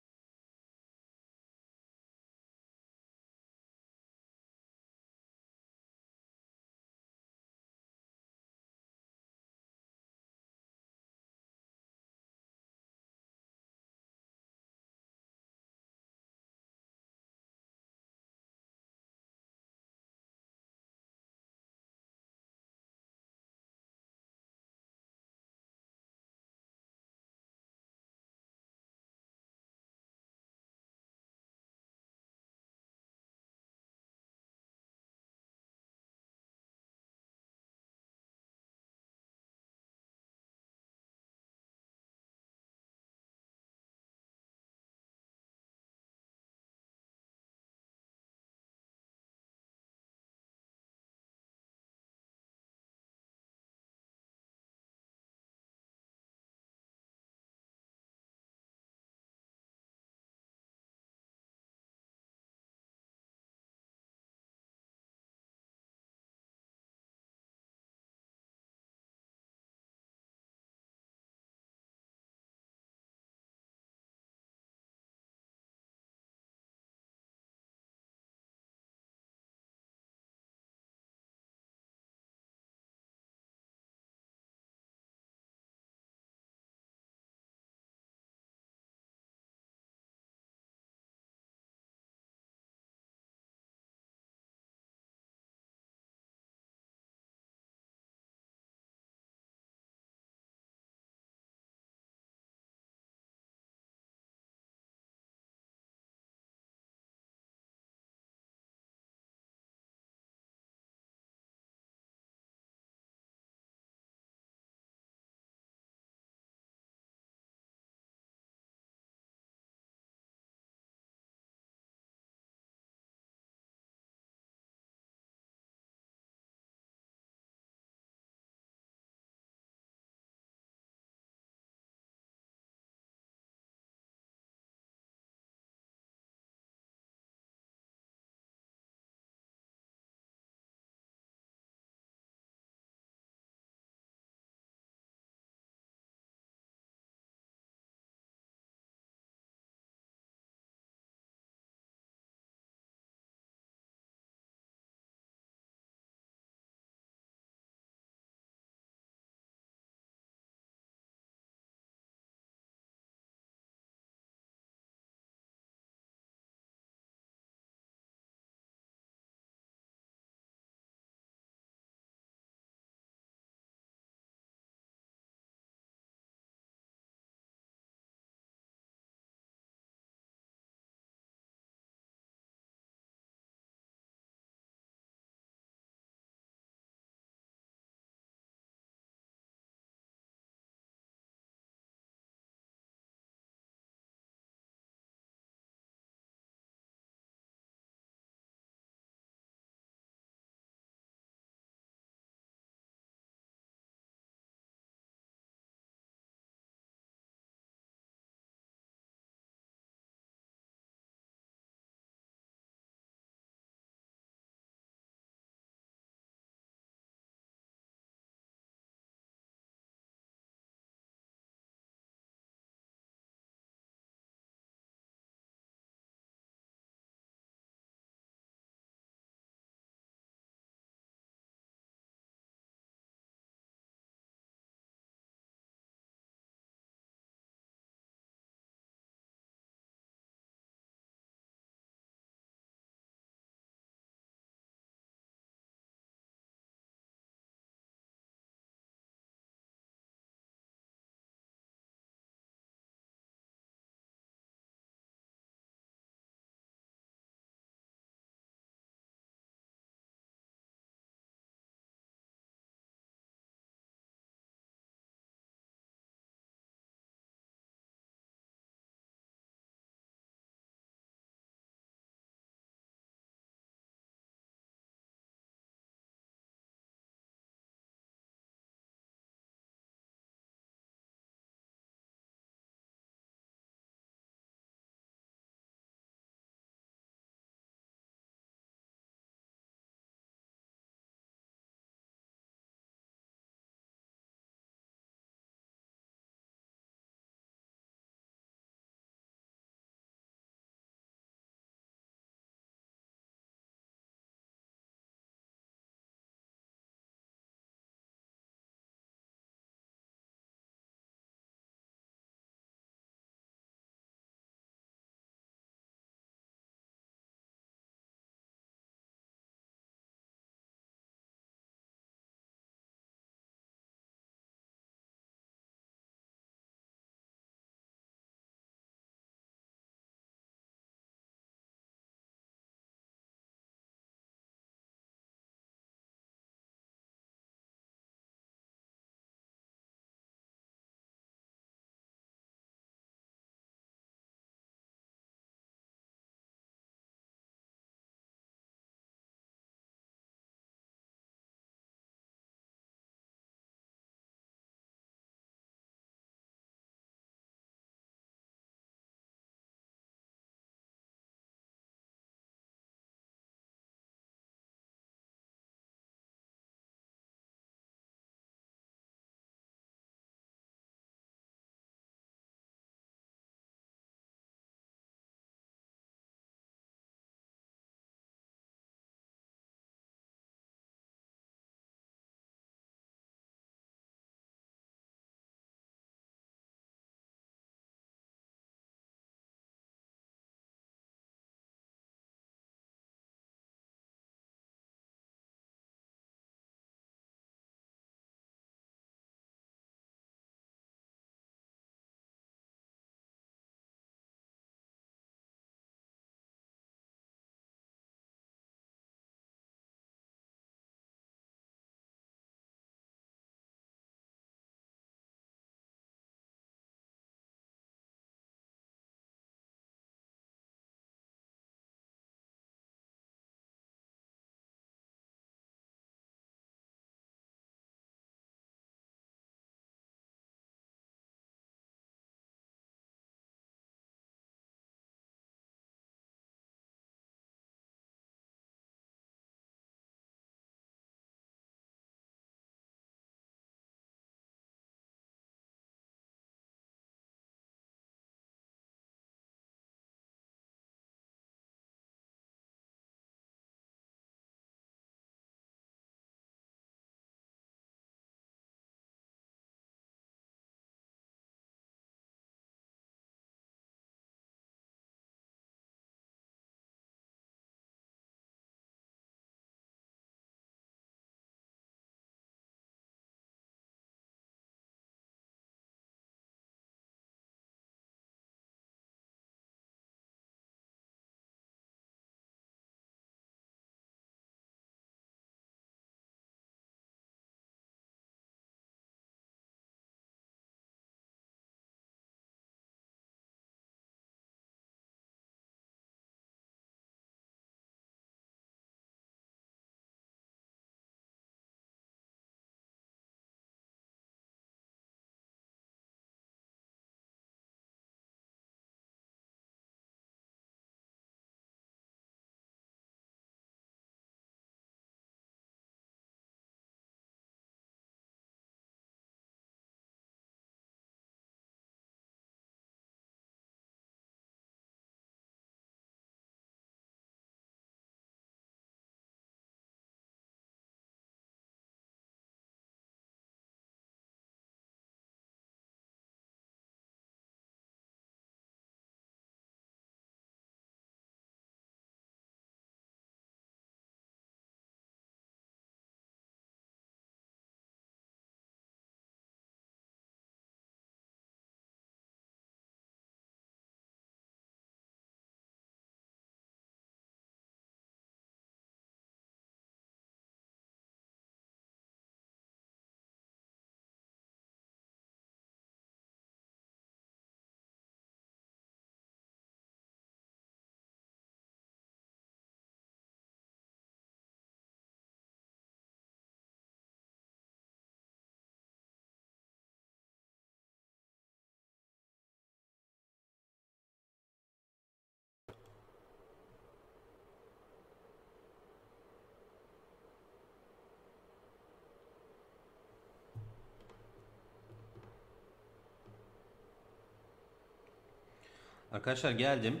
Arkadaşlar geldim.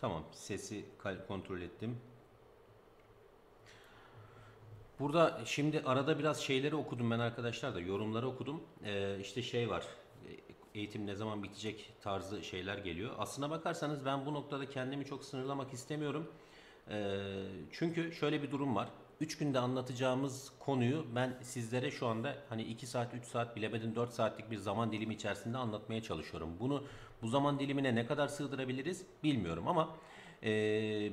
Tamam, sesi kontrol ettim. Burada şimdi arada biraz şeyleri okudum ben arkadaşlar da yorumları okudum. Ee, işte şey var. E, Eğitim ne zaman bitecek tarzı şeyler geliyor. Aslına bakarsanız ben bu noktada kendimi çok sınırlamak istemiyorum. Ee, çünkü şöyle bir durum var. 3 günde anlatacağımız konuyu ben sizlere şu anda hani 2 saat, 3 saat bilemedin 4 saatlik bir zaman dilimi içerisinde anlatmaya çalışıyorum. Bunu bu zaman dilimine ne kadar sığdırabiliriz bilmiyorum ama e,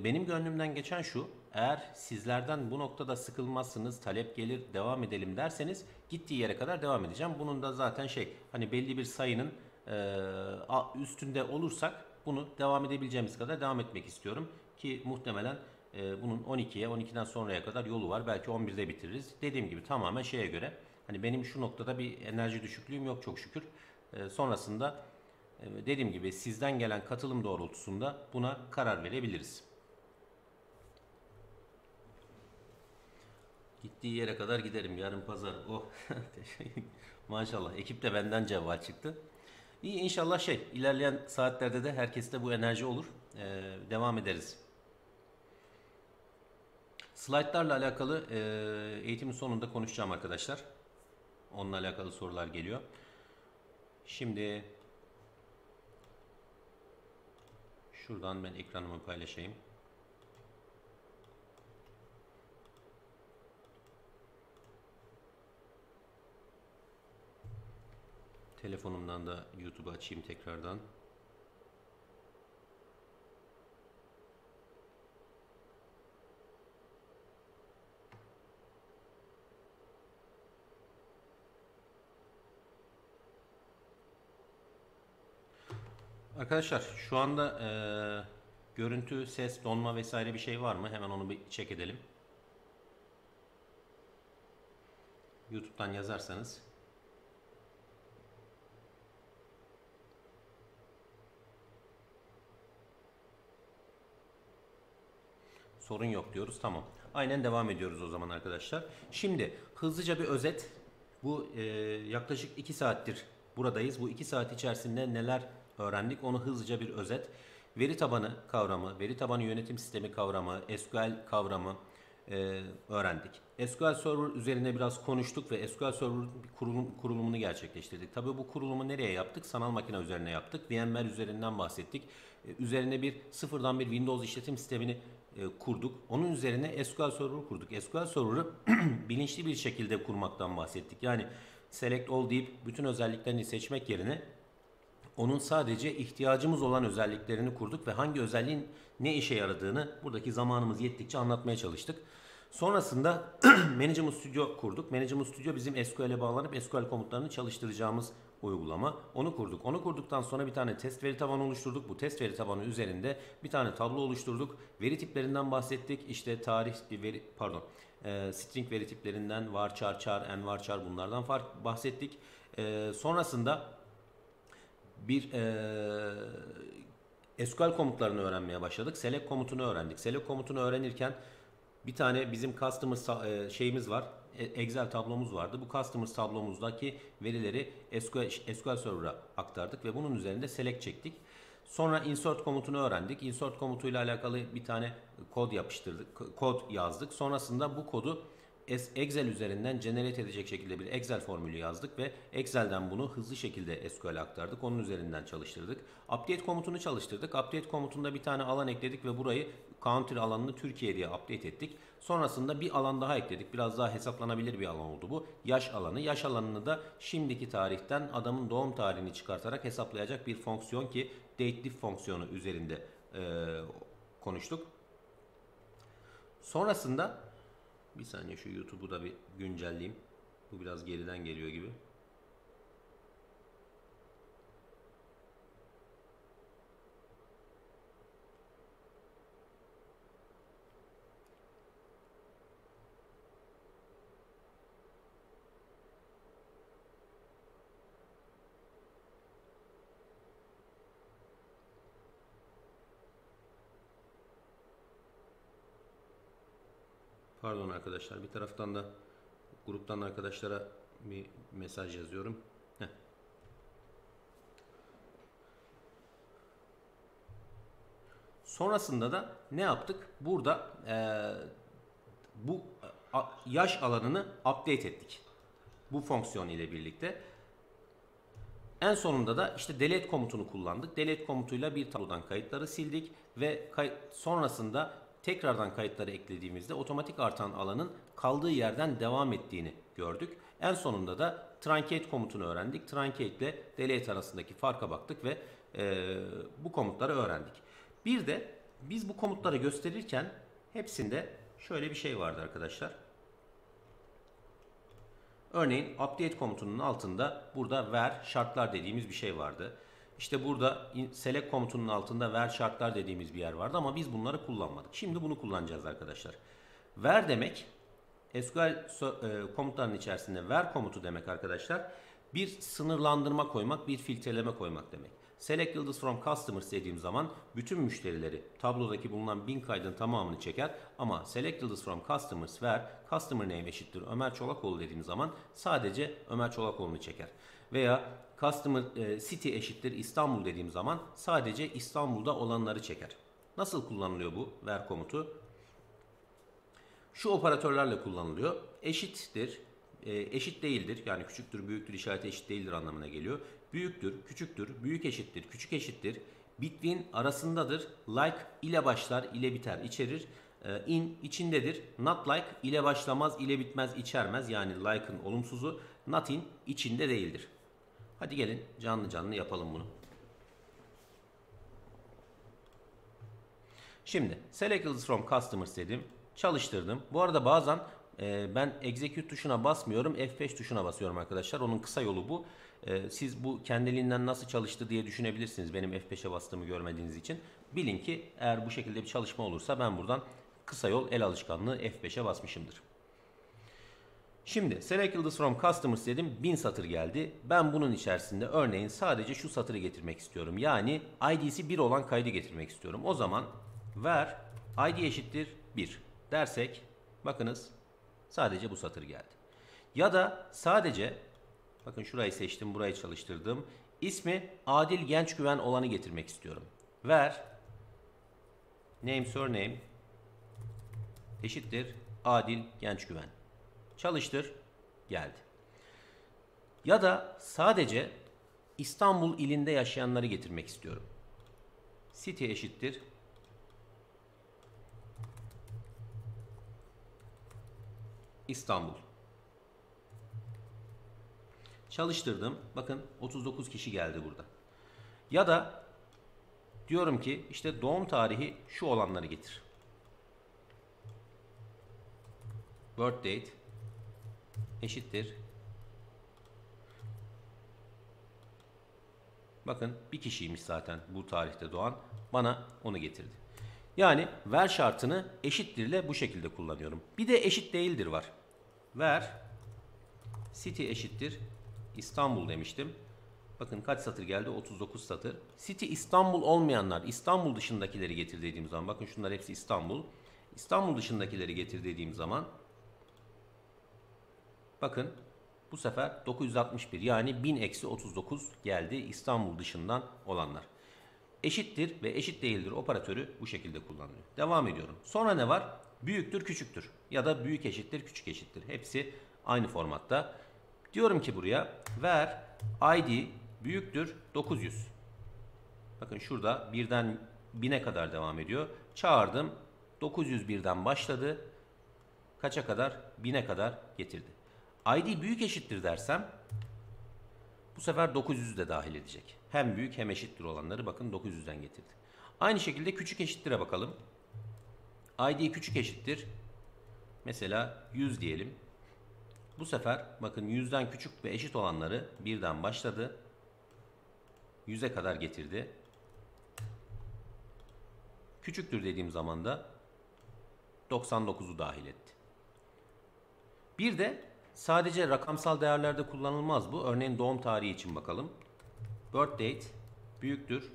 benim gönlümden geçen şu. Eğer sizlerden bu noktada sıkılmazsınız, talep gelir, devam edelim derseniz gittiği yere kadar devam edeceğim. Bunun da zaten şey hani belli bir sayının e, üstünde olursak bunu devam edebileceğimiz kadar devam etmek istiyorum. Ki muhtemelen e, bunun 12'ye 12'den sonraya kadar yolu var. Belki 11'de bitiririz. Dediğim gibi tamamen şeye göre. Hani benim şu noktada bir enerji düşüklüğüm yok çok şükür. E, sonrasında dediğim gibi sizden gelen katılım doğrultusunda buna karar verebiliriz. Gittiği yere kadar giderim. Yarın pazar. Oh. (laughs) Maşallah. Ekip de benden cevval çıktı. İyi inşallah şey ilerleyen saatlerde de herkeste bu enerji olur. Ee, devam ederiz. Slaytlarla alakalı e, eğitimin sonunda konuşacağım arkadaşlar. Onunla alakalı sorular geliyor. Şimdi şuradan ben ekranımı paylaşayım. Telefonumdan da YouTube'u açayım tekrardan. Arkadaşlar şu anda eee, görüntü, ses, donma vesaire bir şey var mı? Hemen onu bir check edelim. YouTube'dan yazarsanız. Sorun yok diyoruz. Tamam. Aynen devam ediyoruz o zaman arkadaşlar. Şimdi hızlıca bir özet. Bu e, yaklaşık 2 saattir buradayız. Bu 2 saat içerisinde neler öğrendik onu hızlıca bir özet. Veri tabanı kavramı, veri tabanı yönetim sistemi kavramı, SQL kavramı e, öğrendik. SQL Server üzerine biraz konuştuk ve SQL Server bir kurulum, kurulumunu gerçekleştirdik. Tabii bu kurulumu nereye yaptık? Sanal makine üzerine yaptık. VMware üzerinden bahsettik. E, üzerine bir sıfırdan bir Windows işletim sistemini e, kurduk. Onun üzerine SQL Server kurduk. SQL Server'ı (clears throat) bilinçli bir şekilde kurmaktan bahsettik. Yani select all deyip bütün özelliklerini seçmek yerine onun sadece ihtiyacımız olan özelliklerini kurduk ve hangi özelliğin ne işe yaradığını buradaki zamanımız yettikçe anlatmaya çalıştık. Sonrasında (clears throat) Management Studio kurduk. Management Studio bizim SQL'e bağlanıp SQL komutlarını çalıştıracağımız uygulama. Onu kurduk. Onu kurduktan sonra bir tane test veri tabanı oluşturduk. Bu test veri tabanı üzerinde bir tane tablo oluşturduk. Veri tiplerinden bahsettik. İşte tarih veri pardon e, string veri tiplerinden varchar, char, envarchar bunlardan fark bahsettik. E, sonrasında bir e, SQL komutlarını öğrenmeye başladık. Select komutunu öğrendik. Select komutunu öğrenirken bir tane bizim customers e, şeyimiz var. E, Excel tablomuz vardı. Bu customers tablomuzdaki verileri SQL, SQL Server'a aktardık ve bunun üzerinde select çektik. Sonra insert komutunu öğrendik. Insert komutuyla alakalı bir tane kod yapıştırdık, kod yazdık. Sonrasında bu kodu Excel üzerinden generate edecek şekilde bir Excel formülü yazdık ve Excel'den bunu hızlı şekilde SQL'e aktardık. Onun üzerinden çalıştırdık. Update komutunu çalıştırdık. Update komutunda bir tane alan ekledik ve burayı country alanını Türkiye diye update ettik. Sonrasında bir alan daha ekledik. Biraz daha hesaplanabilir bir alan oldu bu. Yaş alanı. Yaş alanını da şimdiki tarihten adamın doğum tarihini çıkartarak hesaplayacak bir fonksiyon ki dateDiff fonksiyonu üzerinde e, konuştuk. Sonrasında bir saniye şu YouTube'u da bir güncelleyeyim. Bu biraz geriden geliyor gibi. Pardon arkadaşlar bir taraftan da gruptan arkadaşlara bir mesaj yazıyorum. Heh. Sonrasında da ne yaptık? Burada eee, bu yaş alanını update ettik. Bu fonksiyon ile birlikte. En sonunda da işte delete komutunu kullandık. Delete komutuyla bir tablodan kayıtları sildik ve kay- sonrasında tekrardan kayıtları eklediğimizde otomatik artan alanın kaldığı yerden devam ettiğini gördük. En sonunda da truncate komutunu öğrendik. Truncate ile delete arasındaki farka baktık ve eee, bu komutları öğrendik. Bir de biz bu komutları gösterirken hepsinde şöyle bir şey vardı arkadaşlar. Örneğin update komutunun altında burada ver şartlar dediğimiz bir şey vardı. İşte burada select komutunun altında ver şartlar dediğimiz bir yer vardı ama biz bunları kullanmadık. Şimdi bunu kullanacağız arkadaşlar. Ver demek SQL e, komutlarının içerisinde ver komutu demek arkadaşlar. Bir sınırlandırma koymak, bir filtreleme koymak demek. Select yıldız from customers dediğim zaman bütün müşterileri tablodaki bulunan bin kaydın tamamını çeker ama select yıldız from customers ver customer name eşittir Ömer Çolakoğlu dediğim zaman sadece Ömer Çolakoğlu'nu çeker. Veya customer e, city eşittir İstanbul dediğim zaman sadece İstanbul'da olanları çeker. Nasıl kullanılıyor bu ver komutu? Şu operatörlerle kullanılıyor. Eşittir, e, eşit değildir. Yani küçüktür, büyüktür işareti eşit değildir anlamına geliyor. Büyüktür, küçüktür, büyük eşittir, küçük eşittir. Between arasındadır. Like ile başlar, ile biter, içerir. E, in içindedir. Not like ile başlamaz, ile bitmez, içermez. Yani like'ın olumsuzu. Not in içinde değildir. Hadi gelin canlı canlı yapalım bunu. Şimdi select from customers dedim. Çalıştırdım. Bu arada bazen e, ben execute tuşuna basmıyorum. F5 tuşuna basıyorum arkadaşlar. Onun kısa yolu bu. E, siz bu kendiliğinden nasıl çalıştı diye düşünebilirsiniz. Benim F5'e bastığımı görmediğiniz için. Bilin ki eğer bu şekilde bir çalışma olursa ben buradan kısa yol el alışkanlığı F5'e basmışımdır. Şimdi select yıldız from customers dedim. 1000 satır geldi. Ben bunun içerisinde örneğin sadece şu satırı getirmek istiyorum. Yani ID'si 1 olan kaydı getirmek istiyorum. O zaman ver ID eşittir 1 dersek bakınız sadece bu satır geldi. Ya da sadece bakın şurayı seçtim burayı çalıştırdım. İsmi Adil Genç Güven olanı getirmek istiyorum. Ver name surname eşittir Adil Genç Güven. Çalıştır. Geldi. Ya da sadece İstanbul ilinde yaşayanları getirmek istiyorum. City eşittir. İstanbul. Çalıştırdım. Bakın 39 kişi geldi burada. Ya da diyorum ki işte doğum tarihi şu olanları getir. Birth date eşittir. Bakın bir kişiymiş zaten bu tarihte doğan. Bana onu getirdi. Yani ver şartını eşittirle bu şekilde kullanıyorum. Bir de eşit değildir var. Ver city eşittir İstanbul demiştim. Bakın kaç satır geldi? 39 satır. City İstanbul olmayanlar, İstanbul dışındakileri getir dediğim zaman bakın şunlar hepsi İstanbul. İstanbul dışındakileri getir dediğim zaman Bakın bu sefer 961 yani 1000 eksi 39 geldi İstanbul dışından olanlar. Eşittir ve eşit değildir operatörü bu şekilde kullanılıyor. Devam ediyorum. Sonra ne var? Büyüktür küçüktür ya da büyük eşittir küçük eşittir. Hepsi aynı formatta. Diyorum ki buraya ver id büyüktür 900. Bakın şurada birden 1000'e kadar devam ediyor. Çağırdım 901'den başladı. Kaça kadar? 1000'e kadar getirdi. ID büyük eşittir dersem bu sefer 900'ü de dahil edecek. Hem büyük hem eşittir olanları bakın 900'den getirdi. Aynı şekilde küçük eşittire bakalım. ID küçük eşittir. Mesela 100 diyelim. Bu sefer bakın 100'den küçük ve eşit olanları birden başladı. 100'e kadar getirdi. Küçüktür dediğim zaman da 99'u dahil etti. Bir de sadece rakamsal değerlerde kullanılmaz bu. Örneğin doğum tarihi için bakalım. Birth date büyüktür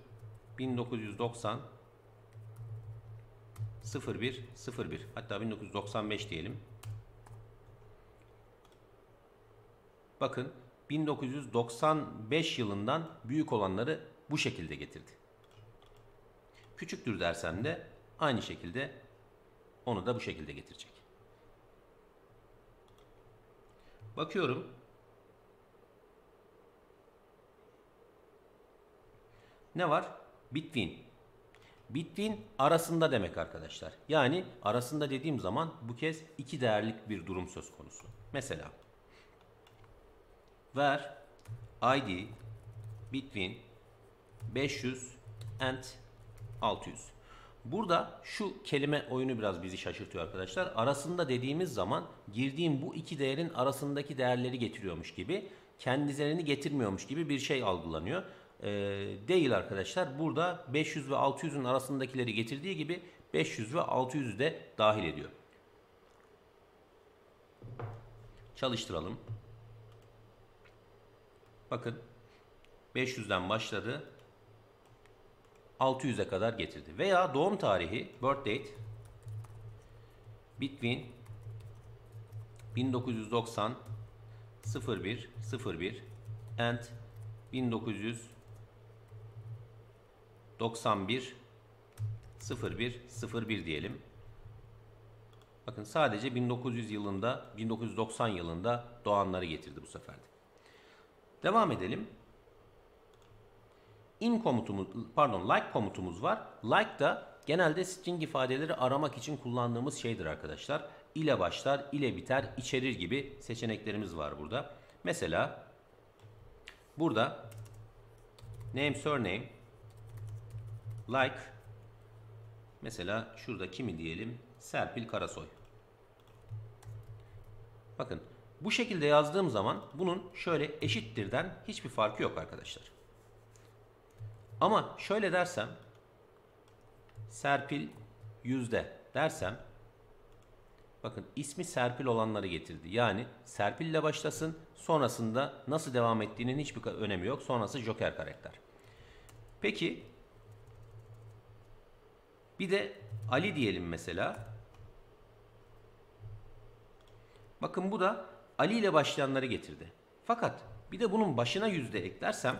1990 01 01 hatta 1995 diyelim. Bakın 1995 yılından büyük olanları bu şekilde getirdi. Küçüktür dersem de aynı şekilde onu da bu şekilde getirecek. Bakıyorum. Ne var? Between. Between arasında demek arkadaşlar. Yani arasında dediğim zaman bu kez iki değerlik bir durum söz konusu. Mesela where id between 500 and 600. Burada şu kelime oyunu biraz bizi şaşırtıyor arkadaşlar. Arasında dediğimiz zaman girdiğim bu iki değerin arasındaki değerleri getiriyormuş gibi, kendilerini getirmiyormuş gibi bir şey algılanıyor. Ee, değil arkadaşlar. Burada 500 ve 600'ün arasındakileri getirdiği gibi 500 ve 600'ü de dahil ediyor. Çalıştıralım. Bakın 500'den başladı. 600'e kadar getirdi. Veya doğum tarihi, birth date between 1990 01 01 and 1991 01 01 diyelim. Bakın sadece 1900 yılında 1990 yılında doğanları getirdi bu sefer de. Devam edelim in komutumuz pardon like komutumuz var. Like da genelde string ifadeleri aramak için kullandığımız şeydir arkadaşlar. İle başlar, ile biter, içerir gibi seçeneklerimiz var burada. Mesela burada name surname like mesela şurada kimi diyelim? Serpil Karasoy. Bakın bu şekilde yazdığım zaman bunun şöyle eşittirden hiçbir farkı yok arkadaşlar. Ama şöyle dersem Serpil yüzde dersem bakın ismi Serpil olanları getirdi. Yani Serpil ile başlasın sonrasında nasıl devam ettiğinin hiçbir önemi yok. Sonrası Joker karakter. Peki bir de Ali diyelim mesela. Bakın bu da Ali ile başlayanları getirdi. Fakat bir de bunun başına yüzde eklersem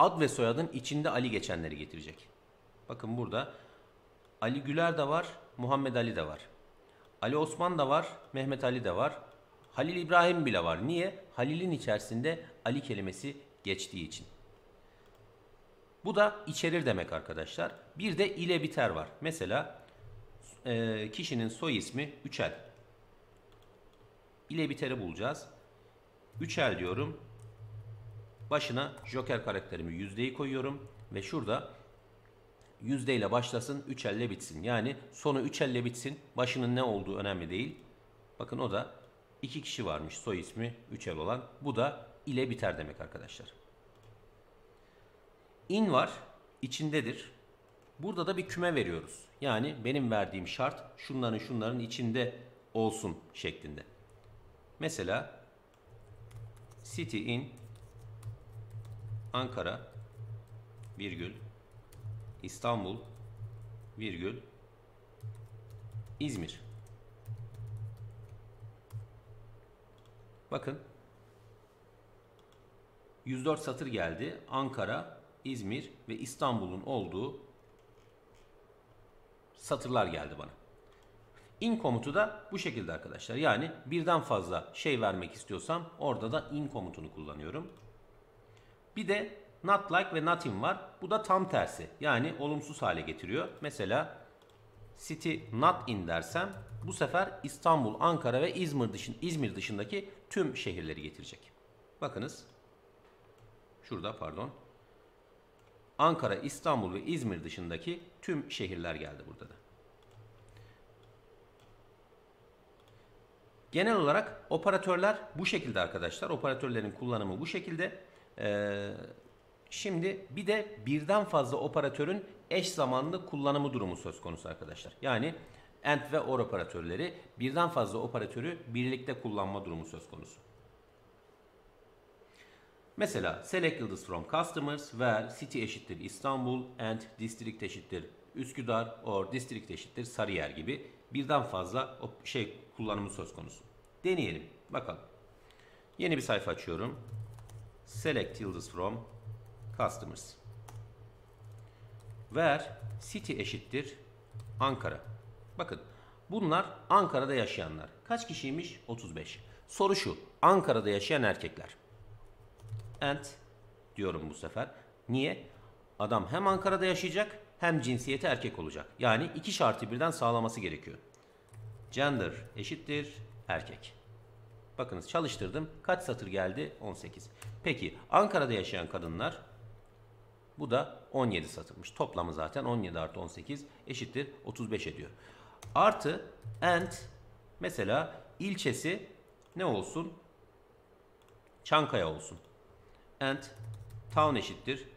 ad ve soyadın içinde Ali geçenleri getirecek. Bakın burada Ali Güler de var, Muhammed Ali de var. Ali Osman da var, Mehmet Ali de var. Halil İbrahim bile var. Niye? Halil'in içerisinde Ali kelimesi geçtiği için. Bu da içerir demek arkadaşlar. Bir de ile biter var. Mesela e, kişinin soy ismi Üçel. İle biteri bulacağız. Üçel diyorum. Başına Joker karakterimi yüzdeyi koyuyorum ve şurada yüzdeyle başlasın 3 elle bitsin. Yani sonu 3 elle bitsin. Başının ne olduğu önemli değil. Bakın o da iki kişi varmış soy ismi 3 el olan. Bu da ile biter demek arkadaşlar. In var içindedir. Burada da bir küme veriyoruz. Yani benim verdiğim şart şunların şunların içinde olsun şeklinde. Mesela city in Ankara virgül İstanbul virgül İzmir. Bakın 104 satır geldi. Ankara, İzmir ve İstanbul'un olduğu satırlar geldi bana. In komutu da bu şekilde arkadaşlar. Yani birden fazla şey vermek istiyorsam orada da in komutunu kullanıyorum. Bir de not like ve nothing var. Bu da tam tersi. Yani olumsuz hale getiriyor. Mesela city not in dersem bu sefer İstanbul, Ankara ve İzmir, dışın, İzmir dışındaki tüm şehirleri getirecek. Bakınız. Şurada pardon. Ankara, İstanbul ve İzmir dışındaki tüm şehirler geldi burada da. Genel olarak operatörler bu şekilde arkadaşlar. Operatörlerin kullanımı bu şekilde. Ee, şimdi bir de birden fazla operatörün eş zamanlı kullanımı durumu söz konusu arkadaşlar. Yani AND ve OR operatörleri birden fazla operatörü birlikte kullanma durumu söz konusu. Mesela select yıldız from customers where city eşittir İstanbul and district eşittir Üsküdar or district eşittir Sarıyer gibi birden fazla şey kullanımı söz konusu. Deneyelim. Bakalım. Yeni bir sayfa açıyorum. Select yıldız from customers. Where city eşittir Ankara. Bakın bunlar Ankara'da yaşayanlar. Kaç kişiymiş? 35. Soru şu. Ankara'da yaşayan erkekler. And diyorum bu sefer. Niye? Adam hem Ankara'da yaşayacak hem cinsiyeti erkek olacak. Yani iki şartı birden sağlaması gerekiyor. Gender eşittir erkek. Bakınız çalıştırdım. Kaç satır geldi? 18. Peki Ankara'da yaşayan kadınlar bu da 17 satırmış. Toplamı zaten 17 artı 18 eşittir 35 ediyor. Artı and mesela ilçesi ne olsun? Çankaya olsun. And town eşittir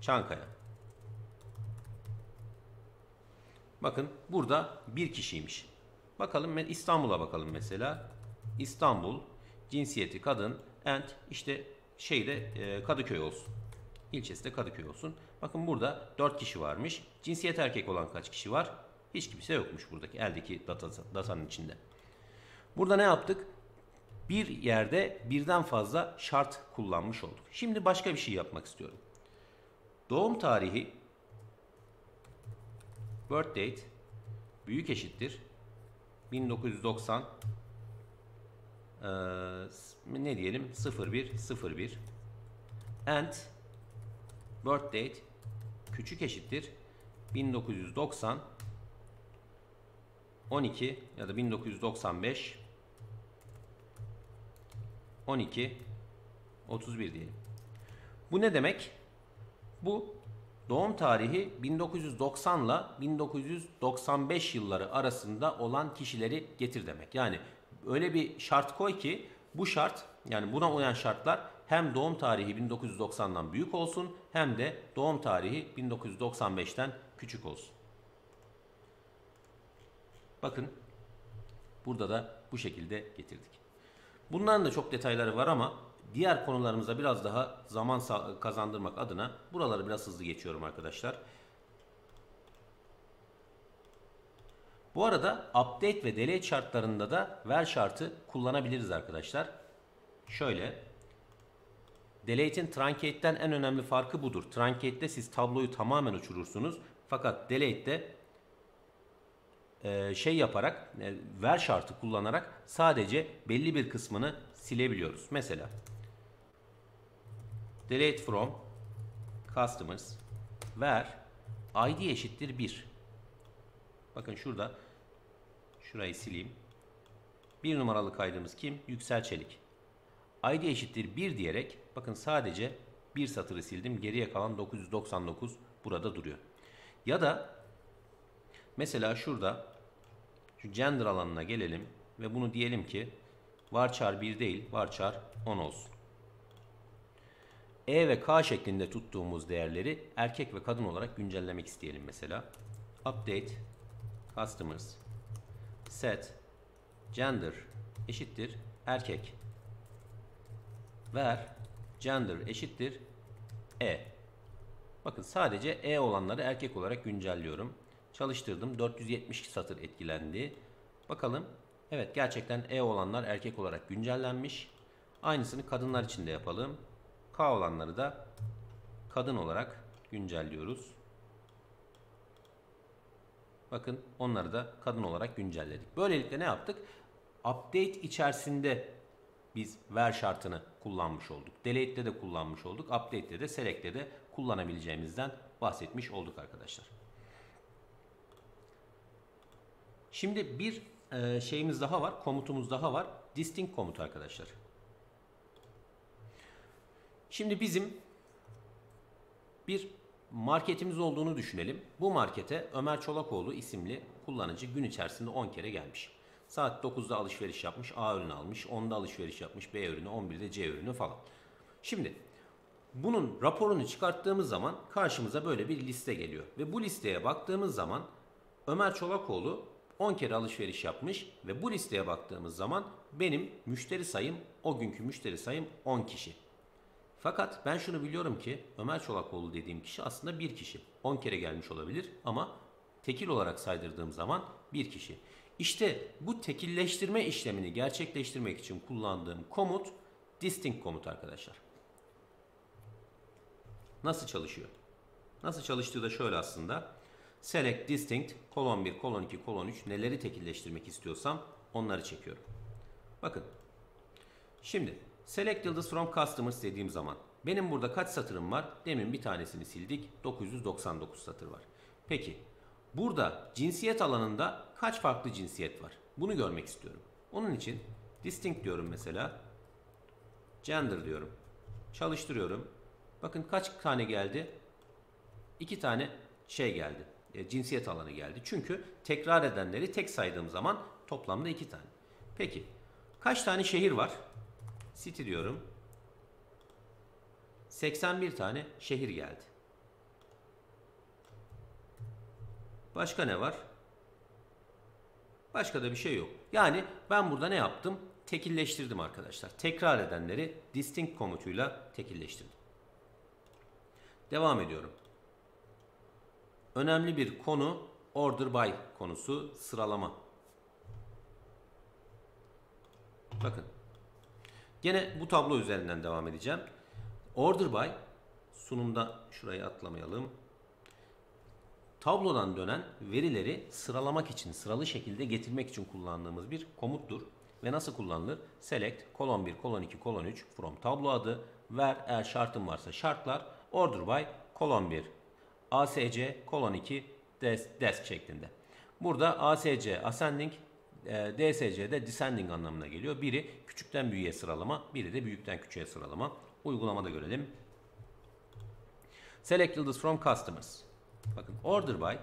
Çankaya. Bakın burada bir kişiymiş. Bakalım İstanbul'a bakalım mesela. İstanbul cinsiyeti kadın and işte şeyde e, Kadıköy olsun. İlçesi de Kadıköy olsun. Bakın burada 4 kişi varmış. Cinsiyet erkek olan kaç kişi var? Hiç kimse yokmuş buradaki eldeki data, datanın içinde. Burada ne yaptık? Bir yerde birden fazla şart kullanmış olduk. Şimdi başka bir şey yapmak istiyorum. Doğum tarihi birth date büyük eşittir 1990 ee, ne diyelim 0101 and birth date küçük eşittir 1990 12 ya da 1995 12 31 diyelim. Bu ne demek? Bu doğum tarihi 1990 ile 1995 yılları arasında olan kişileri getir demek. Yani öyle bir şart koy ki bu şart yani buna uyan şartlar hem doğum tarihi 1990'dan büyük olsun hem de doğum tarihi 1995'ten küçük olsun. Bakın burada da bu şekilde getirdik. Bunların da çok detayları var ama diğer konularımıza biraz daha zaman kazandırmak adına buraları biraz hızlı geçiyorum arkadaşlar. Bu arada update ve delete şartlarında da ver şartı kullanabiliriz arkadaşlar. Şöyle Delete'in Truncate'den en önemli farkı budur. Truncate'de siz tabloyu tamamen uçurursunuz. Fakat Delete'de e, şey yaparak e, ver şartı kullanarak sadece belli bir kısmını silebiliyoruz. Mesela delete from customers ver id eşittir 1. Bakın şurada şurayı sileyim. Bir numaralı kaydımız kim? Yüksel Çelik. id eşittir 1 diyerek bakın sadece bir satırı sildim. Geriye kalan 999 burada duruyor. Ya da mesela şurada şu gender alanına gelelim ve bunu diyelim ki varchar 1 değil varchar 10 olsun. E ve K şeklinde tuttuğumuz değerleri erkek ve kadın olarak güncellemek isteyelim mesela. Update customers set gender eşittir erkek ver gender eşittir e. Bakın sadece e olanları erkek olarak güncelliyorum. Çalıştırdım. 472 satır etkilendi. Bakalım. Evet gerçekten e olanlar erkek olarak güncellenmiş. Aynısını kadınlar için de yapalım. K olanları da kadın olarak güncelliyoruz. Bakın onları da kadın olarak güncelledik. Böylelikle ne yaptık? Update içerisinde biz ver şartını kullanmış olduk. Delete'de de kullanmış olduk. Update'de de select'te de kullanabileceğimizden bahsetmiş olduk arkadaşlar. Şimdi bir e, şeyimiz daha var. Komutumuz daha var. Distinct komut arkadaşlar. Şimdi bizim bir marketimiz olduğunu düşünelim. Bu markete Ömer Çolakoğlu isimli kullanıcı gün içerisinde 10 kere gelmiş. Saat 9'da alışveriş yapmış, A ürünü almış, 10'da alışveriş yapmış, B ürünü, 11'de C ürünü falan. Şimdi bunun raporunu çıkarttığımız zaman karşımıza böyle bir liste geliyor. Ve bu listeye baktığımız zaman Ömer Çolakoğlu 10 kere alışveriş yapmış ve bu listeye baktığımız zaman benim müşteri sayım o günkü müşteri sayım 10 kişi. Fakat ben şunu biliyorum ki Ömer Çolakoğlu dediğim kişi aslında bir kişi. 10 kere gelmiş olabilir ama tekil olarak saydırdığım zaman bir kişi. İşte bu tekilleştirme işlemini gerçekleştirmek için kullandığım komut distinct komut arkadaşlar. Nasıl çalışıyor? Nasıl çalıştığı da şöyle aslında. Select distinct kolon 1, kolon 2, kolon 3 neleri tekilleştirmek istiyorsam onları çekiyorum. Bakın. Şimdi select yıldız from customers dediğim zaman benim burada kaç satırım var? Demin bir tanesini sildik. 999 satır var. Peki burada cinsiyet alanında kaç farklı cinsiyet var? Bunu görmek istiyorum. Onun için distinct diyorum mesela. Gender diyorum. Çalıştırıyorum. Bakın kaç tane geldi? İki tane şey geldi. E, cinsiyet alanı geldi. Çünkü tekrar edenleri tek saydığım zaman toplamda iki tane. Peki kaç tane şehir var? City diyorum. 81 tane şehir geldi. Başka ne var? Başka da bir şey yok. Yani ben burada ne yaptım? Tekilleştirdim arkadaşlar. Tekrar edenleri distinct komutuyla tekilleştirdim. Devam ediyorum. Önemli bir konu order by konusu sıralama. Bakın. Gene bu tablo üzerinden devam edeceğim. Order by sunumda şurayı atlamayalım. Tablodan dönen verileri sıralamak için, sıralı şekilde getirmek için kullandığımız bir komuttur. Ve nasıl kullanılır? Select, kolon 1, kolon 2, kolon 3 from tablo adı, ver eğer şartım varsa şartlar, order by, kolon 1, ASC, kolon 2, desk, desk şeklinde. Burada ASC ascending, e, DSC de descending anlamına geliyor. Biri küçükten büyüğe sıralama, biri de büyükten küçüğe sıralama. Uygulamada görelim. Select yıldız from customers. Bakın order by.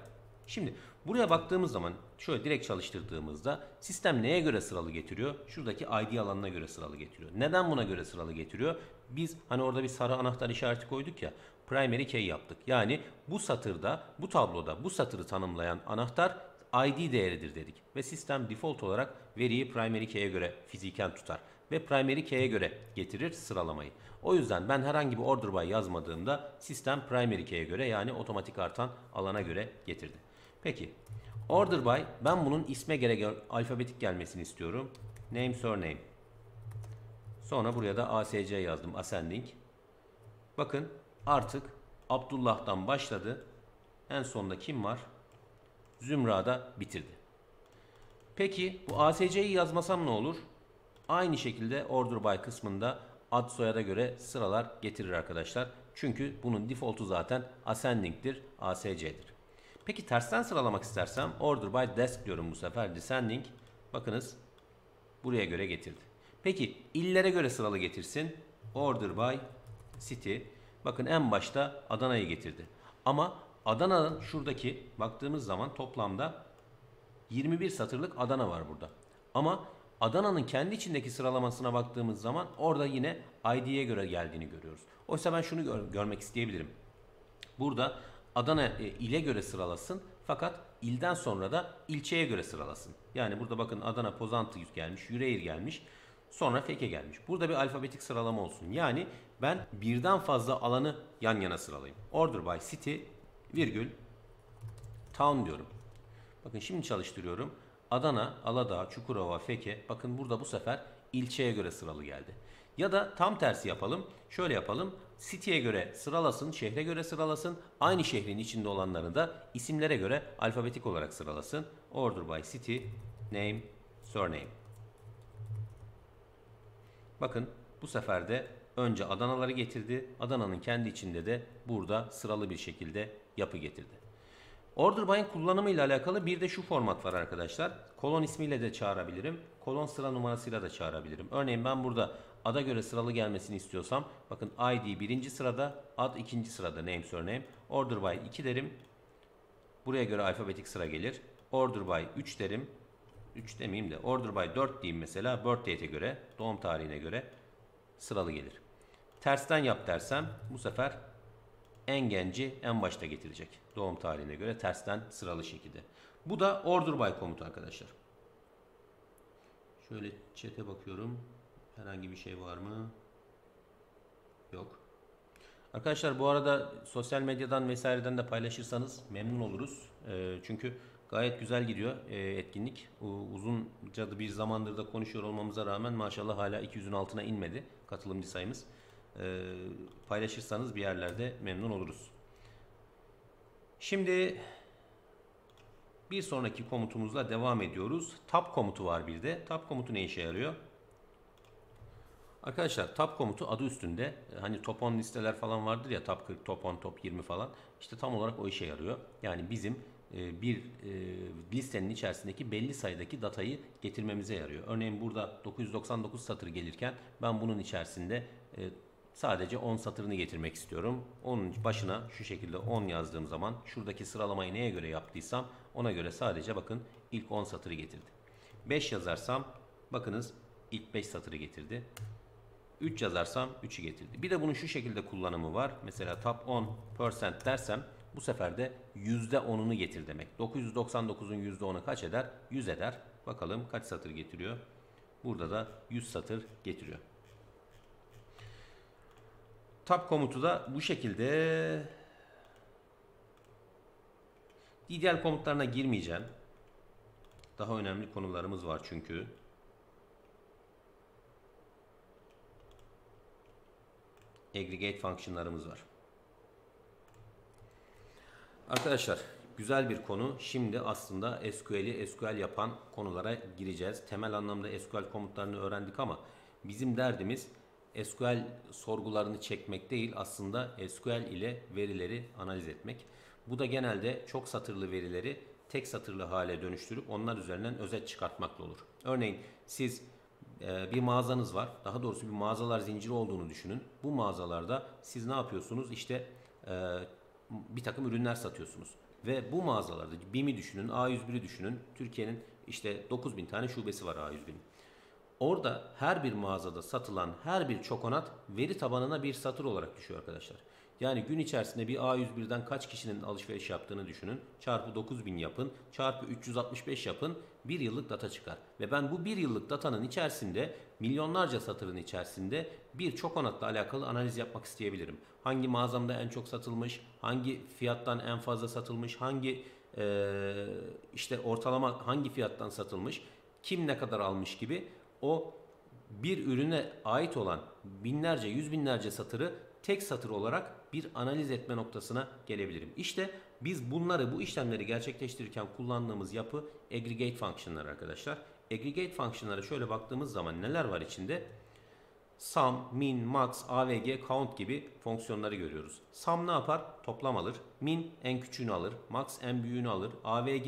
Şimdi buraya baktığımız zaman şöyle direkt çalıştırdığımızda sistem neye göre sıralı getiriyor? Şuradaki ID alanına göre sıralı getiriyor. Neden buna göre sıralı getiriyor? Biz hani orada bir sarı anahtar işareti koyduk ya. Primary key yaptık. Yani bu satırda, bu tabloda bu satırı tanımlayan anahtar ID değeridir dedik. Ve sistem default olarak veriyi primary key'e göre fiziken tutar. Ve primary key'e göre getirir sıralamayı. O yüzden ben herhangi bir order by yazmadığımda sistem primary key'e göre yani otomatik artan alana göre getirdi. Peki order by ben bunun isme göre alfabetik gelmesini istiyorum. Name surname. Sonra buraya da ASC yazdım ascending. Bakın artık Abdullah'tan başladı. En sonunda kim var? Zümra'da bitirdi. Peki bu ASC'yi yazmasam ne olur? Aynı şekilde order by kısmında ad soyada göre sıralar getirir arkadaşlar. Çünkü bunun default'u zaten ascending'dir, ASC'dir. Peki tersten sıralamak istersem order by desk diyorum bu sefer descending. Bakınız buraya göre getirdi. Peki illere göre sıralı getirsin. Order by city. Bakın en başta Adana'yı getirdi. Ama Adana'nın şuradaki baktığımız zaman toplamda 21 satırlık Adana var burada. Ama Adana'nın kendi içindeki sıralamasına baktığımız zaman orada yine ID'ye göre geldiğini görüyoruz. Oysa ben şunu gör- görmek isteyebilirim. Burada Adana e, ile göre sıralasın fakat ilden sonra da ilçeye göre sıralasın. Yani burada bakın Adana Pozantı gelmiş, Yüreğir gelmiş, sonra Feke gelmiş. Burada bir alfabetik sıralama olsun. Yani ben birden fazla alanı yan yana sıralayayım. Order by city virgül town diyorum. Bakın şimdi çalıştırıyorum. Adana, Aladağ, Çukurova, Feke. Bakın burada bu sefer ilçeye göre sıralı geldi. Ya da tam tersi yapalım. Şöyle yapalım. City'ye göre sıralasın, şehre göre sıralasın. Aynı şehrin içinde olanları da isimlere göre alfabetik olarak sıralasın. Order by city, name, surname. Bakın bu sefer de önce Adanaları getirdi. Adana'nın kendi içinde de burada sıralı bir şekilde yapı getirdi. Order by'in kullanımı ile alakalı bir de şu format var arkadaşlar. Kolon ismiyle de çağırabilirim. Kolon sıra numarasıyla da çağırabilirim. Örneğin ben burada ada göre sıralı gelmesini istiyorsam bakın ID birinci sırada, ad ikinci sırada name surname. Order by 2 derim. Buraya göre alfabetik sıra gelir. Order by 3 derim. 3 demeyeyim de order by 4 diyeyim mesela birth date'e göre, doğum tarihine göre sıralı gelir. Tersten yap dersem bu sefer en genci en başta getirecek. Doğum tarihine göre tersten sıralı şekilde. Bu da order by komutu arkadaşlar. Şöyle chat'e bakıyorum. Herhangi bir şey var mı? Yok. Arkadaşlar bu arada sosyal medyadan vesaireden de paylaşırsanız memnun oluruz. Ee, çünkü gayet güzel gidiyor e, etkinlik. U- Uzunca bir zamandır da konuşuyor olmamıza rağmen maşallah hala 200'ün altına inmedi katılımcı sayımız. Ee, paylaşırsanız bir yerlerde memnun oluruz. Şimdi bir sonraki komutumuzla devam ediyoruz. Tab komutu var bir de. Tab komutu ne işe yarıyor? Arkadaşlar tab komutu adı üstünde e, hani top 10 listeler falan vardır ya top 40, top 10, top 20 falan işte tam olarak o işe yarıyor. Yani bizim e, bir e, listenin içerisindeki belli sayıdaki datayı getirmemize yarıyor. Örneğin burada 999 satır gelirken ben bunun içerisinde e, sadece 10 satırını getirmek istiyorum. Onun başına şu şekilde 10 yazdığım zaman şuradaki sıralamayı neye göre yaptıysam ona göre sadece bakın ilk 10 satırı getirdi. 5 yazarsam bakınız ilk 5 satırı getirdi. 3 yazarsam 3'ü getirdi. Bir de bunun şu şekilde kullanımı var. Mesela top 10% dersem bu sefer de %10'unu getir demek. 999'un %10'u kaç eder? 100 eder. Bakalım kaç satır getiriyor? Burada da 100 satır getiriyor. Tab komutu da bu şekilde DDL komutlarına girmeyeceğim. Daha önemli konularımız var çünkü. aggregate fonksiyonlarımız var. Arkadaşlar güzel bir konu. Şimdi aslında SQL'i SQL yapan konulara gireceğiz. Temel anlamda SQL komutlarını öğrendik ama bizim derdimiz SQL sorgularını çekmek değil aslında SQL ile verileri analiz etmek. Bu da genelde çok satırlı verileri tek satırlı hale dönüştürüp onlar üzerinden özet çıkartmakla olur. Örneğin siz e, bir mağazanız var. Daha doğrusu bir mağazalar zinciri olduğunu düşünün. Bu mağazalarda siz ne yapıyorsunuz? İşte e, bir takım ürünler satıyorsunuz. Ve bu mağazalarda BİM'i düşünün, A101'i düşünün. Türkiye'nin işte 9000 tane şubesi var A101'in. Orada her bir mağazada satılan her bir çokonat veri tabanına bir satır olarak düşüyor arkadaşlar. Yani gün içerisinde bir A101'den kaç kişinin alışveriş yaptığını düşünün. Çarpı 9000 yapın. Çarpı 365 yapın. Bir yıllık data çıkar. Ve ben bu bir yıllık datanın içerisinde milyonlarca satırın içerisinde bir çokonatla alakalı analiz yapmak isteyebilirim. Hangi mağazamda en çok satılmış, hangi fiyattan en fazla satılmış, hangi e, işte ortalama hangi fiyattan satılmış, kim ne kadar almış gibi o bir ürüne ait olan binlerce, yüz binlerce satırı tek satır olarak bir analiz etme noktasına gelebilirim. İşte biz bunları, bu işlemleri gerçekleştirirken kullandığımız yapı aggregate fonksiyonları arkadaşlar. Aggregate fonksiyonlara şöyle baktığımız zaman neler var içinde? Sum, min, max, avg, count gibi fonksiyonları görüyoruz. Sum ne yapar? Toplam alır. Min en küçüğünü alır. Max en büyüğünü alır. avg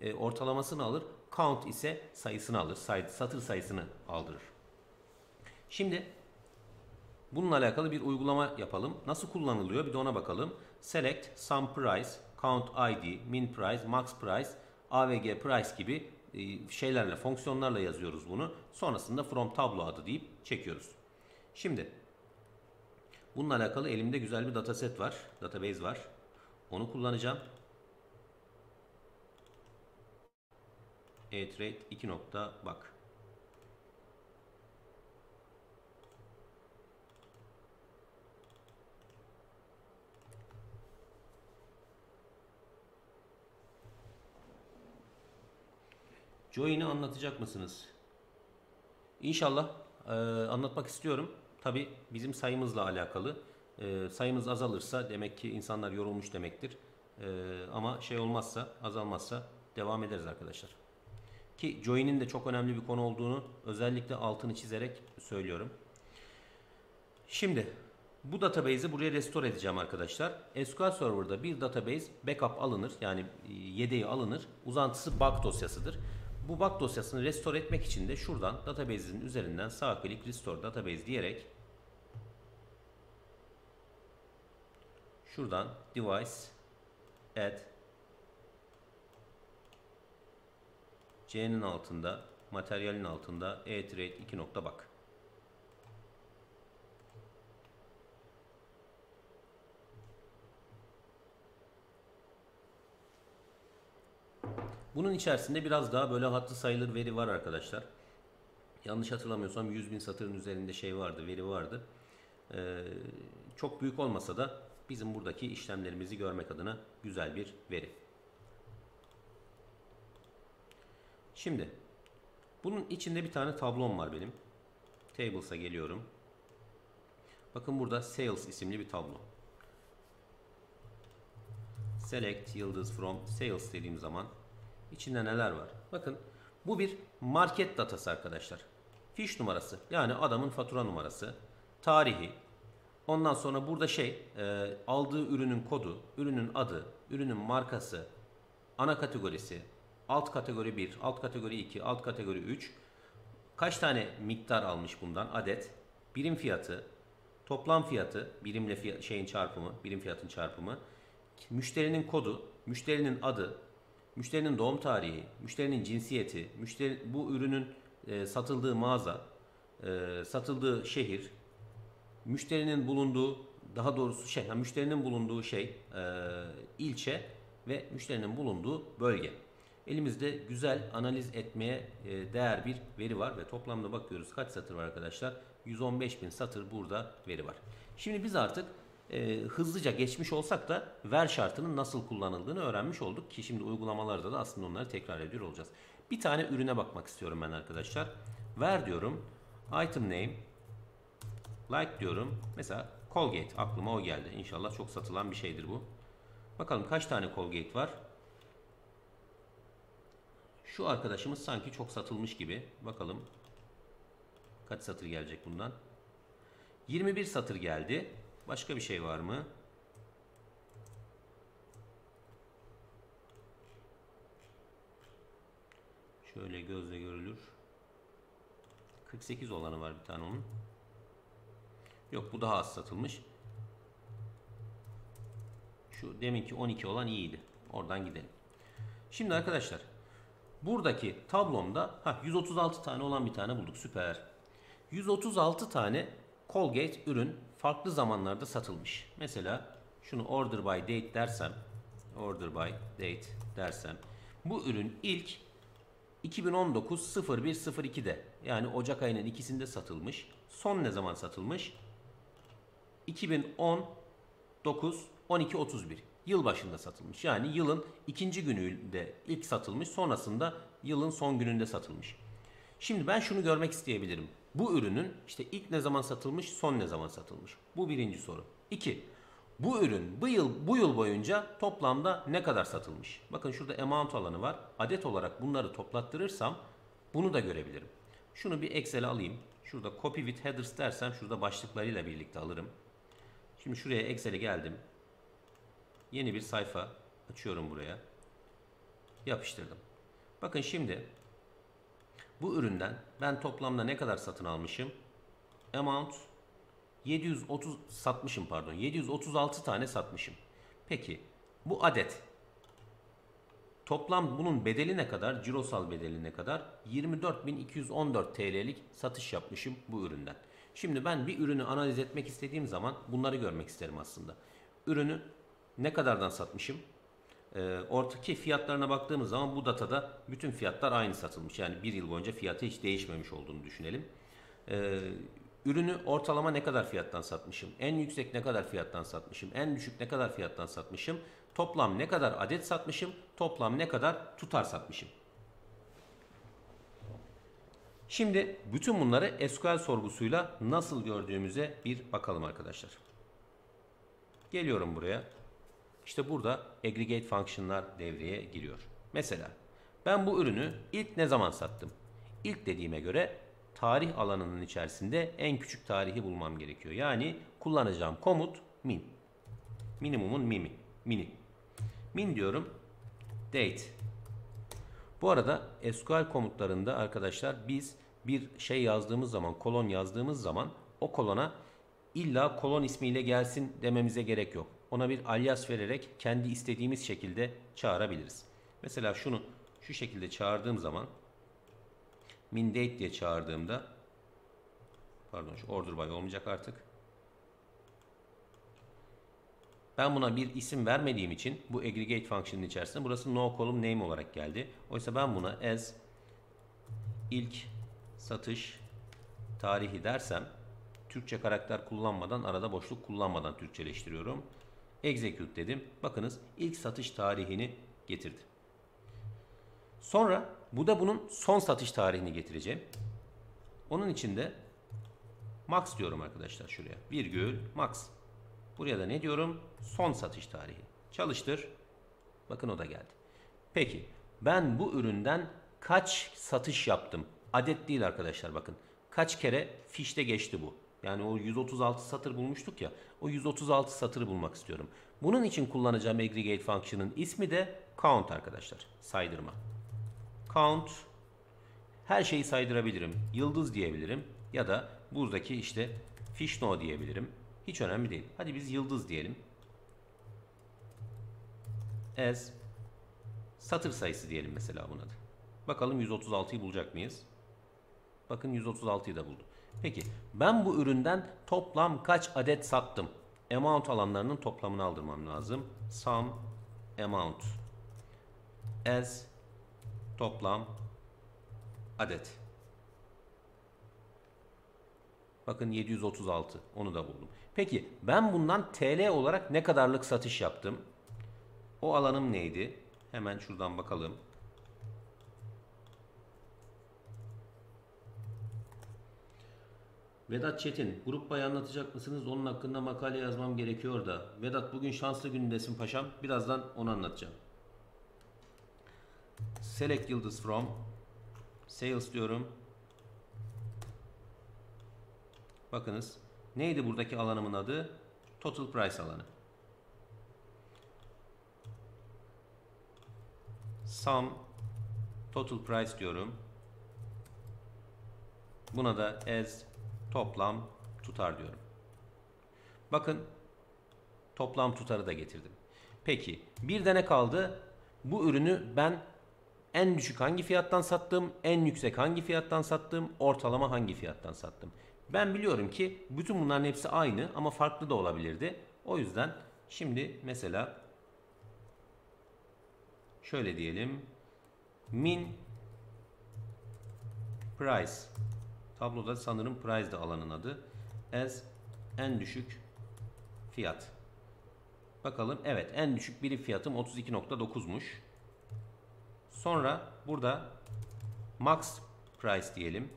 e, ortalamasını alır. Count ise sayısını alır. Satır sayısını aldırır. Şimdi bununla alakalı bir uygulama yapalım. Nasıl kullanılıyor bir de ona bakalım. Select, sum price, count id, min price, max price, avg price gibi e, şeylerle, fonksiyonlarla yazıyoruz bunu. Sonrasında from tablo adı deyip çekiyoruz. Şimdi bununla alakalı elimde güzel bir dataset var. Database var. Onu kullanacağım. E-Trade 2 nokta bak. Join'i anlatacak mısınız? İnşallah e, anlatmak istiyorum. Tabi bizim sayımızla alakalı. E, sayımız azalırsa demek ki insanlar yorulmuş demektir. E, ama şey olmazsa, azalmazsa devam ederiz arkadaşlar. Ki join'in de çok önemli bir konu olduğunu özellikle altını çizerek söylüyorum. Şimdi bu database'i buraya restore edeceğim arkadaşlar. SQL Server'da bir database backup alınır. Yani yedeği alınır. Uzantısı bug dosyasıdır. Bu bug dosyasını restore etmek için de şuradan database'in üzerinden sağ klik restore database diyerek şuradan device add C'nin altında materyalin altında e-trade 2 nokta bak. Bunun içerisinde biraz daha böyle hatlı sayılır veri var arkadaşlar. Yanlış hatırlamıyorsam 100 bin satırın üzerinde şey vardı, veri vardı. e, çok büyük olmasa da bizim buradaki işlemlerimizi görmek adına güzel bir veri. Şimdi bunun içinde bir tane tablom var benim. Tables'a geliyorum. Bakın burada Sales isimli bir tablo. Select yıldız from Sales dediğim zaman içinde neler var? Bakın bu bir market datası arkadaşlar. Fiş numarası yani adamın fatura numarası, tarihi. Ondan sonra burada şey e, aldığı ürünün kodu, ürünün adı, ürünün markası, ana kategorisi, alt kategori 1, alt kategori 2, alt kategori 3. Kaç tane miktar almış bundan adet, birim fiyatı, toplam fiyatı, birimle fiyat, şeyin çarpımı, birim fiyatın çarpımı, müşterinin kodu, müşterinin adı, müşterinin doğum tarihi, müşterinin cinsiyeti, müşteri bu ürünün e, satıldığı mağaza, e, satıldığı şehir, müşterinin bulunduğu daha doğrusu şey, yani müşterinin bulunduğu şey e, ilçe ve müşterinin bulunduğu bölge. Elimizde güzel analiz etmeye e, değer bir veri var ve toplamda bakıyoruz kaç satır var arkadaşlar? 115 bin satır burada veri var. Şimdi biz artık e, hızlıca geçmiş olsak da ver şartının nasıl kullanıldığını öğrenmiş olduk ki şimdi uygulamalarda da aslında onları tekrar ediyor olacağız. Bir tane ürüne bakmak istiyorum ben arkadaşlar. Ver diyorum. Item name like diyorum. Mesela Colgate aklıma o geldi. İnşallah çok satılan bir şeydir bu. Bakalım kaç tane Colgate var? Şu arkadaşımız sanki çok satılmış gibi. Bakalım kaç satır gelecek bundan. 21 satır geldi. Başka bir şey var mı? Şöyle gözle görülür. 48 olanı var bir tane onun. Yok bu daha az satılmış. Şu deminki 12 olan iyiydi. Oradan gidelim. Şimdi arkadaşlar buradaki tablomda ha 136 tane olan bir tane bulduk. Süper. 136 tane Colgate ürün farklı zamanlarda satılmış. Mesela şunu order by date dersem order by date dersem bu ürün ilk 2019 0102'de yani Ocak ayının ikisinde satılmış. Son ne zaman satılmış? 2019 12.31 yıl başında satılmış. Yani yılın ikinci gününde ilk satılmış sonrasında yılın son gününde satılmış. Şimdi ben şunu görmek isteyebilirim. Bu ürünün işte ilk ne zaman satılmış, son ne zaman satılmış? Bu birinci soru. İki, bu ürün bu yıl bu yıl boyunca toplamda ne kadar satılmış? Bakın şurada amount alanı var. Adet olarak bunları toplattırırsam bunu da görebilirim. Şunu bir Excel'e alayım. Şurada copy with headers dersem şurada başlıklarıyla birlikte alırım. Şimdi şuraya Excel'e geldim. Yeni bir sayfa açıyorum buraya. Yapıştırdım. Bakın şimdi bu üründen ben toplamda ne kadar satın almışım? Amount 730 satmışım pardon. 736 tane satmışım. Peki bu adet toplam bunun bedeli ne kadar? Cirosal bedeli ne kadar? 24.214 TL'lik satış yapmışım bu üründen. Şimdi ben bir ürünü analiz etmek istediğim zaman bunları görmek isterim aslında. Ürünü ne kadardan satmışım? E, ortaki fiyatlarına baktığımız zaman bu datada bütün fiyatlar aynı satılmış. Yani bir yıl boyunca fiyatı hiç değişmemiş olduğunu düşünelim. E, ürünü ortalama ne kadar fiyattan satmışım? En yüksek ne kadar fiyattan satmışım? En düşük ne kadar fiyattan satmışım? Toplam ne kadar adet satmışım? Toplam ne kadar tutar satmışım? Şimdi bütün bunları SQL sorgusuyla nasıl gördüğümüze bir bakalım arkadaşlar. Geliyorum buraya. İşte burada aggregate function'lar devreye giriyor. Mesela ben bu ürünü ilk ne zaman sattım? İlk dediğime göre tarih alanının içerisinde en küçük tarihi bulmam gerekiyor. Yani kullanacağım komut min. Minimumun mimi. Mini. Min diyorum. Date. Bu arada SQL komutlarında arkadaşlar biz bir şey yazdığımız zaman, kolon yazdığımız zaman o kolona illa kolon ismiyle gelsin dememize gerek yok. Ona bir alias vererek kendi istediğimiz şekilde çağırabiliriz. Mesela şunu şu şekilde çağırdığım zaman min date diye çağırdığımda pardon şu order by olmayacak artık. Ben buna bir isim vermediğim için bu aggregate function'ın içerisinde burası no column name olarak geldi. Oysa ben buna as ilk satış tarihi dersem Türkçe karakter kullanmadan, arada boşluk kullanmadan Türkçeleştiriyorum. Execute dedim. Bakınız ilk satış tarihini getirdi. Sonra bu da bunun son satış tarihini getireceğim. Onun için de max diyorum arkadaşlar şuraya. Virgül max. Buraya da ne diyorum? Son satış tarihi. Çalıştır. Bakın o da geldi. Peki ben bu üründen kaç satış yaptım? Adet değil arkadaşlar bakın. Kaç kere fişte geçti bu. Yani o 136 satır bulmuştuk ya. O 136 satırı bulmak istiyorum. Bunun için kullanacağım aggregate function'ın ismi de count arkadaşlar. Saydırma. Count her şeyi saydırabilirim. Yıldız diyebilirim ya da buradaki işte fish no diyebilirim. Hiç önemli değil. Hadi biz yıldız diyelim. As satır sayısı diyelim mesela buna da. Bakalım 136'yı bulacak mıyız? Bakın 136'yı da buldu. Peki ben bu üründen toplam kaç adet sattım? Amount alanlarının toplamını aldırmam lazım. Sum amount as toplam adet. Bakın 736 onu da buldum. Peki ben bundan TL olarak ne kadarlık satış yaptım? O alanım neydi? Hemen şuradan bakalım. Vedat Çetin, grup payı anlatacak mısınız? Onun hakkında makale yazmam gerekiyor da. Vedat bugün şanslı günündesin paşam. Birazdan onu anlatacağım. Select yıldız from. Sales diyorum. Bakınız. Neydi buradaki alanımın adı? Total price alanı. Sum total price diyorum. Buna da as toplam tutar diyorum. Bakın toplam tutarı da getirdim. Peki bir de ne kaldı? Bu ürünü ben en düşük hangi fiyattan sattım, en yüksek hangi fiyattan sattım, ortalama hangi fiyattan sattım. Ben biliyorum ki bütün bunların hepsi aynı ama farklı da olabilirdi. O yüzden şimdi mesela şöyle diyelim. Min price Tabloda sanırım price de alanın adı. As en düşük fiyat. Bakalım evet en düşük birim fiyatım 32.9'muş. Sonra burada max price diyelim.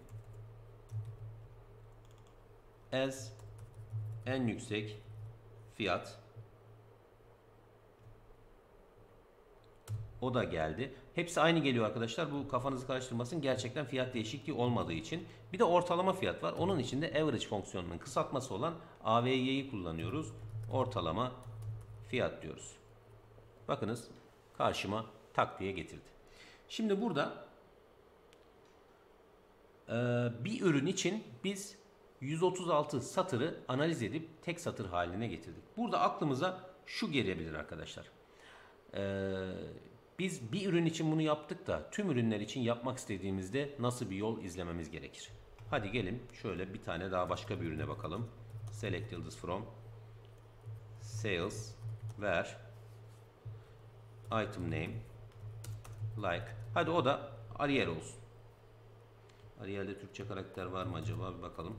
As en yüksek fiyat. O da geldi. Hepsi aynı geliyor arkadaşlar. Bu kafanızı karıştırmasın. Gerçekten fiyat değişikliği olmadığı için. Bir de ortalama fiyat var. Onun için de average fonksiyonunun kısaltması olan AVY'yi kullanıyoruz. Ortalama fiyat diyoruz. Bakınız karşıma tak diye getirdi. Şimdi burada bir ürün için biz 136 satırı analiz edip tek satır haline getirdik. Burada aklımıza şu gelebilir arkadaşlar. Eee biz bir ürün için bunu yaptık da tüm ürünler için yapmak istediğimizde nasıl bir yol izlememiz gerekir? Hadi gelin şöyle bir tane daha başka bir ürüne bakalım. Select yıldız from sales ver item name like hadi o da Arial olsun. Arial'de Türkçe karakter var mı acaba bir bakalım.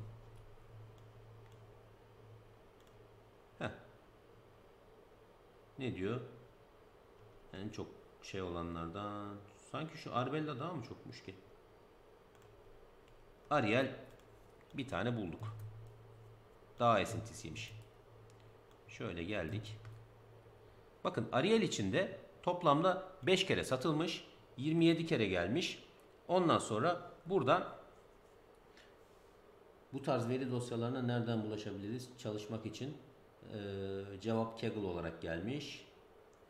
Heh. Ne diyor? En çok şey olanlardan. Sanki şu Arbella daha mı çokmuş ki? Ariel bir tane bulduk. Daha esintisiymiş. Şöyle geldik. Bakın Ariel içinde toplamda 5 kere satılmış. 27 kere gelmiş. Ondan sonra burada bu tarz veri dosyalarına nereden ulaşabiliriz çalışmak için? Ee, cevap Kaggle olarak gelmiş.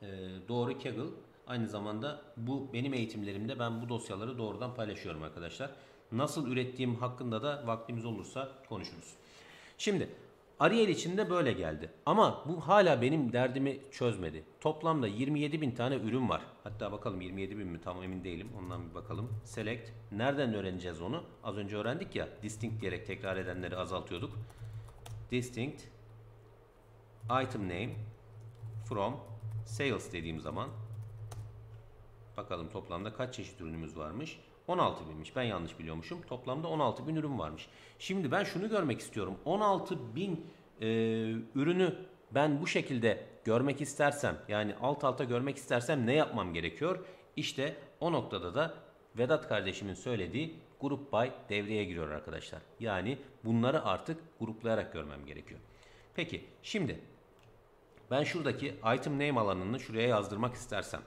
Ee, doğru Kaggle Aynı zamanda bu benim eğitimlerimde ben bu dosyaları doğrudan paylaşıyorum arkadaşlar. Nasıl ürettiğim hakkında da vaktimiz olursa konuşuruz. Şimdi Ariel için de böyle geldi. Ama bu hala benim derdimi çözmedi. Toplamda 27 bin tane ürün var. Hatta bakalım 27 bin mi tam emin değilim. Ondan bir bakalım. Select. Nereden öğreneceğiz onu? Az önce öğrendik ya. Distinct diyerek tekrar edenleri azaltıyorduk. Distinct. Item name. From. Sales dediğim zaman Bakalım toplamda kaç çeşit ürünümüz varmış. 16 binmiş. Ben yanlış biliyormuşum. Toplamda 16 bin ürün varmış. Şimdi ben şunu görmek istiyorum. 16 bin e, ürünü ben bu şekilde görmek istersem yani alt alta görmek istersem ne yapmam gerekiyor? İşte o noktada da Vedat kardeşimin söylediği grup by devreye giriyor arkadaşlar. Yani bunları artık gruplayarak görmem gerekiyor. Peki şimdi ben şuradaki item name alanını şuraya yazdırmak istersem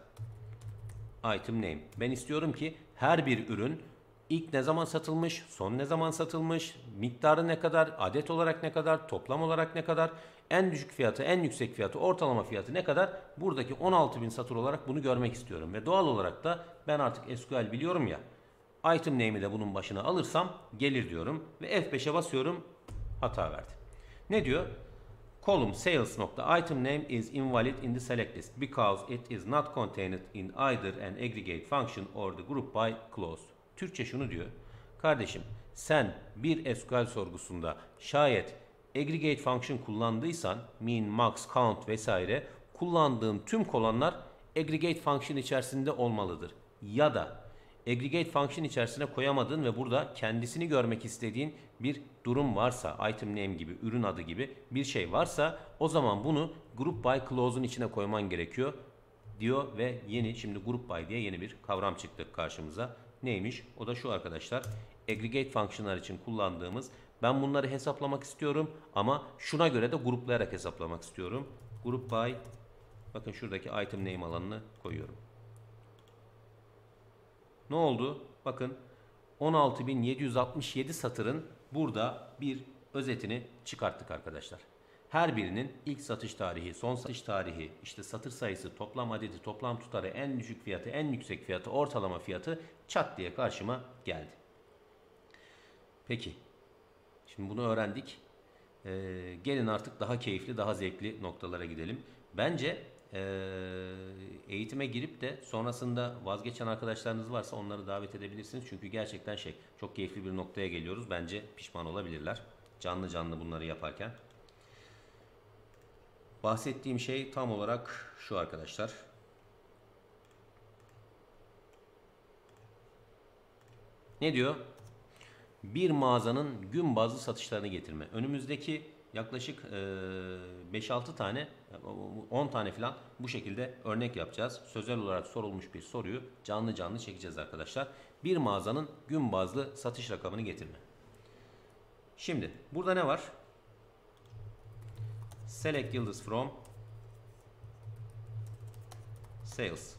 item name. Ben istiyorum ki her bir ürün ilk ne zaman satılmış, son ne zaman satılmış, miktarı ne kadar, adet olarak ne kadar, toplam olarak ne kadar, en düşük fiyatı, en yüksek fiyatı, ortalama fiyatı ne kadar buradaki 16.000 satır olarak bunu görmek istiyorum. Ve doğal olarak da ben artık SQL biliyorum ya item name'i de bunun başına alırsam gelir diyorum ve F5'e basıyorum hata verdi. Ne diyor? Column sales nokta item name is invalid in the select list because it is not contained in either an aggregate function or the group by clause. Türkçe şunu diyor. Kardeşim sen bir SQL sorgusunda şayet aggregate function kullandıysan min, max, count vesaire kullandığın tüm kolonlar aggregate function içerisinde olmalıdır. Ya da aggregate function içerisine koyamadığın ve burada kendisini görmek istediğin bir durum varsa, item name gibi, ürün adı gibi bir şey varsa o zaman bunu group by clause'un içine koyman gerekiyor diyor ve yeni şimdi group by diye yeni bir kavram çıktı karşımıza. Neymiş? O da şu arkadaşlar. Aggregate function'lar için kullandığımız ben bunları hesaplamak istiyorum ama şuna göre de gruplayarak hesaplamak istiyorum. Group by bakın şuradaki item name alanını koyuyorum. Ne oldu? Bakın 16.767 satırın burada bir özetini çıkarttık arkadaşlar. Her birinin ilk satış tarihi, son satış tarihi, işte satır sayısı, toplam adedi, toplam tutarı, en düşük fiyatı, en yüksek fiyatı, ortalama fiyatı çat diye karşıma geldi. Peki. Şimdi bunu öğrendik. Ee, gelin artık daha keyifli, daha zevkli noktalara gidelim. Bence eğitime girip de sonrasında vazgeçen arkadaşlarınız varsa onları davet edebilirsiniz. Çünkü gerçekten şey çok keyifli bir noktaya geliyoruz. Bence pişman olabilirler. Canlı canlı bunları yaparken. Bahsettiğim şey tam olarak şu arkadaşlar. Ne diyor? Bir mağazanın gün bazlı satışlarını getirme. Önümüzdeki yaklaşık 5-6 tane 10 tane falan bu şekilde örnek yapacağız. Sözel olarak sorulmuş bir soruyu canlı canlı çekeceğiz arkadaşlar. Bir mağazanın gün bazlı satış rakamını getirme. Şimdi burada ne var? Select yıldız from sales.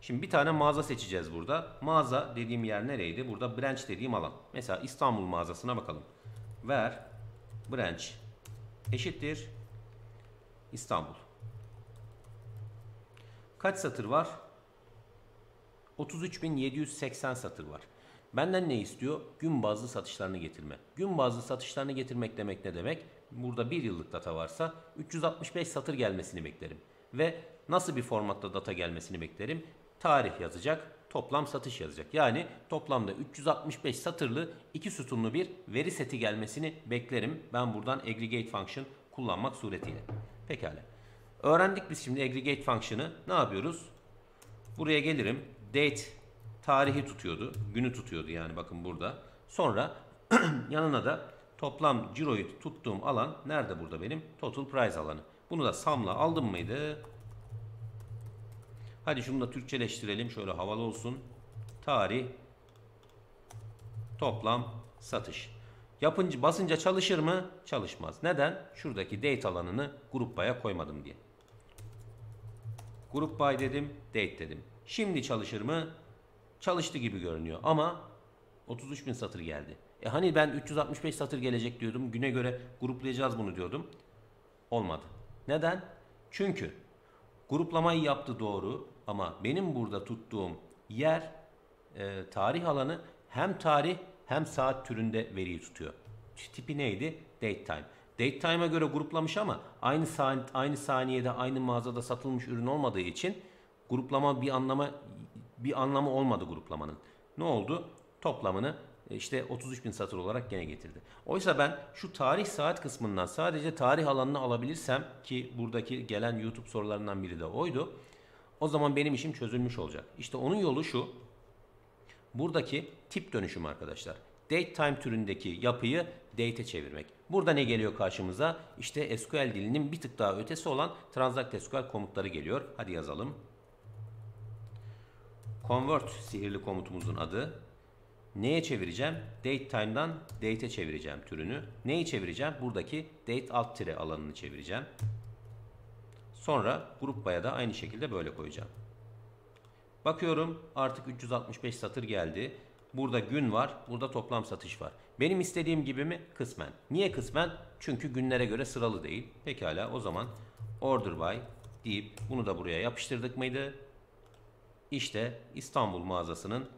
Şimdi bir tane mağaza seçeceğiz burada. Mağaza dediğim yer nereydi? Burada branch dediğim alan. Mesela İstanbul mağazasına bakalım. Ver branch eşittir İstanbul. Kaç satır var? 33.780 satır var. Benden ne istiyor? Gün bazlı satışlarını getirme. Gün bazlı satışlarını getirmek demek ne demek? Burada bir yıllık data varsa 365 satır gelmesini beklerim. Ve nasıl bir formatta data gelmesini beklerim? Tarih yazacak, toplam satış yazacak. Yani toplamda 365 satırlı iki sütunlu bir veri seti gelmesini beklerim. Ben buradan aggregate function kullanmak suretiyle. Pekala. Öğrendik biz şimdi aggregate function'ı. Ne yapıyoruz? Buraya gelirim. Date tarihi tutuyordu. Günü tutuyordu yani bakın burada. Sonra (clears throat) yanına da toplam ciroyu tuttuğum alan nerede burada benim? Total price alanı. Bunu da samla aldım mıydı? Hadi şunu da Türkçeleştirelim. Şöyle havalı olsun. Tarih toplam satış. Yapınca basınca çalışır mı? Çalışmaz. Neden? Şuradaki date alanını grup by'a koymadım diye. Grup by dedim, date dedim. Şimdi çalışır mı? Çalıştı gibi görünüyor ama 33 bin satır geldi. E hani ben 365 satır gelecek diyordum. Güne göre gruplayacağız bunu diyordum. Olmadı. Neden? Çünkü gruplamayı yaptı doğru ama benim burada tuttuğum yer e, tarih alanı hem tarih hem saat türünde veriyi tutuyor. Tipi neydi? Date time. Date time'a göre gruplamış ama aynı saat, aynı saniyede aynı mağazada satılmış ürün olmadığı için gruplama bir anlama bir anlamı olmadı gruplamanın. Ne oldu? Toplamını e, işte 33 bin satır olarak gene getirdi. Oysa ben şu tarih saat kısmından sadece tarih alanını alabilirsem ki buradaki gelen YouTube sorularından biri de oydu. O zaman benim işim çözülmüş olacak. İşte onun yolu şu. Buradaki tip dönüşüm arkadaşlar. Date time türündeki yapıyı date'e çevirmek. Burada ne geliyor karşımıza? İşte SQL dilinin bir tık daha ötesi olan Transact SQL komutları geliyor. Hadi yazalım. Convert sihirli komutumuzun adı. Neye çevireceğim? Date time'dan date'e çevireceğim türünü. Neyi çevireceğim? Buradaki date alt tire alanını çevireceğim. Sonra grup baya da aynı şekilde böyle koyacağım. Bakıyorum artık 365 satır geldi. Burada gün var, burada toplam satış var. Benim istediğim gibi mi? Kısmen. Niye kısmen? Çünkü günlere göre sıralı değil. Pekala o zaman order by deyip bunu da buraya yapıştırdık mıydı? İşte İstanbul mağazasının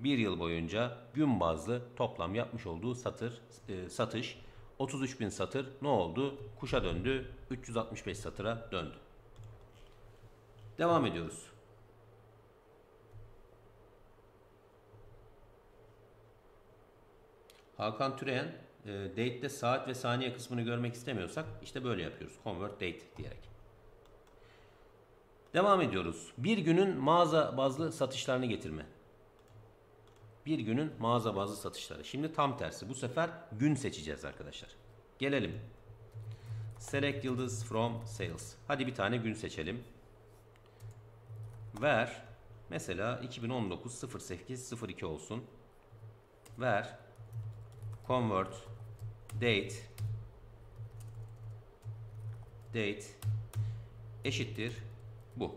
bir yıl boyunca gün bazlı toplam yapmış olduğu satır e, satış 33 bin satır ne oldu? Kuşa döndü. 365 satıra döndü. Devam ediyoruz. Hakan Türeyen e, date'de saat ve saniye kısmını görmek istemiyorsak işte böyle yapıyoruz. Convert date diyerek. Devam ediyoruz. Bir günün mağaza bazlı satışlarını getirme. Bir günün mağaza bazlı satışları. Şimdi tam tersi. Bu sefer gün seçeceğiz arkadaşlar. Gelelim. Select yıldız from sales. Hadi bir tane gün seçelim. Ver. Mesela 2019 08 02 olsun. Ver. Convert. Date. Date. Eşittir. Bu.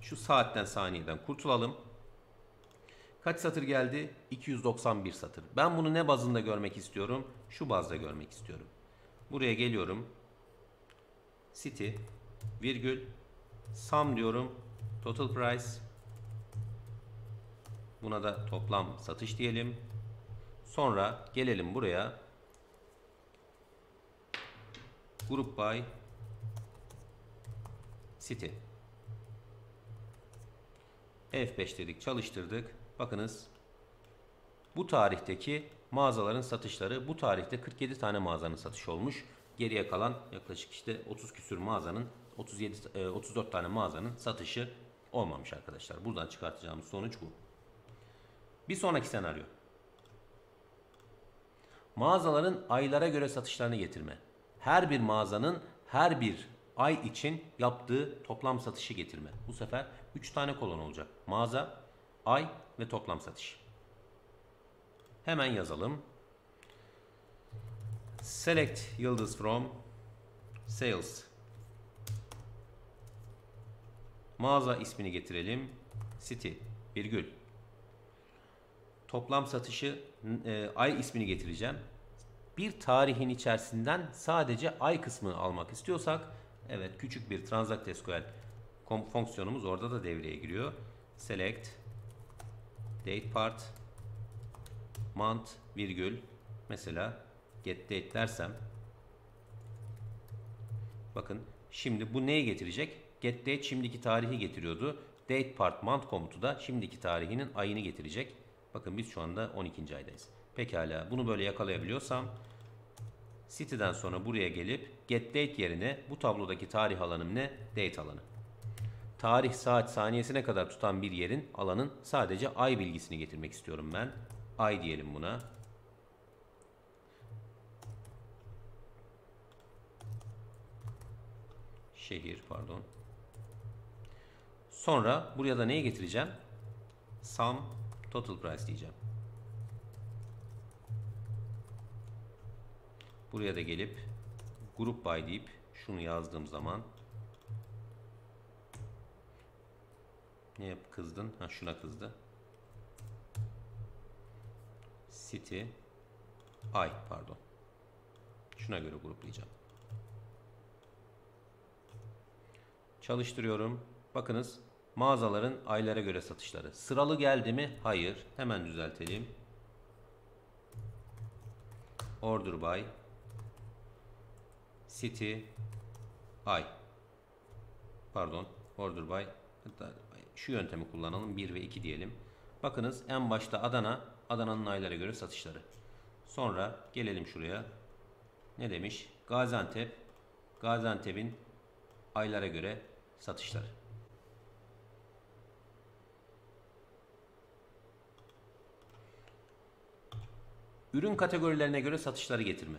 Şu saatten saniyeden kurtulalım. Kaç satır geldi? 291 satır. Ben bunu ne bazında görmek istiyorum? Şu bazda görmek istiyorum. Buraya geliyorum. City virgül sum diyorum. Total price. Buna da toplam satış diyelim. Sonra gelelim buraya. Group by City. F5 dedik çalıştırdık. Bakınız bu tarihteki mağazaların satışları bu tarihte 47 tane mağazanın satışı olmuş. Geriye kalan yaklaşık işte 30 küsür mağazanın 37 34 tane mağazanın satışı olmamış arkadaşlar. Buradan çıkartacağımız sonuç bu. Bir sonraki senaryo. Mağazaların aylara göre satışlarını getirme. Her bir mağazanın her bir ay için yaptığı toplam satışı getirme. Bu sefer 3 tane kolon olacak. Mağaza, ay ve toplam satış. Hemen yazalım. Select yıldız from sales. Mağaza ismini getirelim. City virgül. Toplam satışı e, ay ismini getireceğim. Bir tarihin içerisinden sadece ay kısmını almak istiyorsak evet küçük bir transact SQL fonksiyonumuz orada da devreye giriyor. Select date part month virgül mesela get date dersem bakın şimdi bu neyi getirecek? Get date şimdiki tarihi getiriyordu. Date part month komutu da şimdiki tarihinin ayını getirecek. Bakın biz şu anda 12. aydayız. Pekala bunu böyle yakalayabiliyorsam City'den sonra buraya gelip get date yerine bu tablodaki tarih alanım ne? Date alanı. Tarih, saat, saniyesine kadar tutan bir yerin alanın sadece ay bilgisini getirmek istiyorum ben. Ay diyelim buna. Şehir pardon. Sonra buraya da neyi getireceğim? Sum total price diyeceğim. Buraya da gelip group by deyip şunu yazdığım zaman ne yap kızdın? Ha şuna kızdı. City ay pardon. Şuna göre gruplayacağım. Çalıştırıyorum. Bakınız mağazaların aylara göre satışları. Sıralı geldi mi? Hayır. Hemen düzeltelim. Order by City ay pardon order by şu yöntemi kullanalım 1 ve 2 diyelim. Bakınız en başta Adana Adana'nın aylara göre satışları. Sonra gelelim şuraya. Ne demiş? Gaziantep Gaziantep'in aylara göre satışları. Ürün kategorilerine göre satışları getirme.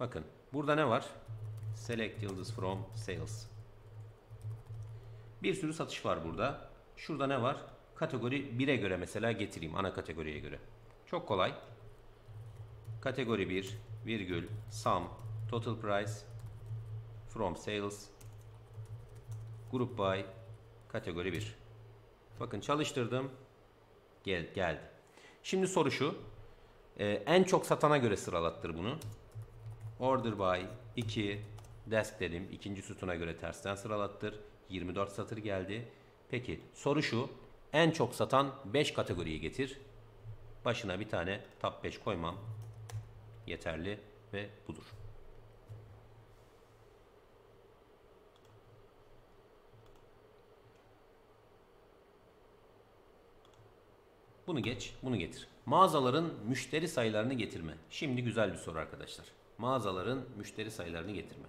Bakın burada ne var? Select yıldız from sales. Bir sürü satış var burada. Şurada ne var? Kategori 1'e göre mesela getireyim ana kategoriye göre. Çok kolay. Kategori 1 virgül sum total price from sales group by kategori 1. Bakın çalıştırdım. Gel, geldi. Şimdi soru şu. Ee, en çok satana göre sıralattır bunu. Order by 2 desk dedim. ikinci sütuna göre tersten sıralattır. 24 satır geldi. Peki soru şu. En çok satan 5 kategoriyi getir. Başına bir tane top 5 koymam. Yeterli ve budur. Bunu geç, bunu getir. Mağazaların müşteri sayılarını getirme. Şimdi güzel bir soru arkadaşlar. Mağazaların müşteri sayılarını getirme.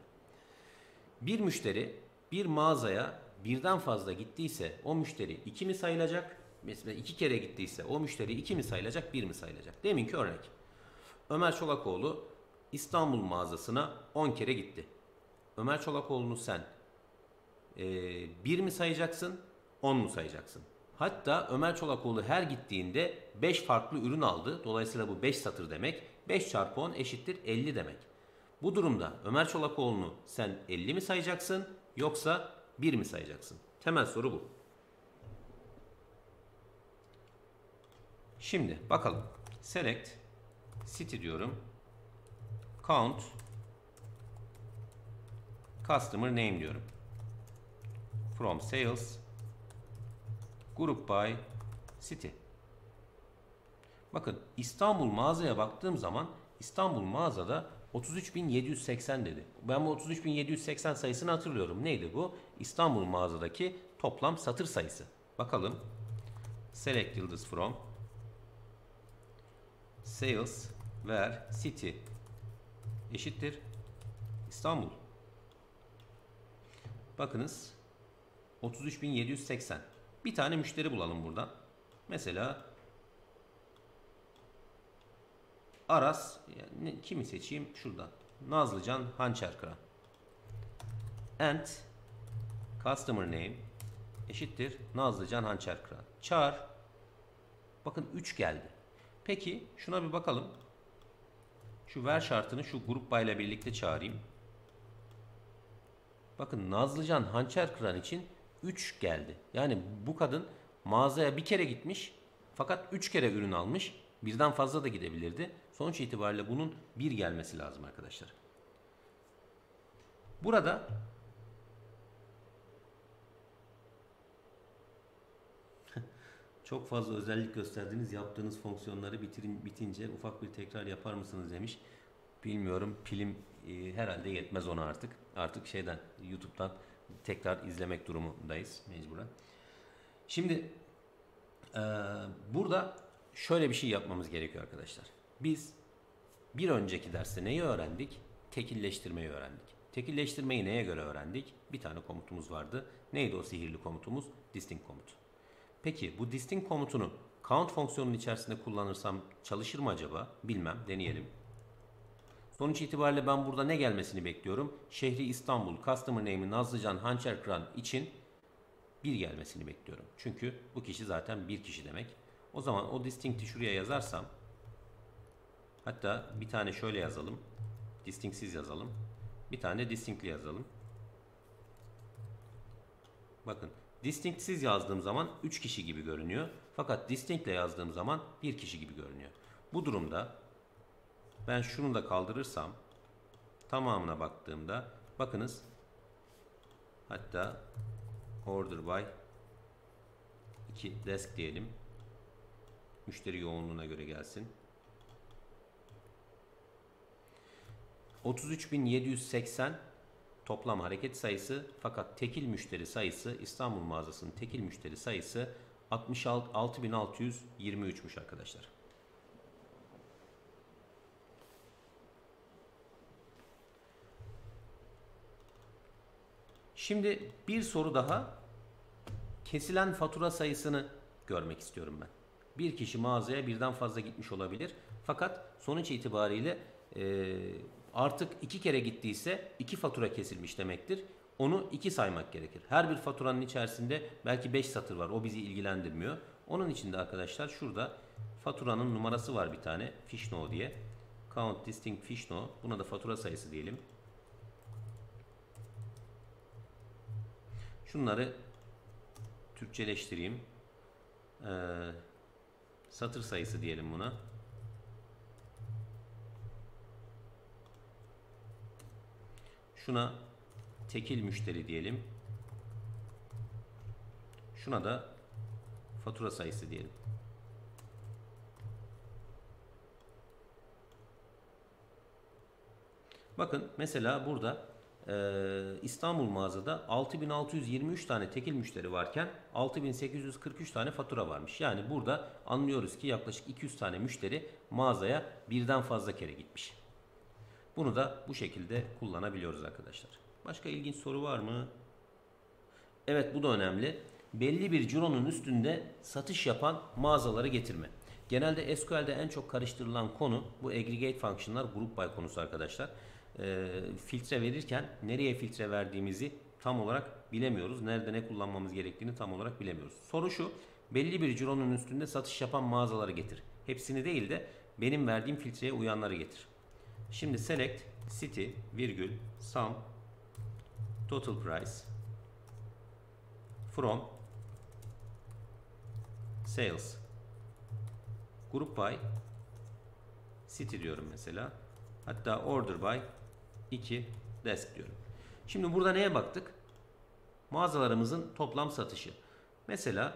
Bir müşteri bir mağazaya birden fazla gittiyse o müşteri iki mi sayılacak? Mesela iki kere gittiyse o müşteri iki mi sayılacak, bir mi sayılacak? Deminki örnek. Ömer Çolakoğlu İstanbul mağazasına 10 kere gitti. Ömer Çolakoğlu'nu sen e, bir mi sayacaksın, 10 mu sayacaksın? Hatta Ömer Çolakoğlu her gittiğinde 5 farklı ürün aldı. Dolayısıyla bu 5 satır demek. 5 çarpı 10 eşittir 50 demek. Bu durumda Ömer Çolakoğlu'nu sen 50 mi sayacaksın yoksa 1 mi sayacaksın? Temel soru bu. Şimdi bakalım. Select city diyorum. Count customer name diyorum. From sales Group by City. Bakın İstanbul mağazaya baktığım zaman İstanbul mağazada 33.780 dedi. Ben bu 33.780 sayısını hatırlıyorum. Neydi bu? İstanbul mağazadaki toplam satır sayısı. Bakalım. Select yıldız from Sales where city eşittir İstanbul. Bakınız 33.780 bir tane müşteri bulalım buradan. Mesela Aras yani kimi seçeyim? Şuradan. Nazlıcan Hançerkıran. And customer name eşittir Nazlıcan Hançerkıran. Çağır. Bakın 3 geldi. Peki şuna bir bakalım. Şu ver şartını şu grup ile birlikte çağırayım. Bakın Nazlıcan Hançerkıran için 3 geldi. Yani bu kadın mağazaya bir kere gitmiş fakat 3 kere ürün almış. Birden fazla da gidebilirdi. Sonuç itibariyle bunun bir gelmesi lazım arkadaşlar. Burada (laughs) çok fazla özellik gösterdiğiniz yaptığınız fonksiyonları bitirin, bitince ufak bir tekrar yapar mısınız demiş. Bilmiyorum pilim e, herhalde yetmez ona artık. Artık şeyden YouTube'dan tekrar izlemek durumundayız mecburen. Şimdi e, burada şöyle bir şey yapmamız gerekiyor arkadaşlar. Biz bir önceki derste neyi öğrendik? Tekilleştirmeyi öğrendik. Tekilleştirmeyi neye göre öğrendik? Bir tane komutumuz vardı. Neydi o sihirli komutumuz? Distinct komutu. Peki bu distinct komutunu count fonksiyonunun içerisinde kullanırsam çalışır mı acaba? Bilmem, deneyelim. Sonuç itibariyle ben burada ne gelmesini bekliyorum? Şehri İstanbul, customer name'i Nazlıcan Hançer Kıran için bir gelmesini bekliyorum. Çünkü bu kişi zaten bir kişi demek. O zaman o distinct'i şuraya yazarsam hatta bir tane şöyle yazalım. Distinctsiz yazalım. Bir tane distinctli yazalım. Bakın distinctsiz yazdığım zaman 3 kişi gibi görünüyor. Fakat distinct ile yazdığım zaman 1 kişi gibi görünüyor. Bu durumda ben şunu da kaldırırsam tamamına baktığımda bakınız hatta order by 2 desk diyelim. Müşteri yoğunluğuna göre gelsin. 33.780 toplam hareket sayısı fakat tekil müşteri sayısı İstanbul mağazasının tekil müşteri sayısı 66.623'müş arkadaşlar. Şimdi bir soru daha. Kesilen fatura sayısını görmek istiyorum ben. Bir kişi mağazaya birden fazla gitmiş olabilir. Fakat sonuç itibariyle e, artık iki kere gittiyse iki fatura kesilmiş demektir. Onu iki saymak gerekir. Her bir faturanın içerisinde belki 5 satır var. O bizi ilgilendirmiyor. Onun için de arkadaşlar şurada faturanın numarası var bir tane. Fishno diye. Count distinct Fishno. Buna da fatura sayısı diyelim. Şunları Türkçeleştireyim. Ee, satır sayısı diyelim buna. Şuna tekil müşteri diyelim. Şuna da fatura sayısı diyelim. Bakın mesela burada e, İstanbul mağazada 6623 tane tekil müşteri varken 6843 tane fatura varmış. Yani burada anlıyoruz ki yaklaşık 200 tane müşteri mağazaya birden fazla kere gitmiş. Bunu da bu şekilde kullanabiliyoruz arkadaşlar. Başka ilginç soru var mı? Evet bu da önemli. Belli bir cironun üstünde satış yapan mağazaları getirme. Genelde SQL'de en çok karıştırılan konu bu aggregate function'lar group by konusu arkadaşlar. Ee, filtre verirken nereye filtre verdiğimizi tam olarak bilemiyoruz. Nerede ne kullanmamız gerektiğini tam olarak bilemiyoruz. Soru şu. Belli bir cironun üstünde satış yapan mağazaları getir. Hepsini değil de benim verdiğim filtreye uyanları getir. Şimdi select city virgül sum total price from sales group by city diyorum mesela. Hatta order by 2 desk diyorum. Şimdi burada neye baktık? Mağazalarımızın toplam satışı. Mesela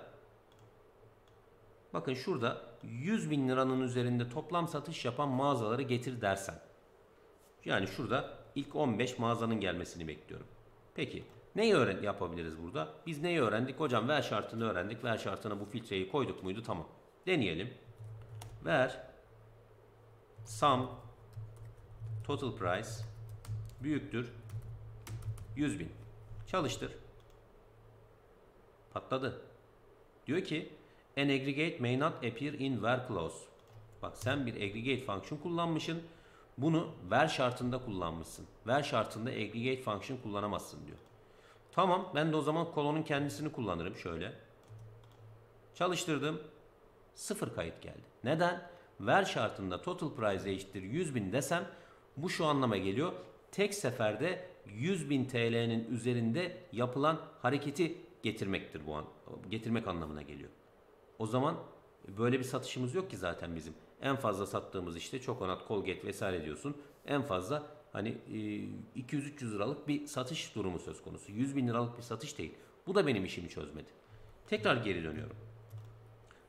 bakın şurada 100 bin liranın üzerinde toplam satış yapan mağazaları getir dersen. Yani şurada ilk 15 mağazanın gelmesini bekliyorum. Peki neyi öğren yapabiliriz burada? Biz neyi öğrendik? Hocam ver şartını öğrendik. Ver şartına bu filtreyi koyduk muydu? Tamam. Deneyelim. Ver sum total price büyüktür 100 bin. Çalıştır. Patladı. Diyor ki an aggregate may not appear in where clause. Bak sen bir aggregate function kullanmışsın. Bunu ver şartında kullanmışsın. Ver şartında aggregate function kullanamazsın diyor. Tamam ben de o zaman kolonun kendisini kullanırım şöyle. Çalıştırdım. Sıfır kayıt geldi. Neden? Ver şartında total price eşittir 100 bin desem bu şu anlama geliyor. Tek seferde 100 bin TL'nin üzerinde yapılan hareketi getirmektir bu an. Getirmek anlamına geliyor. O zaman böyle bir satışımız yok ki zaten bizim. En fazla sattığımız işte Çokonat, Colgate vesaire diyorsun. En fazla hani 200-300 liralık bir satış durumu söz konusu. 100 bin liralık bir satış değil. Bu da benim işimi çözmedi. Tekrar geri dönüyorum.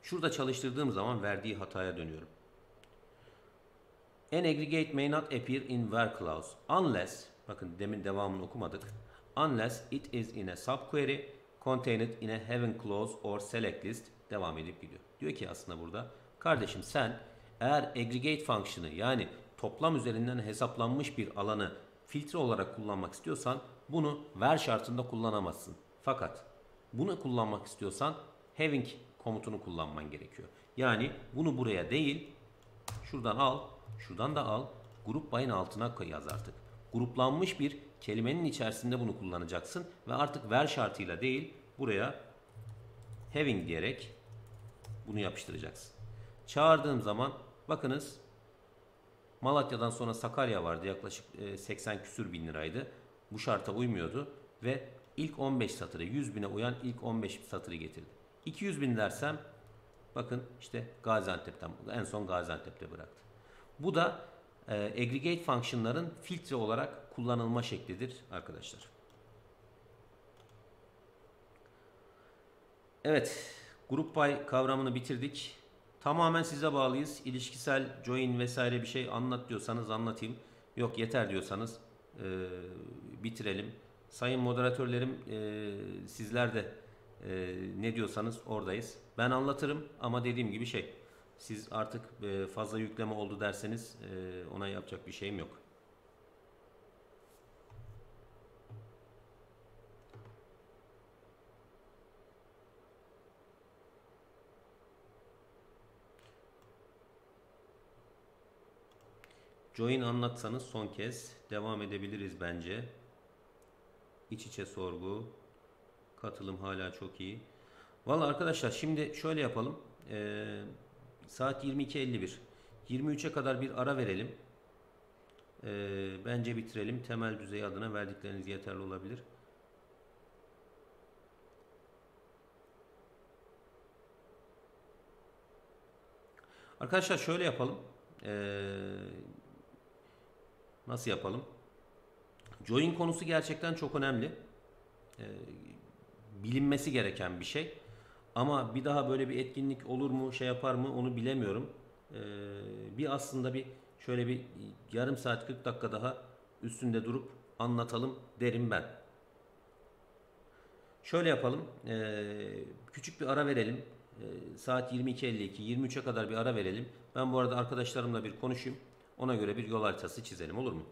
Şurada çalıştırdığım zaman verdiği hataya dönüyorum. An aggregate may not appear in where clause unless bakın demin devamını okumadık. Unless it is in a subquery contained in a having clause or select list devam edip gidiyor. Diyor ki aslında burada kardeşim sen eğer aggregate function'ı yani toplam üzerinden hesaplanmış bir alanı filtre olarak kullanmak istiyorsan bunu ver şartında kullanamazsın. Fakat bunu kullanmak istiyorsan having komutunu kullanman gerekiyor. Yani bunu buraya değil şuradan al Şuradan da al. Grup bayın altına yaz artık. Gruplanmış bir kelimenin içerisinde bunu kullanacaksın ve artık ver şartıyla değil buraya having diyerek bunu yapıştıracaksın. Çağırdığım zaman bakınız Malatya'dan sonra Sakarya vardı yaklaşık 80 küsür bin liraydı. Bu şarta uymuyordu ve ilk 15 satırı 100 bine uyan ilk 15 satırı getirdi. 200 bin dersem bakın işte Gaziantep'ten en son Gaziantep'te bıraktı. Bu da e, aggregate function'ların filtre olarak kullanılma şeklidir arkadaşlar. Evet, grup by kavramını bitirdik. Tamamen size bağlıyız. İlişkisel, join vesaire bir şey anlat diyorsanız anlatayım. Yok yeter diyorsanız e, bitirelim. Sayın moderatörlerim e, sizler de e, ne diyorsanız oradayız. Ben anlatırım ama dediğim gibi şey siz artık e, fazla yükleme oldu derseniz e, ona yapacak bir şeyim yok. Join anlatsanız son kez devam edebiliriz bence. İç içe sorgu. Katılım hala çok iyi. Valla arkadaşlar şimdi şöyle yapalım. Ee, saat 22.51. 23'e kadar bir ara verelim. Ee, bence bitirelim. Temel düzey adına verdikleriniz yeterli olabilir. Arkadaşlar şöyle yapalım. Ee, nasıl yapalım? Join konusu gerçekten çok önemli. Ee, bilinmesi gereken bir şey. Ama bir daha böyle bir etkinlik olur mu, şey yapar mı onu bilemiyorum. Ee, bir aslında bir şöyle bir yarım saat 40 dakika daha üstünde durup anlatalım derim ben. Şöyle yapalım. ee, küçük bir ara verelim. Ee, saat 22.52, 23'e kadar bir ara verelim. Ben bu arada arkadaşlarımla bir konuşayım. Ona göre bir yol haritası çizelim olur mu?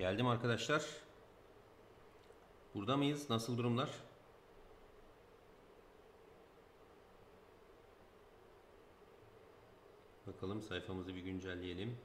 Geldim arkadaşlar. Burada mıyız? Nasıl durumlar? Bakalım sayfamızı bir güncelleyelim.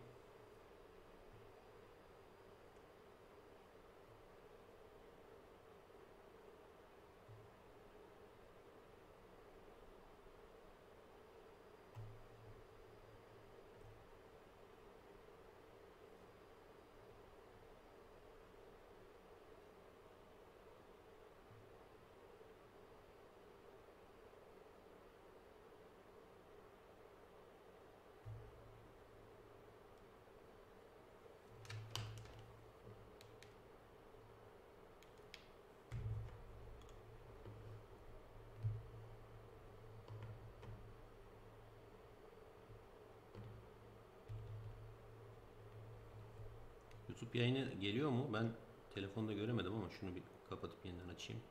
YouTube yayını geliyor mu? Ben telefonda göremedim ama şunu bir kapatıp yeniden açayım.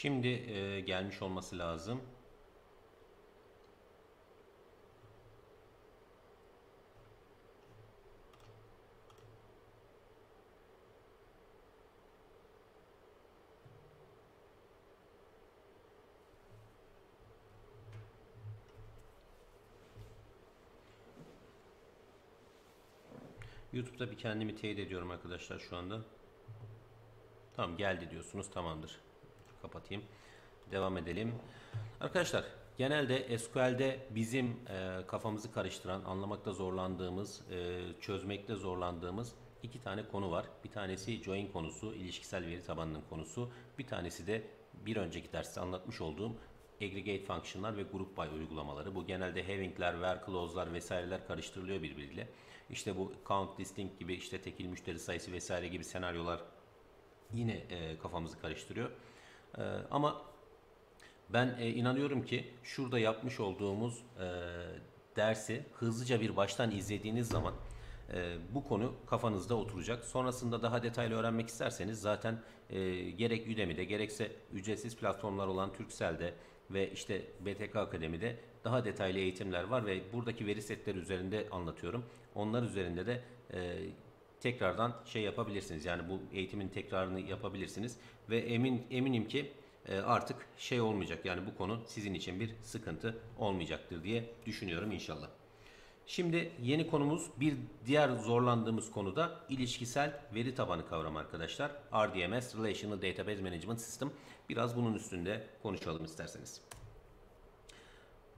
Şimdi e, gelmiş olması lazım. YouTube'da bir kendimi teyit ediyorum arkadaşlar şu anda. Tamam geldi diyorsunuz tamamdır. Kapatayım. Devam edelim. Arkadaşlar genelde SQL'de bizim e, kafamızı karıştıran, anlamakta zorlandığımız, e, çözmekte zorlandığımız iki tane konu var. Bir tanesi join konusu, ilişkisel veri tabanının konusu. Bir tanesi de bir önceki derste anlatmış olduğum aggregate function'lar ve group by uygulamaları. Bu genelde having'ler, where clause'lar vesaireler karıştırılıyor birbiriyle. İşte bu count listing gibi işte tekil müşteri sayısı vesaire gibi senaryolar yine e, kafamızı karıştırıyor. E, ama ben e, inanıyorum ki şurada yapmış olduğumuz e, dersi hızlıca bir baştan izlediğiniz zaman e, bu konu kafanızda oturacak. Sonrasında daha detaylı öğrenmek isterseniz zaten e, gerek Udemy'de gerekse ücretsiz platformlar olan Turkcell'de ve işte BTK Akademi'de daha detaylı eğitimler var ve buradaki veri setleri üzerinde anlatıyorum. Onlar üzerinde de e, tekrardan şey yapabilirsiniz. Yani bu eğitimin tekrarını yapabilirsiniz ve emin eminim ki e, artık şey olmayacak. Yani bu konu sizin için bir sıkıntı olmayacaktır diye düşünüyorum inşallah. Şimdi yeni konumuz bir diğer zorlandığımız konu da ilişkisel veri tabanı kavramı arkadaşlar. RDMS, Relational Database Management System. Biraz bunun üstünde konuşalım isterseniz.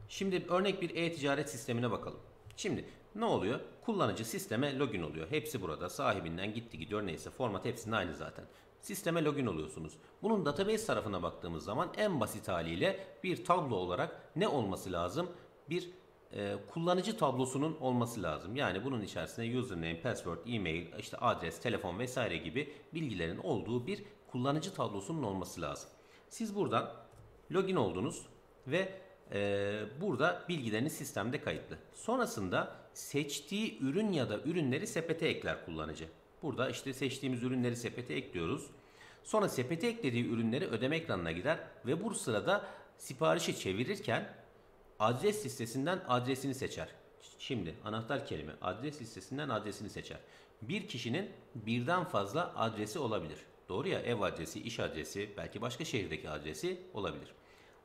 Şimdi örnek bir e-ticaret sistemine bakalım. Şimdi ne oluyor? Kullanıcı sisteme login oluyor. Hepsi burada. Sahibinden gitti gidiyor neyse. Format hepsinin aynı zaten. Sisteme login oluyorsunuz. Bunun database tarafına baktığımız zaman en basit haliyle bir tablo olarak ne olması lazım? Bir e, kullanıcı tablosunun olması lazım. Yani bunun içerisinde username, password, e-mail, işte adres, telefon vesaire gibi bilgilerin olduğu bir kullanıcı tablosunun olması lazım. Siz buradan login oldunuz ve e, burada bilgileriniz sistemde kayıtlı. Sonrasında seçtiği ürün ya da ürünleri sepete ekler kullanıcı. Burada işte seçtiğimiz ürünleri sepete ekliyoruz. Sonra sepete eklediği ürünleri ödeme ekranına gider ve bu sırada siparişi çevirirken adres listesinden adresini seçer. Şimdi anahtar kelime adres listesinden adresini seçer. Bir kişinin birden fazla adresi olabilir. Doğru ya ev adresi, iş adresi, belki başka şehirdeki adresi olabilir.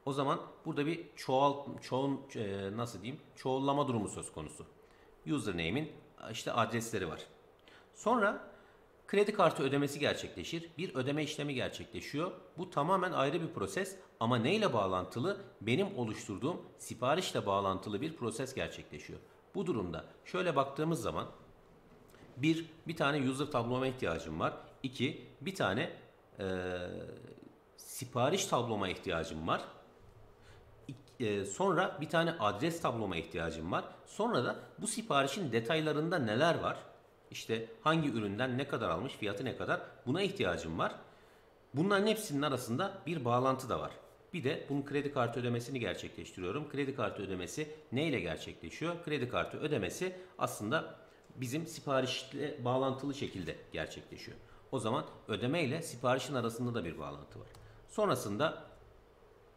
O zaman burada bir çoğal, çoğun, e, nasıl diyeyim, çoğullama durumu söz konusu. Username'in işte adresleri var. Sonra kredi kartı ödemesi gerçekleşir. Bir ödeme işlemi gerçekleşiyor. Bu tamamen ayrı bir proses ama neyle bağlantılı? Benim oluşturduğum siparişle bağlantılı bir proses gerçekleşiyor. Bu durumda şöyle baktığımız zaman bir, bir tane user tabloma ihtiyacım var. İki, bir tane e, sipariş tabloma ihtiyacım var. E, sonra bir tane adres tabloma ihtiyacım var. Sonra da bu siparişin detaylarında neler var? İşte hangi üründen ne kadar almış, fiyatı ne kadar buna ihtiyacım var. Bunların hepsinin arasında bir bağlantı da var. Bir de bunun kredi kartı ödemesini gerçekleştiriyorum. Kredi kartı ödemesi ne ile gerçekleşiyor? Kredi kartı ödemesi aslında bizim siparişle bağlantılı şekilde gerçekleşiyor. O zaman ödeme ile siparişin arasında da bir bağlantı var. Sonrasında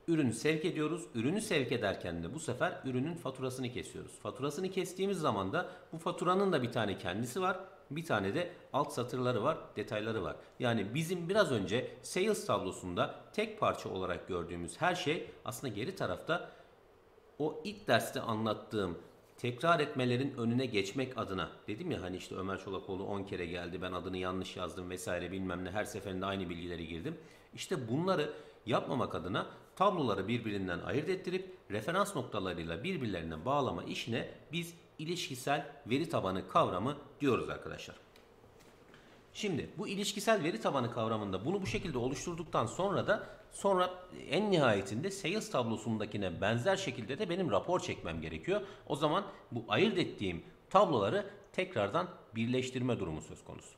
ürünü sevk ediyoruz. Ürünü sevk ederken de bu sefer ürünün faturasını kesiyoruz. Faturasını kestiğimiz zaman da bu faturanın da bir tane kendisi var. Bir tane de alt satırları var, detayları var. Yani bizim biraz önce sales tablosunda tek parça olarak gördüğümüz her şey aslında geri tarafta o ilk derste anlattığım tekrar etmelerin önüne geçmek adına dedim ya hani işte Ömer Çolakoğlu 10 kere geldi ben adını yanlış yazdım vesaire bilmem ne her seferinde aynı bilgileri girdim. İşte bunları yapmamak adına tabloları birbirinden ayırt ettirip referans noktalarıyla birbirlerine bağlama işine biz ilişkisel veri tabanı kavramı diyoruz arkadaşlar. Şimdi bu ilişkisel veri tabanı kavramında bunu bu şekilde oluşturduktan sonra da sonra en nihayetinde sales tablosundakine benzer şekilde de benim rapor çekmem gerekiyor. O zaman bu ayırt ettiğim tabloları tekrardan birleştirme durumu söz konusu.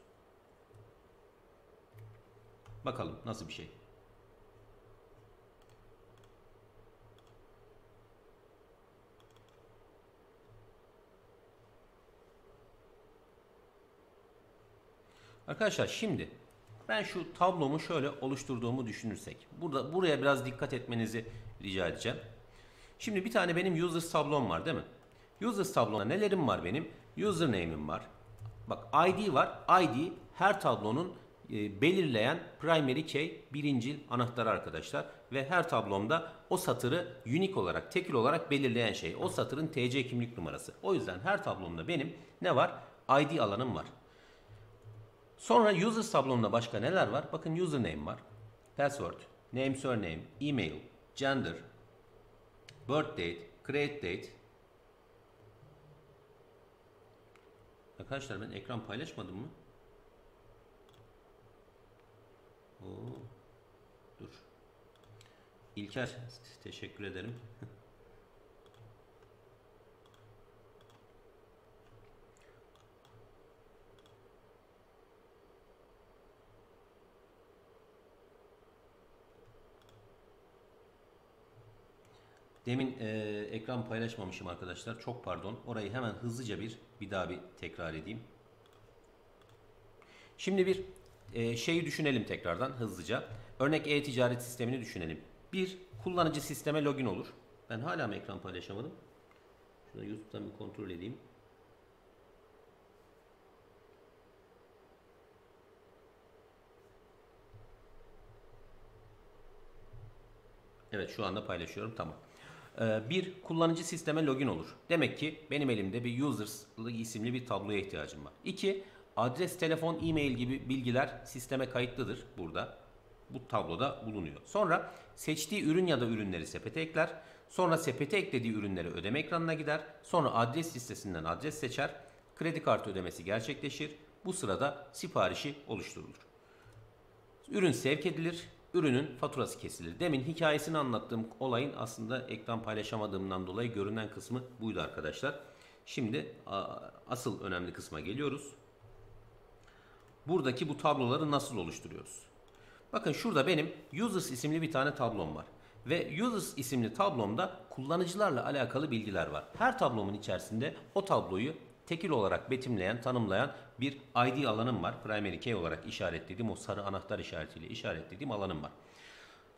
Bakalım nasıl bir şey. Arkadaşlar şimdi ben şu tablomu şöyle oluşturduğumu düşünürsek. Burada buraya biraz dikkat etmenizi rica edeceğim. Şimdi bir tane benim users tablom var değil mi? Users tablomda nelerim var benim? Username'im var. Bak ID var. ID her tablonun e, belirleyen primary key birincil anahtarı arkadaşlar. Ve her tablomda o satırı unique olarak, tekil olarak belirleyen şey. O satırın TC kimlik numarası. O yüzden her tablomda benim ne var? ID alanım var. Sonra user tablomda başka neler var? Bakın username var. Password, name, surname, email, gender, birth date, create date. Arkadaşlar ben ekran paylaşmadım mı? Oo. Dur. İlker teşekkür ederim. (laughs) Demin e, ekran paylaşmamışım arkadaşlar. Çok pardon. Orayı hemen hızlıca bir bir daha bir tekrar edeyim. Şimdi bir e, şeyi düşünelim tekrardan hızlıca. Örnek e-ticaret sistemini düşünelim. Bir kullanıcı sisteme login olur. Ben hala mı ekran paylaşamadım? Şunu YouTube'dan bir kontrol edeyim. Evet şu anda paylaşıyorum. Tamam. Ee, bir kullanıcı sisteme login olur. Demek ki benim elimde bir users isimli bir tabloya ihtiyacım var. İki, adres, telefon, e-mail gibi bilgiler sisteme kayıtlıdır burada. Bu tabloda bulunuyor. Sonra seçtiği ürün ya da ürünleri sepete ekler. Sonra sepete eklediği ürünleri ödeme ekranına gider. Sonra adres listesinden adres seçer. Kredi kartı ödemesi gerçekleşir. Bu sırada siparişi oluşturulur. Ürün sevk edilir ürünün faturası kesilir. Demin hikayesini anlattığım olayın aslında ekran paylaşamadığımdan dolayı görünen kısmı buydu arkadaşlar. Şimdi asıl önemli kısma geliyoruz. Buradaki bu tabloları nasıl oluşturuyoruz? Bakın şurada benim users isimli bir tane tablom var. Ve users isimli tablomda kullanıcılarla alakalı bilgiler var. Her tablomun içerisinde o tabloyu tekil olarak betimleyen, tanımlayan bir ID alanım var. Primary key olarak işaretlediğim o sarı anahtar işaretiyle işaretlediğim alanım var.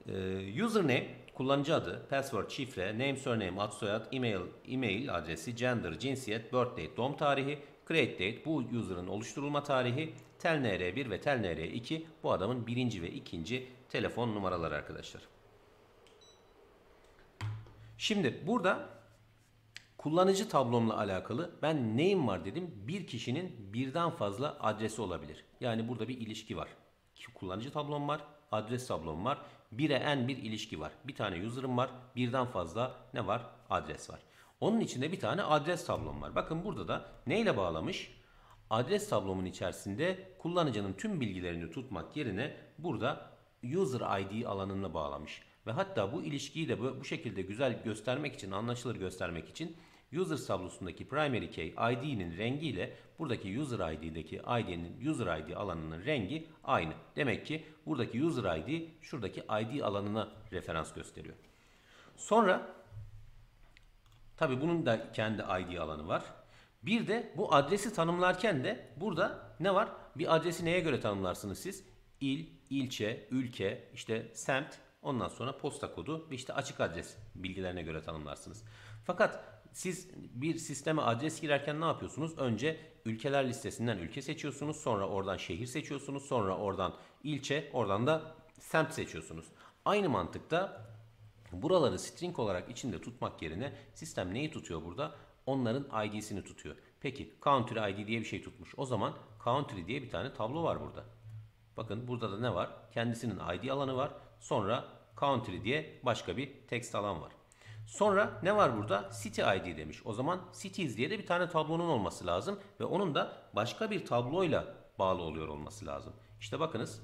Ee, username, kullanıcı adı, password, şifre, name, surname, ad soyad, email, email adresi, gender, cinsiyet, birthday, doğum tarihi, create date, bu user'ın oluşturulma tarihi, telnr1 ve telnr2 bu adamın birinci ve ikinci telefon numaraları arkadaşlar. Şimdi burada kullanıcı tablomla alakalı ben neyim var dedim. Bir kişinin birden fazla adresi olabilir. Yani burada bir ilişki var. Kullanıcı tablom var, adres tablom var. 1'e n bir ilişki var. Bir tane user'ım var, birden fazla ne var? Adres var. Onun içinde bir tane adres tablom var. Bakın burada da neyle bağlamış? Adres tablomun içerisinde kullanıcının tüm bilgilerini tutmak yerine burada user ID alanını bağlamış. Ve hatta bu ilişkiyi de bu, bu şekilde güzel göstermek için, anlaşılır göstermek için user tablosundaki primary key ID'nin rengiyle buradaki user ID'deki ID'nin user ID alanının rengi aynı. Demek ki buradaki user ID şuradaki ID alanına referans gösteriyor. Sonra tabi bunun da kendi ID alanı var. Bir de bu adresi tanımlarken de burada ne var? Bir adresi neye göre tanımlarsınız siz? İl, ilçe, ülke, işte semt, ondan sonra posta kodu ve işte açık adres bilgilerine göre tanımlarsınız. Fakat siz bir sisteme adres girerken ne yapıyorsunuz? Önce ülkeler listesinden ülke seçiyorsunuz. Sonra oradan şehir seçiyorsunuz. Sonra oradan ilçe, oradan da semt seçiyorsunuz. Aynı mantıkta buraları string olarak içinde tutmak yerine sistem neyi tutuyor burada? Onların ID'sini tutuyor. Peki country ID diye bir şey tutmuş. O zaman country diye bir tane tablo var burada. Bakın burada da ne var? Kendisinin ID alanı var. Sonra country diye başka bir text alan var. Sonra ne var burada? City ID demiş. O zaman cities diye de bir tane tablonun olması lazım ve onun da başka bir tabloyla bağlı oluyor olması lazım. İşte bakınız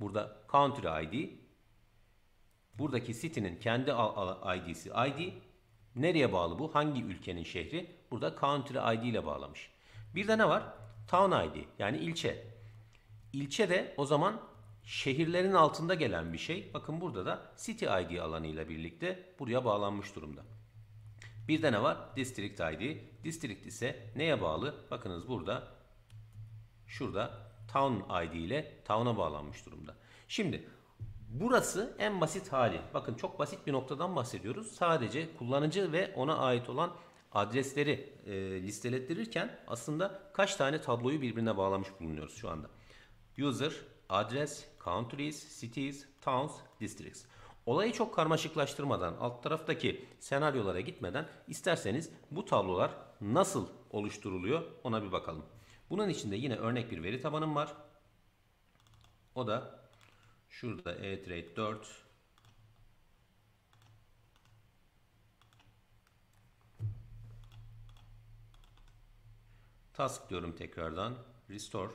burada country ID buradaki city'nin kendi ID'si ID nereye bağlı bu? Hangi ülkenin şehri? Burada country ID ile bağlamış. Bir de ne var? Town ID yani ilçe. İlçe de o zaman şehirlerin altında gelen bir şey. Bakın burada da City ID alanıyla birlikte buraya bağlanmış durumda. Bir de ne var? District ID. District ise neye bağlı? Bakınız burada şurada Town ID ile Town'a bağlanmış durumda. Şimdi burası en basit hali. Bakın çok basit bir noktadan bahsediyoruz. Sadece kullanıcı ve ona ait olan adresleri e, listelettirirken aslında kaç tane tabloyu birbirine bağlamış bulunuyoruz şu anda. User, adres, countries, cities, towns, districts. Olayı çok karmaşıklaştırmadan, alt taraftaki senaryolara gitmeden isterseniz bu tablolar nasıl oluşturuluyor ona bir bakalım. Bunun içinde yine örnek bir veri tabanım var. O da şurada e-trade 4 Task diyorum tekrardan. Restore.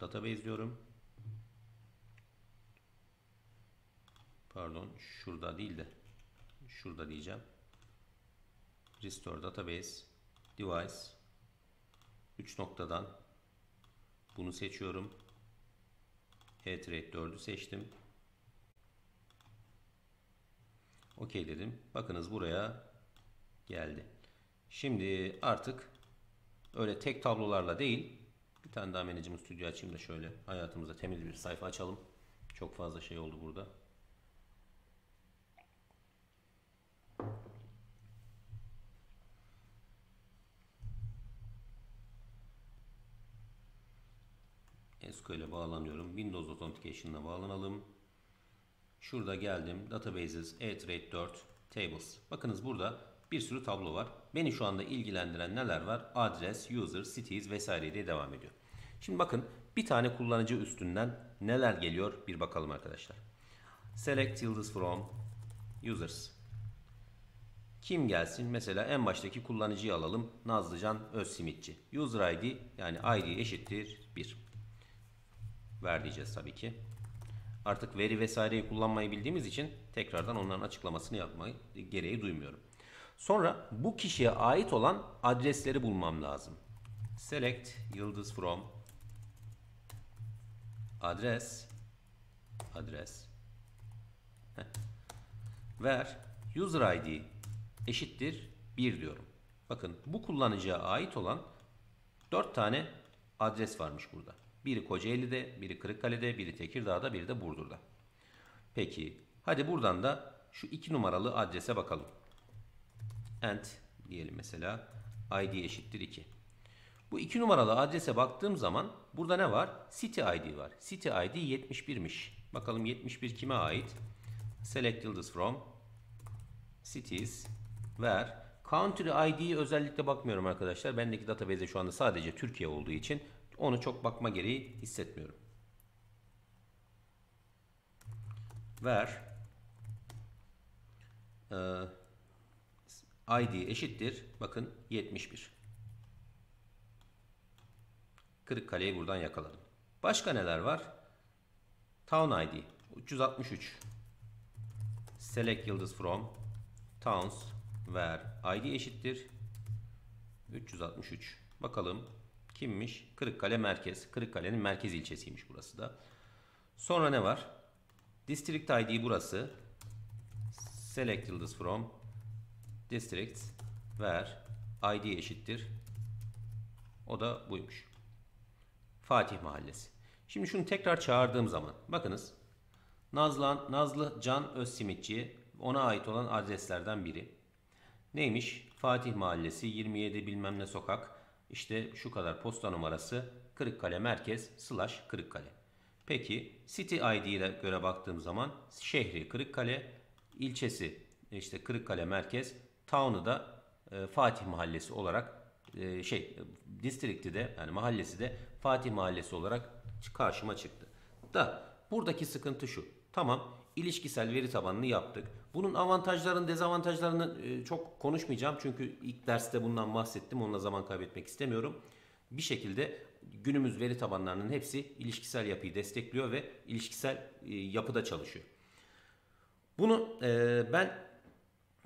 Database diyorum. Pardon şurada değil de şurada diyeceğim. Restore Database Device 3 noktadan bunu seçiyorum. E-Trade 4'ü seçtim. OK dedim. Bakınız buraya geldi. Şimdi artık öyle tek tablolarla değil bir tane daha Management Studio açayım da şöyle hayatımızda temiz bir sayfa açalım. Çok fazla şey oldu burada. SQL'e bağlanıyorum. Windows Authentication'la bağlanalım. Şurada geldim. Databases, E-Trade 4, Tables. Bakınız burada bir sürü tablo var. Beni şu anda ilgilendiren neler var? Adres, user, cities vesaire diye devam ediyor. Şimdi bakın bir tane kullanıcı üstünden neler geliyor bir bakalım arkadaşlar. Select yıldız from users. Kim gelsin? Mesela en baştaki kullanıcıyı alalım. Nazlıcan Özsimitçi. User ID yani ID eşittir 1. Ver diyeceğiz tabii ki. Artık veri vesaireyi kullanmayı bildiğimiz için tekrardan onların açıklamasını yapmayı gereği duymuyorum. Sonra bu kişiye ait olan adresleri bulmam lazım. Select yıldız from adres adres ver user id eşittir 1 diyorum. Bakın bu kullanıcıya ait olan 4 tane adres varmış burada. Biri Kocaeli'de, biri Kırıkkale'de, biri Tekirdağ'da, biri de Burdur'da. Peki hadi buradan da şu 2 numaralı adrese bakalım. Ent diyelim mesela id eşittir 2. Bu 2 numaralı adrese baktığım zaman burada ne var? City ID var. City ID 71'miş. Bakalım 71 kime ait? Select yıldız from cities ver. Country ID'yi özellikle bakmıyorum arkadaşlar. Bendeki database'de şu anda sadece Türkiye olduğu için onu çok bakma gereği hissetmiyorum. Ver. Ee, ID eşittir. Bakın 71. Kırıkkale'yi buradan yakaladım. Başka neler var? Town ID 363. Select yıldız from towns ver id eşittir 363. Bakalım kimmiş? Kırıkkale merkez. Kırıkkale'nin merkez ilçesiymiş burası da. Sonra ne var? District ID burası. Select yıldız from district ver id eşittir. O da buymuş. Fatih Mahallesi. Şimdi şunu tekrar çağırdığım zaman bakınız Nazlı, Nazlı Can Özsimitçi ona ait olan adreslerden biri. Neymiş? Fatih Mahallesi 27 bilmem ne sokak işte şu kadar posta numarası Kırıkkale Merkez slash Kırıkkale. Peki City ID'ye göre baktığım zaman şehri Kırıkkale, ilçesi işte Kırıkkale Merkez, town'u da e, Fatih Mahallesi olarak e, şey district'i de yani mahallesi de Fatih Mahallesi olarak karşıma çıktı. Da buradaki sıkıntı şu. Tamam ilişkisel veri tabanını yaptık. Bunun avantajlarını dezavantajlarını e, çok konuşmayacağım. Çünkü ilk derste bundan bahsettim. Onunla zaman kaybetmek istemiyorum. Bir şekilde günümüz veri tabanlarının hepsi ilişkisel yapıyı destekliyor ve ilişkisel e, yapıda çalışıyor. Bunu e, ben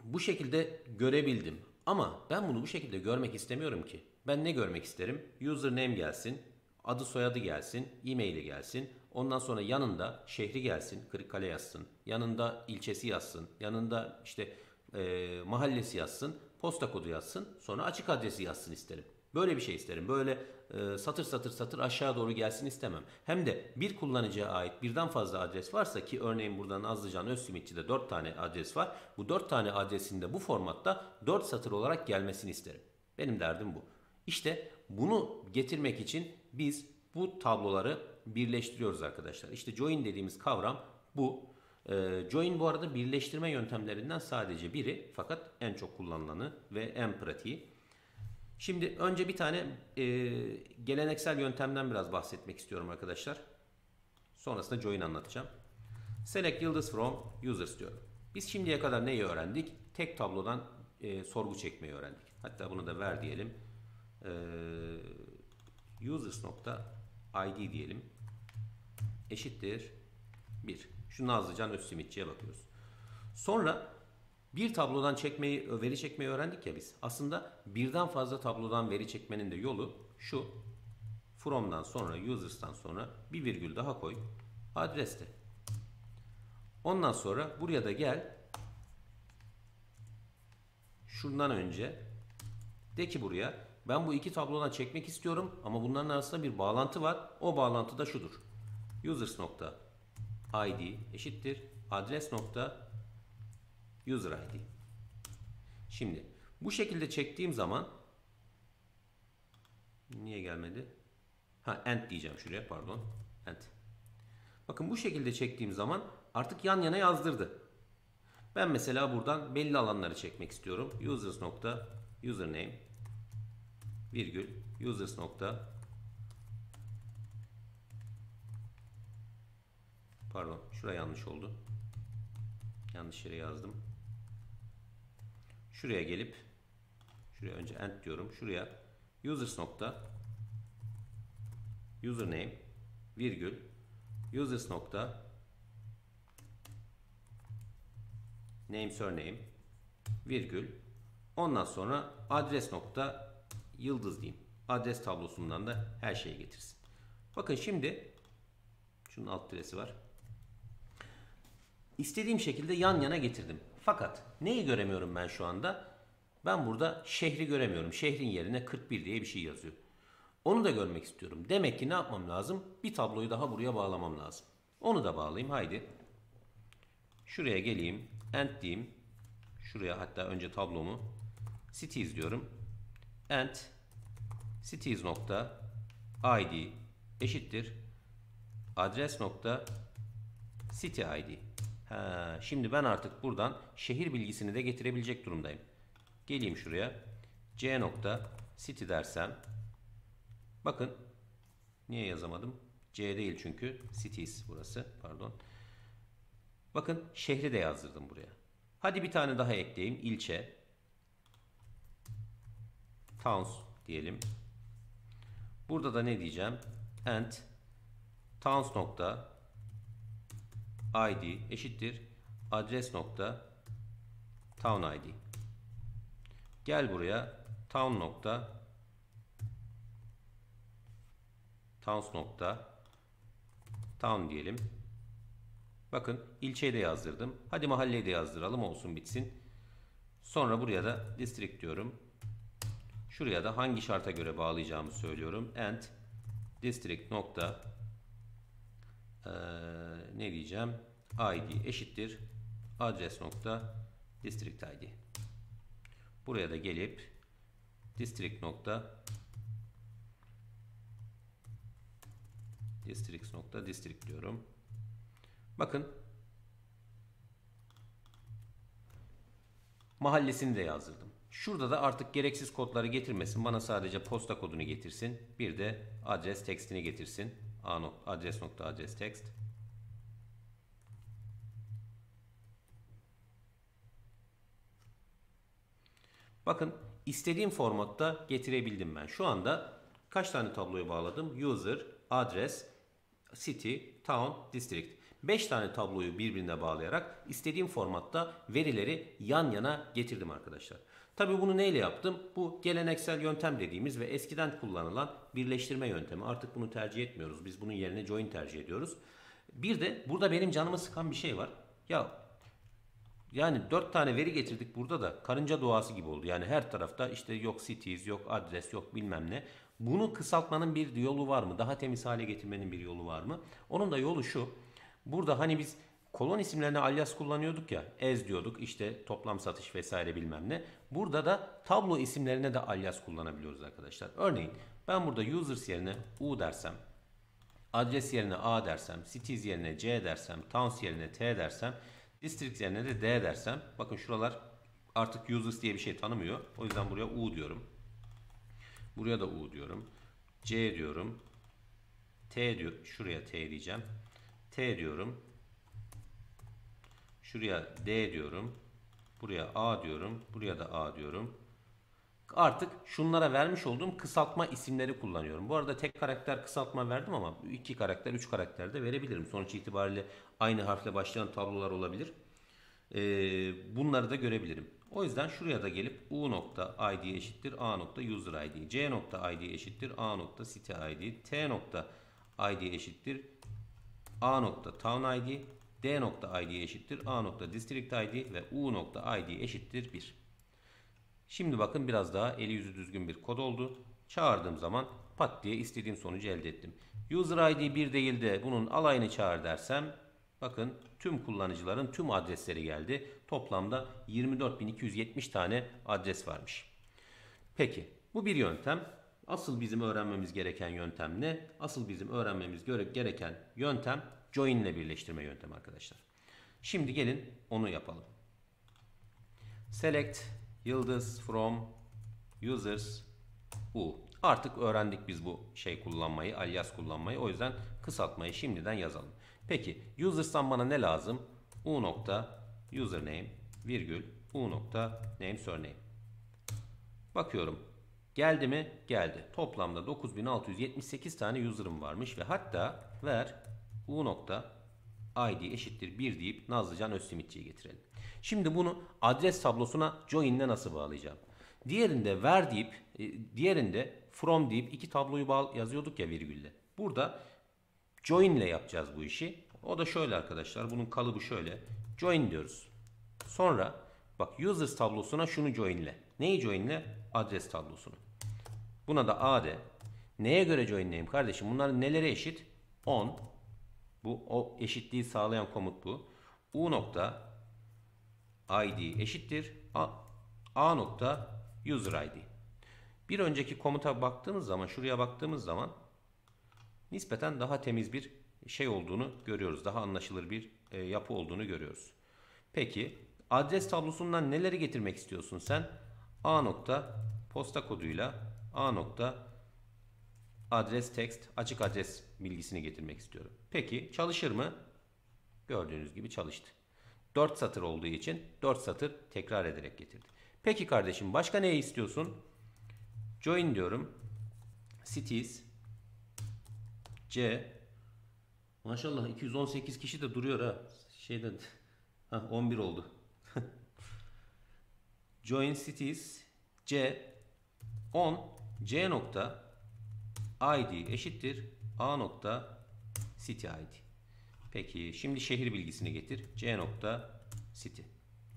bu şekilde görebildim. Ama ben bunu bu şekilde görmek istemiyorum ki. Ben ne görmek isterim? Username gelsin, adı soyadı gelsin, e-maili gelsin. Ondan sonra yanında şehri gelsin, Kırıkkale yazsın. Yanında ilçesi yazsın. Yanında işte e, mahallesi yazsın. Posta kodu yazsın. Sonra açık adresi yazsın isterim. Böyle bir şey isterim. Böyle e, satır satır satır aşağı doğru gelsin istemem. Hem de bir kullanıcıya ait birden fazla adres varsa ki örneğin burada Nazlıcan Özsimitçi'de 4 tane adres var. Bu 4 tane adresin de bu formatta 4 satır olarak gelmesini isterim. Benim derdim bu. İşte bunu getirmek için biz bu tabloları birleştiriyoruz arkadaşlar. İşte join dediğimiz kavram bu. Ee, join bu arada birleştirme yöntemlerinden sadece biri fakat en çok kullanılanı ve en pratiği. Şimdi önce bir tane e, geleneksel yöntemden biraz bahsetmek istiyorum arkadaşlar. Sonrasında join anlatacağım. Select yıldız from users diyorum. Biz şimdiye kadar neyi öğrendik? Tek tablodan e, sorgu çekmeyi öğrendik. Hatta bunu da ver diyelim. E, users nokta id diyelim. Eşittir 1. Şu Nazlıcan Özsimitçi'ye bakıyoruz. Sonra bir tablodan çekmeyi, veri çekmeyi öğrendik ya biz. Aslında birden fazla tablodan veri çekmenin de yolu şu. From'dan sonra, users'tan sonra bir virgül daha koy. Adreste. Ondan sonra buraya da gel. Şundan önce de ki buraya ben bu iki tablodan çekmek istiyorum ama bunların arasında bir bağlantı var. O bağlantı da şudur. Users nokta id eşittir adres nokta user id. Şimdi bu şekilde çektiğim zaman niye gelmedi? Ha end diyeceğim şuraya pardon. End. Bakın bu şekilde çektiğim zaman artık yan yana yazdırdı. Ben mesela buradan belli alanları çekmek istiyorum. Users nokta username virgül users nokta pardon şuraya yanlış oldu. Yanlış yere yazdım. Şuraya gelip şuraya önce end diyorum. Şuraya users nokta username virgül users nokta name surname virgül ondan sonra adres nokta yıldız diyeyim. Adres tablosundan da her şeyi getirsin. Bakın şimdi şunun alt diresi var. İstediğim şekilde yan yana getirdim. Fakat neyi göremiyorum ben şu anda? Ben burada şehri göremiyorum. Şehrin yerine 41 diye bir şey yazıyor. Onu da görmek istiyorum. Demek ki ne yapmam lazım? Bir tabloyu daha buraya bağlamam lazım. Onu da bağlayayım. Haydi. Şuraya geleyim. End diyeyim. Şuraya hatta önce tablomu cities diyorum. End cities nokta id eşittir adres nokta city id. Ha, şimdi ben artık buradan şehir bilgisini de getirebilecek durumdayım. Geleyim şuraya. C nokta city dersem bakın niye yazamadım? C değil çünkü cities burası pardon. Bakın şehri de yazdırdım buraya. Hadi bir tane daha ekleyeyim. İlçe. Towns diyelim. Burada da ne diyeceğim? And towns nokta id eşittir adres nokta town id. Gel buraya town nokta towns nokta town diyelim. Bakın ilçeyi de yazdırdım. Hadi mahalleyi de yazdıralım olsun bitsin. Sonra buraya da district diyorum. Şuraya da hangi şarta göre bağlayacağımı söylüyorum. And district nokta ee, ne diyeceğim? İd eşittir adres nokta district id. Buraya da gelip district nokta districts nokta district diyorum. Bakın mahallesini de yazdırdım. Şurada da artık gereksiz kodları getirmesin. Bana sadece posta kodunu getirsin. Bir de adres tekstini getirsin. A nokta, adres nokta adres text. Bakın istediğim formatta getirebildim ben. Şu anda kaç tane tabloya bağladım? User, adres, city, town, district. 5 tane tabloyu birbirine bağlayarak istediğim formatta verileri yan yana getirdim arkadaşlar. Tabi bunu neyle yaptım? Bu geleneksel yöntem dediğimiz ve eskiden kullanılan birleştirme yöntemi. Artık bunu tercih etmiyoruz. Biz bunun yerine join tercih ediyoruz. Bir de burada benim canımı sıkan bir şey var. Ya yani dört tane veri getirdik burada da karınca doğası gibi oldu. Yani her tarafta işte yok cities, yok adres, yok bilmem ne. Bunu kısaltmanın bir yolu var mı? Daha temiz hale getirmenin bir yolu var mı? Onun da yolu şu. Burada hani biz kolon isimlerine alias kullanıyorduk ya. Ez diyorduk işte toplam satış vesaire bilmem ne. Burada da tablo isimlerine de alias kullanabiliyoruz arkadaşlar. Örneğin ben burada users yerine u dersem, adres yerine a dersem, cities yerine c dersem, towns yerine t dersem, district yerine de d dersem. Bakın şuralar artık users diye bir şey tanımıyor. O yüzden buraya u diyorum. Buraya da u diyorum. c diyorum. t diyor. Şuraya t diyeceğim. T diyorum. Şuraya D diyorum. Buraya A diyorum. Buraya da A diyorum. Artık şunlara vermiş olduğum kısaltma isimleri kullanıyorum. Bu arada tek karakter kısaltma verdim ama iki karakter, üç karakter de verebilirim. Sonuç itibariyle aynı harfle başlayan tablolar olabilir. Ee, bunları da görebilirim. O yüzden şuraya da gelip u nokta id eşittir a nokta user id, c nokta id eşittir a nokta city id, t nokta id eşittir A nokta town ID, D nokta ID eşittir A nokta district ID ve U nokta ID eşittir 1. Şimdi bakın biraz daha eli yüzü düzgün bir kod oldu. Çağırdığım zaman pat diye istediğim sonucu elde ettim. User ID 1 değil de bunun alayını çağır dersem bakın tüm kullanıcıların tüm adresleri geldi. Toplamda 24.270 tane adres varmış. Peki bu bir yöntem. Asıl bizim öğrenmemiz gereken yöntem ne? Asıl bizim öğrenmemiz gereken yöntem join ile birleştirme yöntemi arkadaşlar. Şimdi gelin onu yapalım. Select yıldız from users u. Artık öğrendik biz bu şey kullanmayı, alias kullanmayı. O yüzden kısaltmayı şimdiden yazalım. Peki users'tan bana ne lazım? u nokta username virgül u nokta name surname. Bakıyorum Geldi mi? Geldi. Toplamda 9678 tane user'ım varmış ve hatta ver u nokta id eşittir 1 deyip Nazlıcan Özsimitçi'yi getirelim. Şimdi bunu adres tablosuna join ile nasıl bağlayacağım? Diğerinde ver deyip, e, diğerinde from deyip iki tabloyu bağ yazıyorduk ya virgülle. Burada join ile yapacağız bu işi. O da şöyle arkadaşlar. Bunun kalıbı şöyle. Join diyoruz. Sonra bak users tablosuna şunu join ile. Neyi join ile? Adres tablosunu. Buna da A de. Neye göre joinleyeyim kardeşim? Bunların neleri eşit? 10. Bu o eşitliği sağlayan komut bu. U nokta id eşittir. A, A nokta user id. Bir önceki komuta baktığımız zaman, şuraya baktığımız zaman nispeten daha temiz bir şey olduğunu görüyoruz. Daha anlaşılır bir e, yapı olduğunu görüyoruz. Peki adres tablosundan neleri getirmek istiyorsun sen? A nokta posta koduyla A nokta adres text açık adres bilgisini getirmek istiyorum. Peki çalışır mı? Gördüğünüz gibi çalıştı. 4 satır olduğu için 4 satır tekrar ederek getirdi. Peki kardeşim başka ne istiyorsun? Join diyorum. Cities C Maşallah 218 kişi de duruyor ha. Şeyden (laughs) ha 11 oldu. (laughs) Join cities C 10 C nokta ID eşittir A nokta city ID. Peki şimdi şehir bilgisini getir. C nokta city.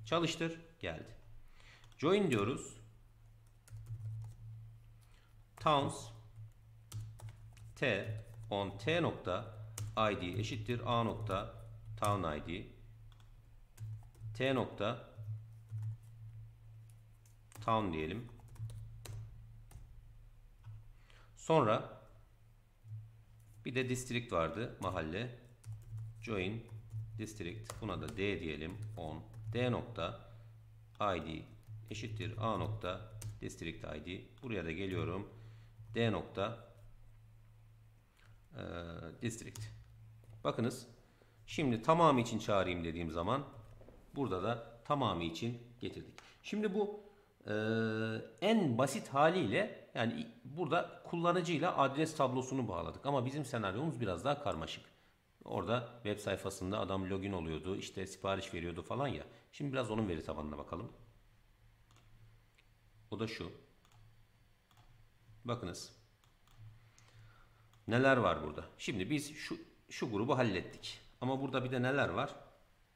Çalıştır. Geldi. Join diyoruz. Towns T on T nokta ID eşittir A nokta town ID T nokta town diyelim. Sonra bir de district vardı mahalle. Join district buna da D diyelim on D nokta ID eşittir A nokta district ID. Buraya da geliyorum. D nokta e, district. Bakınız şimdi tamamı için çağırayım dediğim zaman burada da tamamı için getirdik. Şimdi bu e, en basit haliyle yani burada kullanıcıyla adres tablosunu bağladık. Ama bizim senaryomuz biraz daha karmaşık. Orada web sayfasında adam login oluyordu, işte sipariş veriyordu falan ya. Şimdi biraz onun veri tabanına bakalım. O da şu. Bakınız. Neler var burada? Şimdi biz şu şu grubu hallettik. Ama burada bir de neler var?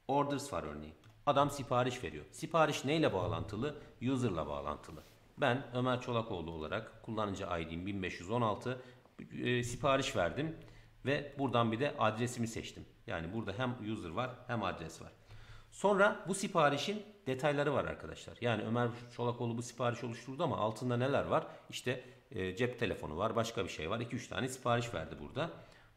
Orders var örneğin. Adam sipariş veriyor. Sipariş neyle bağlantılı? User'la bağlantılı. Ben Ömer Çolakoğlu olarak kullanıcı ID'm 1516 e, sipariş verdim ve buradan bir de adresimi seçtim. Yani burada hem user var hem adres var. Sonra bu siparişin detayları var arkadaşlar. Yani Ömer Çolakoğlu bu sipariş oluşturdu ama altında neler var? İşte e, cep telefonu var, başka bir şey var. 2-3 tane sipariş verdi burada.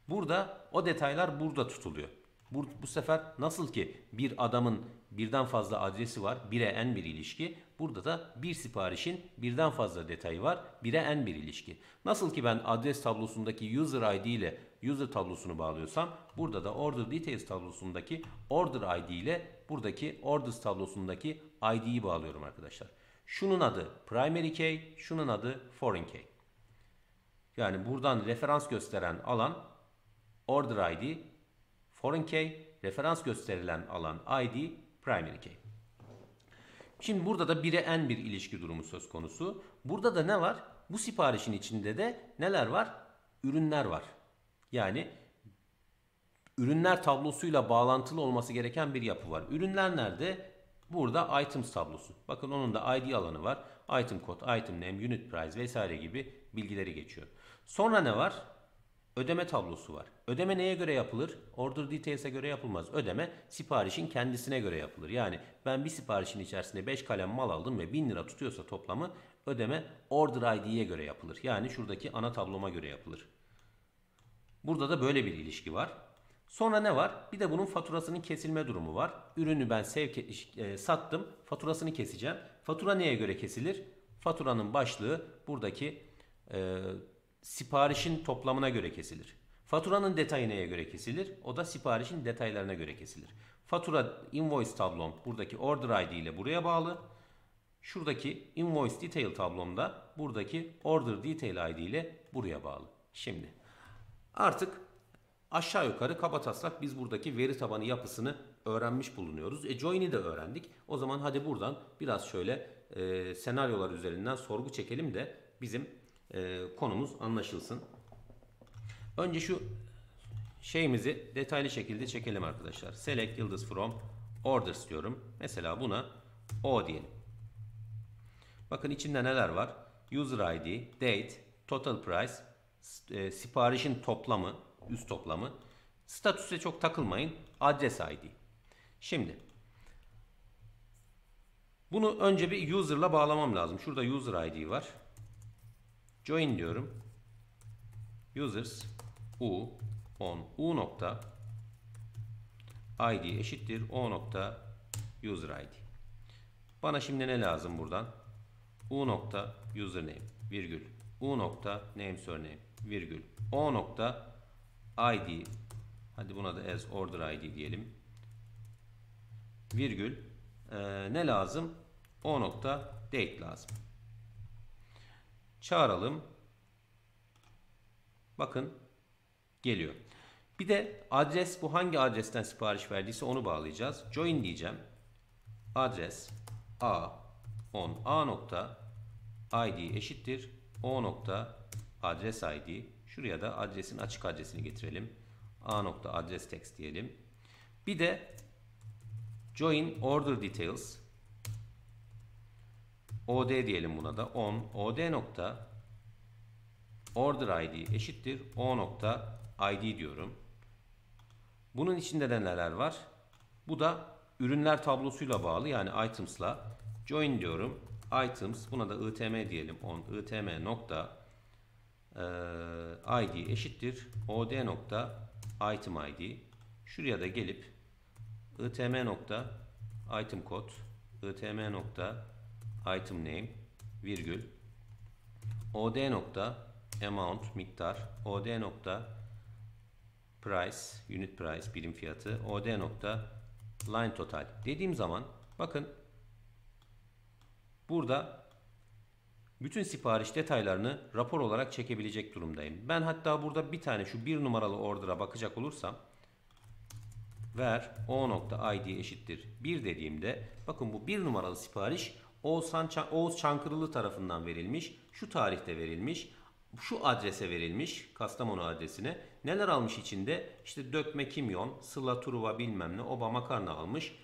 Burada o detaylar burada tutuluyor. Bu, bu sefer nasıl ki bir adamın birden fazla adresi var, bire en bir ilişki. Burada da bir siparişin birden fazla detayı var, bire en bir ilişki. Nasıl ki ben adres tablosundaki user ID ile user tablosunu bağlıyorsam, burada da order details tablosundaki order ID ile buradaki orders tablosundaki ID'yi bağlıyorum arkadaşlar. Şunun adı primary key, şunun adı foreign key. Yani buradan referans gösteren alan order ID, foreign key, referans gösterilen alan ID, primary key. Şimdi burada da 1'e n bir ilişki durumu söz konusu. Burada da ne var? Bu siparişin içinde de neler var? Ürünler var. Yani ürünler tablosuyla bağlantılı olması gereken bir yapı var. Ürünler nerede? Burada items tablosu. Bakın onun da ID alanı var. Item code, item name, unit price vesaire gibi bilgileri geçiyor. Sonra ne var? Ödeme tablosu var. Ödeme neye göre yapılır? Order details'e göre yapılmaz. Ödeme siparişin kendisine göre yapılır. Yani ben bir siparişin içerisinde 5 kalem mal aldım ve 1000 lira tutuyorsa toplamı ödeme order ID'ye göre yapılır. Yani şuradaki ana tabloma göre yapılır. Burada da böyle bir ilişki var. Sonra ne var? Bir de bunun faturasının kesilme durumu var. Ürünü ben sevk e, sattım. Faturasını keseceğim. Fatura neye göre kesilir? Faturanın başlığı buradaki e, siparişin toplamına göre kesilir. Faturanın detayı neye göre kesilir? O da siparişin detaylarına göre kesilir. Fatura invoice tablom buradaki order ID ile buraya bağlı. Şuradaki invoice detail tablomda buradaki order detail ID ile buraya bağlı. Şimdi artık aşağı yukarı kaba taslak biz buradaki veri tabanı yapısını öğrenmiş bulunuyoruz. E join'i de öğrendik. O zaman hadi buradan biraz şöyle e, senaryolar üzerinden sorgu çekelim de bizim e, konumuz anlaşılsın. Önce şu şeyimizi detaylı şekilde çekelim arkadaşlar. Select yıldız from orders diyorum. Mesela buna O diyelim. Bakın içinde neler var? User ID, date, total price, e, siparişin toplamı, üst toplamı. Statüse çok takılmayın. Adres ID. Şimdi bunu önce bir user'la bağlamam lazım. Şurada user ID var. Join diyorum. Users u on u nokta id eşittir o nokta user id. Bana şimdi ne lazım buradan? u nokta username virgül. U nokta name surname virgül. O nokta id hadi buna da as order id diyelim. Virgül. E, ne lazım? O nokta date lazım çağıralım. Bakın geliyor. Bir de adres bu hangi adresten sipariş verdiyse onu bağlayacağız. Join diyeceğim. Adres a on a nokta id eşittir. O nokta adres id şuraya da adresin açık adresini getirelim. A nokta adres text diyelim. Bir de join order details od diyelim buna da. On od nokta order id eşittir. O nokta id diyorum. Bunun içinde de neler var? Bu da ürünler tablosuyla bağlı yani items'la join diyorum. İtems buna da itm diyelim. On itm nokta e, id eşittir. Od nokta item id şuraya da gelip itm nokta item kod itm nokta item name virgül od nokta amount miktar od nokta price unit price birim fiyatı od nokta line total dediğim zaman bakın burada bütün sipariş detaylarını rapor olarak çekebilecek durumdayım. Ben hatta burada bir tane şu bir numaralı order'a bakacak olursam ver o.id eşittir 1 dediğimde bakın bu bir numaralı sipariş Oğuzhan, Oğuz Çankırılı tarafından verilmiş. Şu tarihte verilmiş. Şu adrese verilmiş. Kastamonu adresine. Neler almış içinde? İşte dökme kimyon, sıla turuva bilmem ne, oba makarna almış.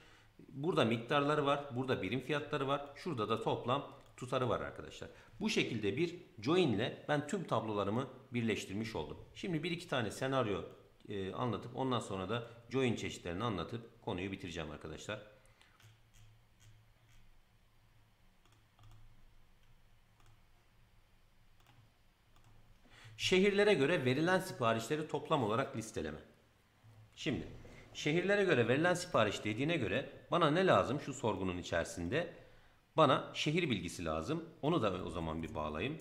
Burada miktarları var. Burada birim fiyatları var. Şurada da toplam tutarı var arkadaşlar. Bu şekilde bir join ile ben tüm tablolarımı birleştirmiş oldum. Şimdi bir iki tane senaryo e, anlatıp ondan sonra da join çeşitlerini anlatıp konuyu bitireceğim arkadaşlar. Şehirlere göre verilen siparişleri toplam olarak listeleme. Şimdi şehirlere göre verilen sipariş dediğine göre bana ne lazım şu sorgunun içerisinde? Bana şehir bilgisi lazım. Onu da o zaman bir bağlayayım.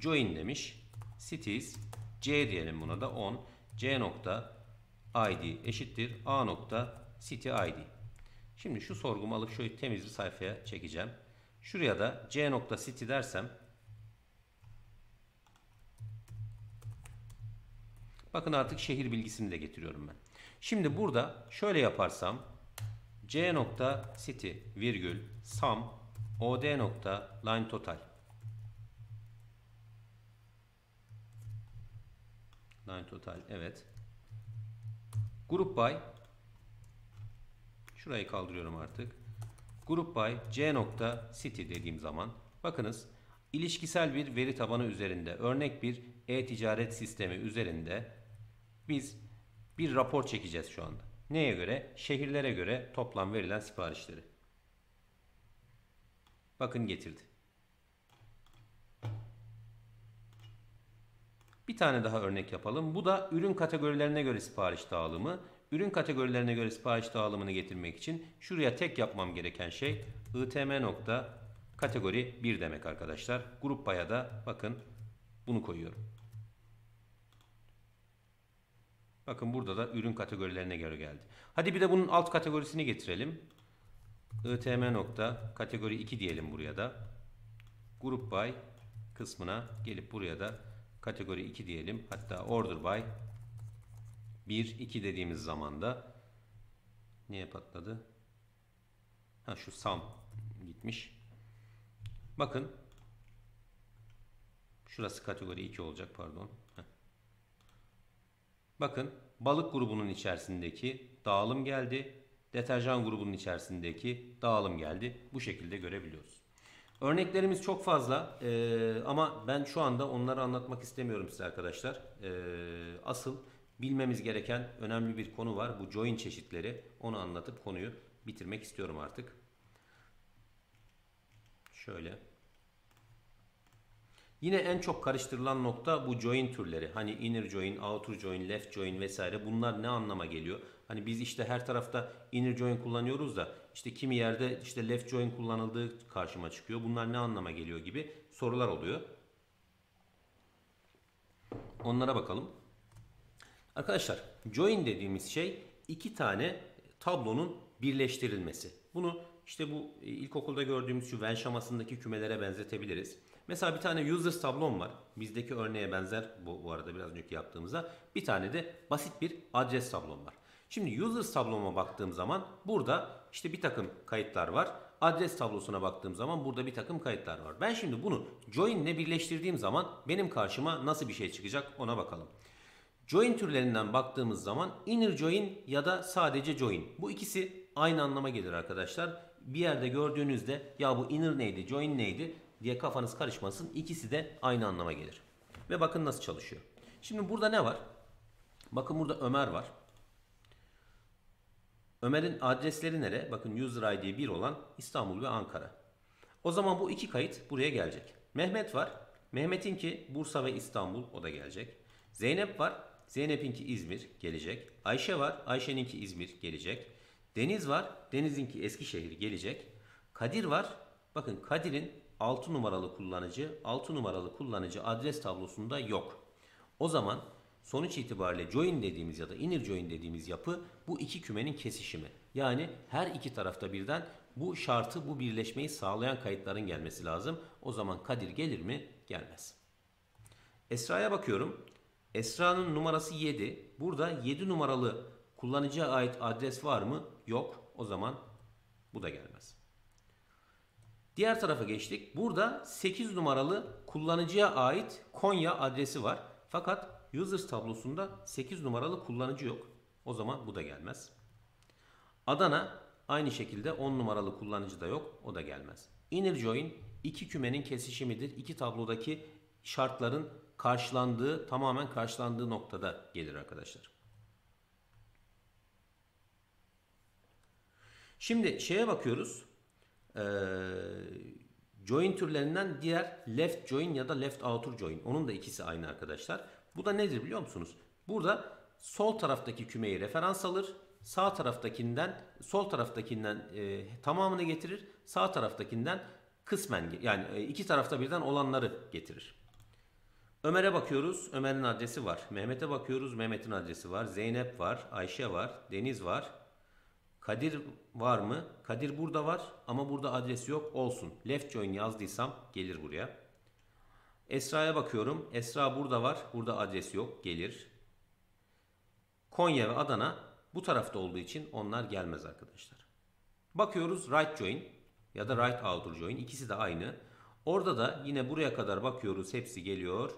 Join demiş. Cities C diyelim buna da 10. C nokta ID eşittir A nokta city ID. Şimdi şu sorgumu alıp şöyle temiz bir sayfaya çekeceğim. Şuraya da C nokta city dersem Bakın artık şehir bilgisini de getiriyorum ben. Şimdi burada şöyle yaparsam c nokta city virgül sum od nokta line total. Line total evet. Grup by şurayı kaldırıyorum artık. Grup by c nokta city dediğim zaman bakınız ilişkisel bir veri tabanı üzerinde örnek bir e-ticaret sistemi üzerinde biz bir rapor çekeceğiz şu anda. Neye göre? Şehirlere göre toplam verilen siparişleri. Bakın getirdi. Bir tane daha örnek yapalım. Bu da ürün kategorilerine göre sipariş dağılımı. Ürün kategorilerine göre sipariş dağılımını getirmek için şuraya tek yapmam gereken şey itm nokta kategori 1 demek arkadaşlar. Grup baya da bakın bunu koyuyorum. Bakın burada da ürün kategorilerine göre geldi. Hadi bir de bunun alt kategorisini getirelim. ITM nokta kategori 2 diyelim buraya da. Group by kısmına gelip buraya da kategori 2 diyelim. Hatta order by 1 2 dediğimiz zaman da niye patladı? Ha şu sum gitmiş. Bakın şurası kategori 2 olacak pardon. Bakın balık grubunun içerisindeki dağılım geldi. Deterjan grubunun içerisindeki dağılım geldi. Bu şekilde görebiliyoruz. Örneklerimiz çok fazla ee, ama ben şu anda onları anlatmak istemiyorum size arkadaşlar. Ee, asıl bilmemiz gereken önemli bir konu var. Bu join çeşitleri. Onu anlatıp konuyu bitirmek istiyorum artık. Şöyle. Yine en çok karıştırılan nokta bu join türleri. Hani inner join, outer join, left join vesaire bunlar ne anlama geliyor? Hani biz işte her tarafta inner join kullanıyoruz da işte kimi yerde işte left join kullanıldığı karşıma çıkıyor. Bunlar ne anlama geliyor gibi sorular oluyor. Onlara bakalım. Arkadaşlar join dediğimiz şey iki tane tablonun birleştirilmesi. Bunu işte bu e, ilkokulda gördüğümüz şu Venn şamasındaki kümelere benzetebiliriz. Mesela bir tane users tablom var. Bizdeki örneğe benzer bu, bu arada biraz önceki yaptığımızda. Bir tane de basit bir adres tablom var. Şimdi users tabloma baktığım zaman burada işte bir takım kayıtlar var. Adres tablosuna baktığım zaman burada bir takım kayıtlar var. Ben şimdi bunu join ile birleştirdiğim zaman benim karşıma nasıl bir şey çıkacak ona bakalım. Join türlerinden baktığımız zaman inner join ya da sadece join. Bu ikisi aynı anlama gelir arkadaşlar. Bir yerde gördüğünüzde ya bu inner neydi, join neydi diye kafanız karışmasın. İkisi de aynı anlama gelir. Ve bakın nasıl çalışıyor. Şimdi burada ne var? Bakın burada Ömer var. Ömer'in adresleri nere? Bakın user ID 1 olan İstanbul ve Ankara. O zaman bu iki kayıt buraya gelecek. Mehmet var. Mehmet'inki Bursa ve İstanbul o da gelecek. Zeynep var. Zeynep'inki İzmir gelecek. Ayşe var. Ayşe'ninki İzmir gelecek. Deniz var. Deniz'inki Eskişehir gelecek. Kadir var. Bakın Kadir'in 6 numaralı kullanıcı, 6 numaralı kullanıcı adres tablosunda yok. O zaman sonuç itibariyle join dediğimiz ya da inner join dediğimiz yapı bu iki kümenin kesişimi. Yani her iki tarafta birden bu şartı, bu birleşmeyi sağlayan kayıtların gelmesi lazım. O zaman Kadir gelir mi? Gelmez. Esra'ya bakıyorum. Esra'nın numarası 7. Burada 7 numaralı kullanıcıya ait adres var mı? Yok. O zaman bu da gelmez. Diğer tarafa geçtik. Burada 8 numaralı kullanıcıya ait Konya adresi var. Fakat users tablosunda 8 numaralı kullanıcı yok. O zaman bu da gelmez. Adana aynı şekilde 10 numaralı kullanıcı da yok. O da gelmez. Inner join iki kümenin kesişimidir. İki tablodaki şartların karşılandığı, tamamen karşılandığı noktada gelir arkadaşlar. Şimdi şeye bakıyoruz. Ee, join türlerinden diğer left join ya da left outer join. Onun da ikisi aynı arkadaşlar. Bu da nedir biliyor musunuz? Burada sol taraftaki kümeyi referans alır. Sağ taraftakinden sol taraftakinden e, tamamını getirir. Sağ taraftakinden kısmen yani e, iki tarafta birden olanları getirir. Ömer'e bakıyoruz. Ömer'in adresi var. Mehmet'e bakıyoruz. Mehmet'in adresi var. Zeynep var. Ayşe var. Deniz var. Kadir var mı? Kadir burada var ama burada adresi yok. Olsun. Left join yazdıysam gelir buraya. Esra'ya bakıyorum. Esra burada var. Burada adresi yok. Gelir. Konya ve Adana bu tarafta olduğu için onlar gelmez arkadaşlar. Bakıyoruz right join ya da right outer join. İkisi de aynı. Orada da yine buraya kadar bakıyoruz. Hepsi geliyor.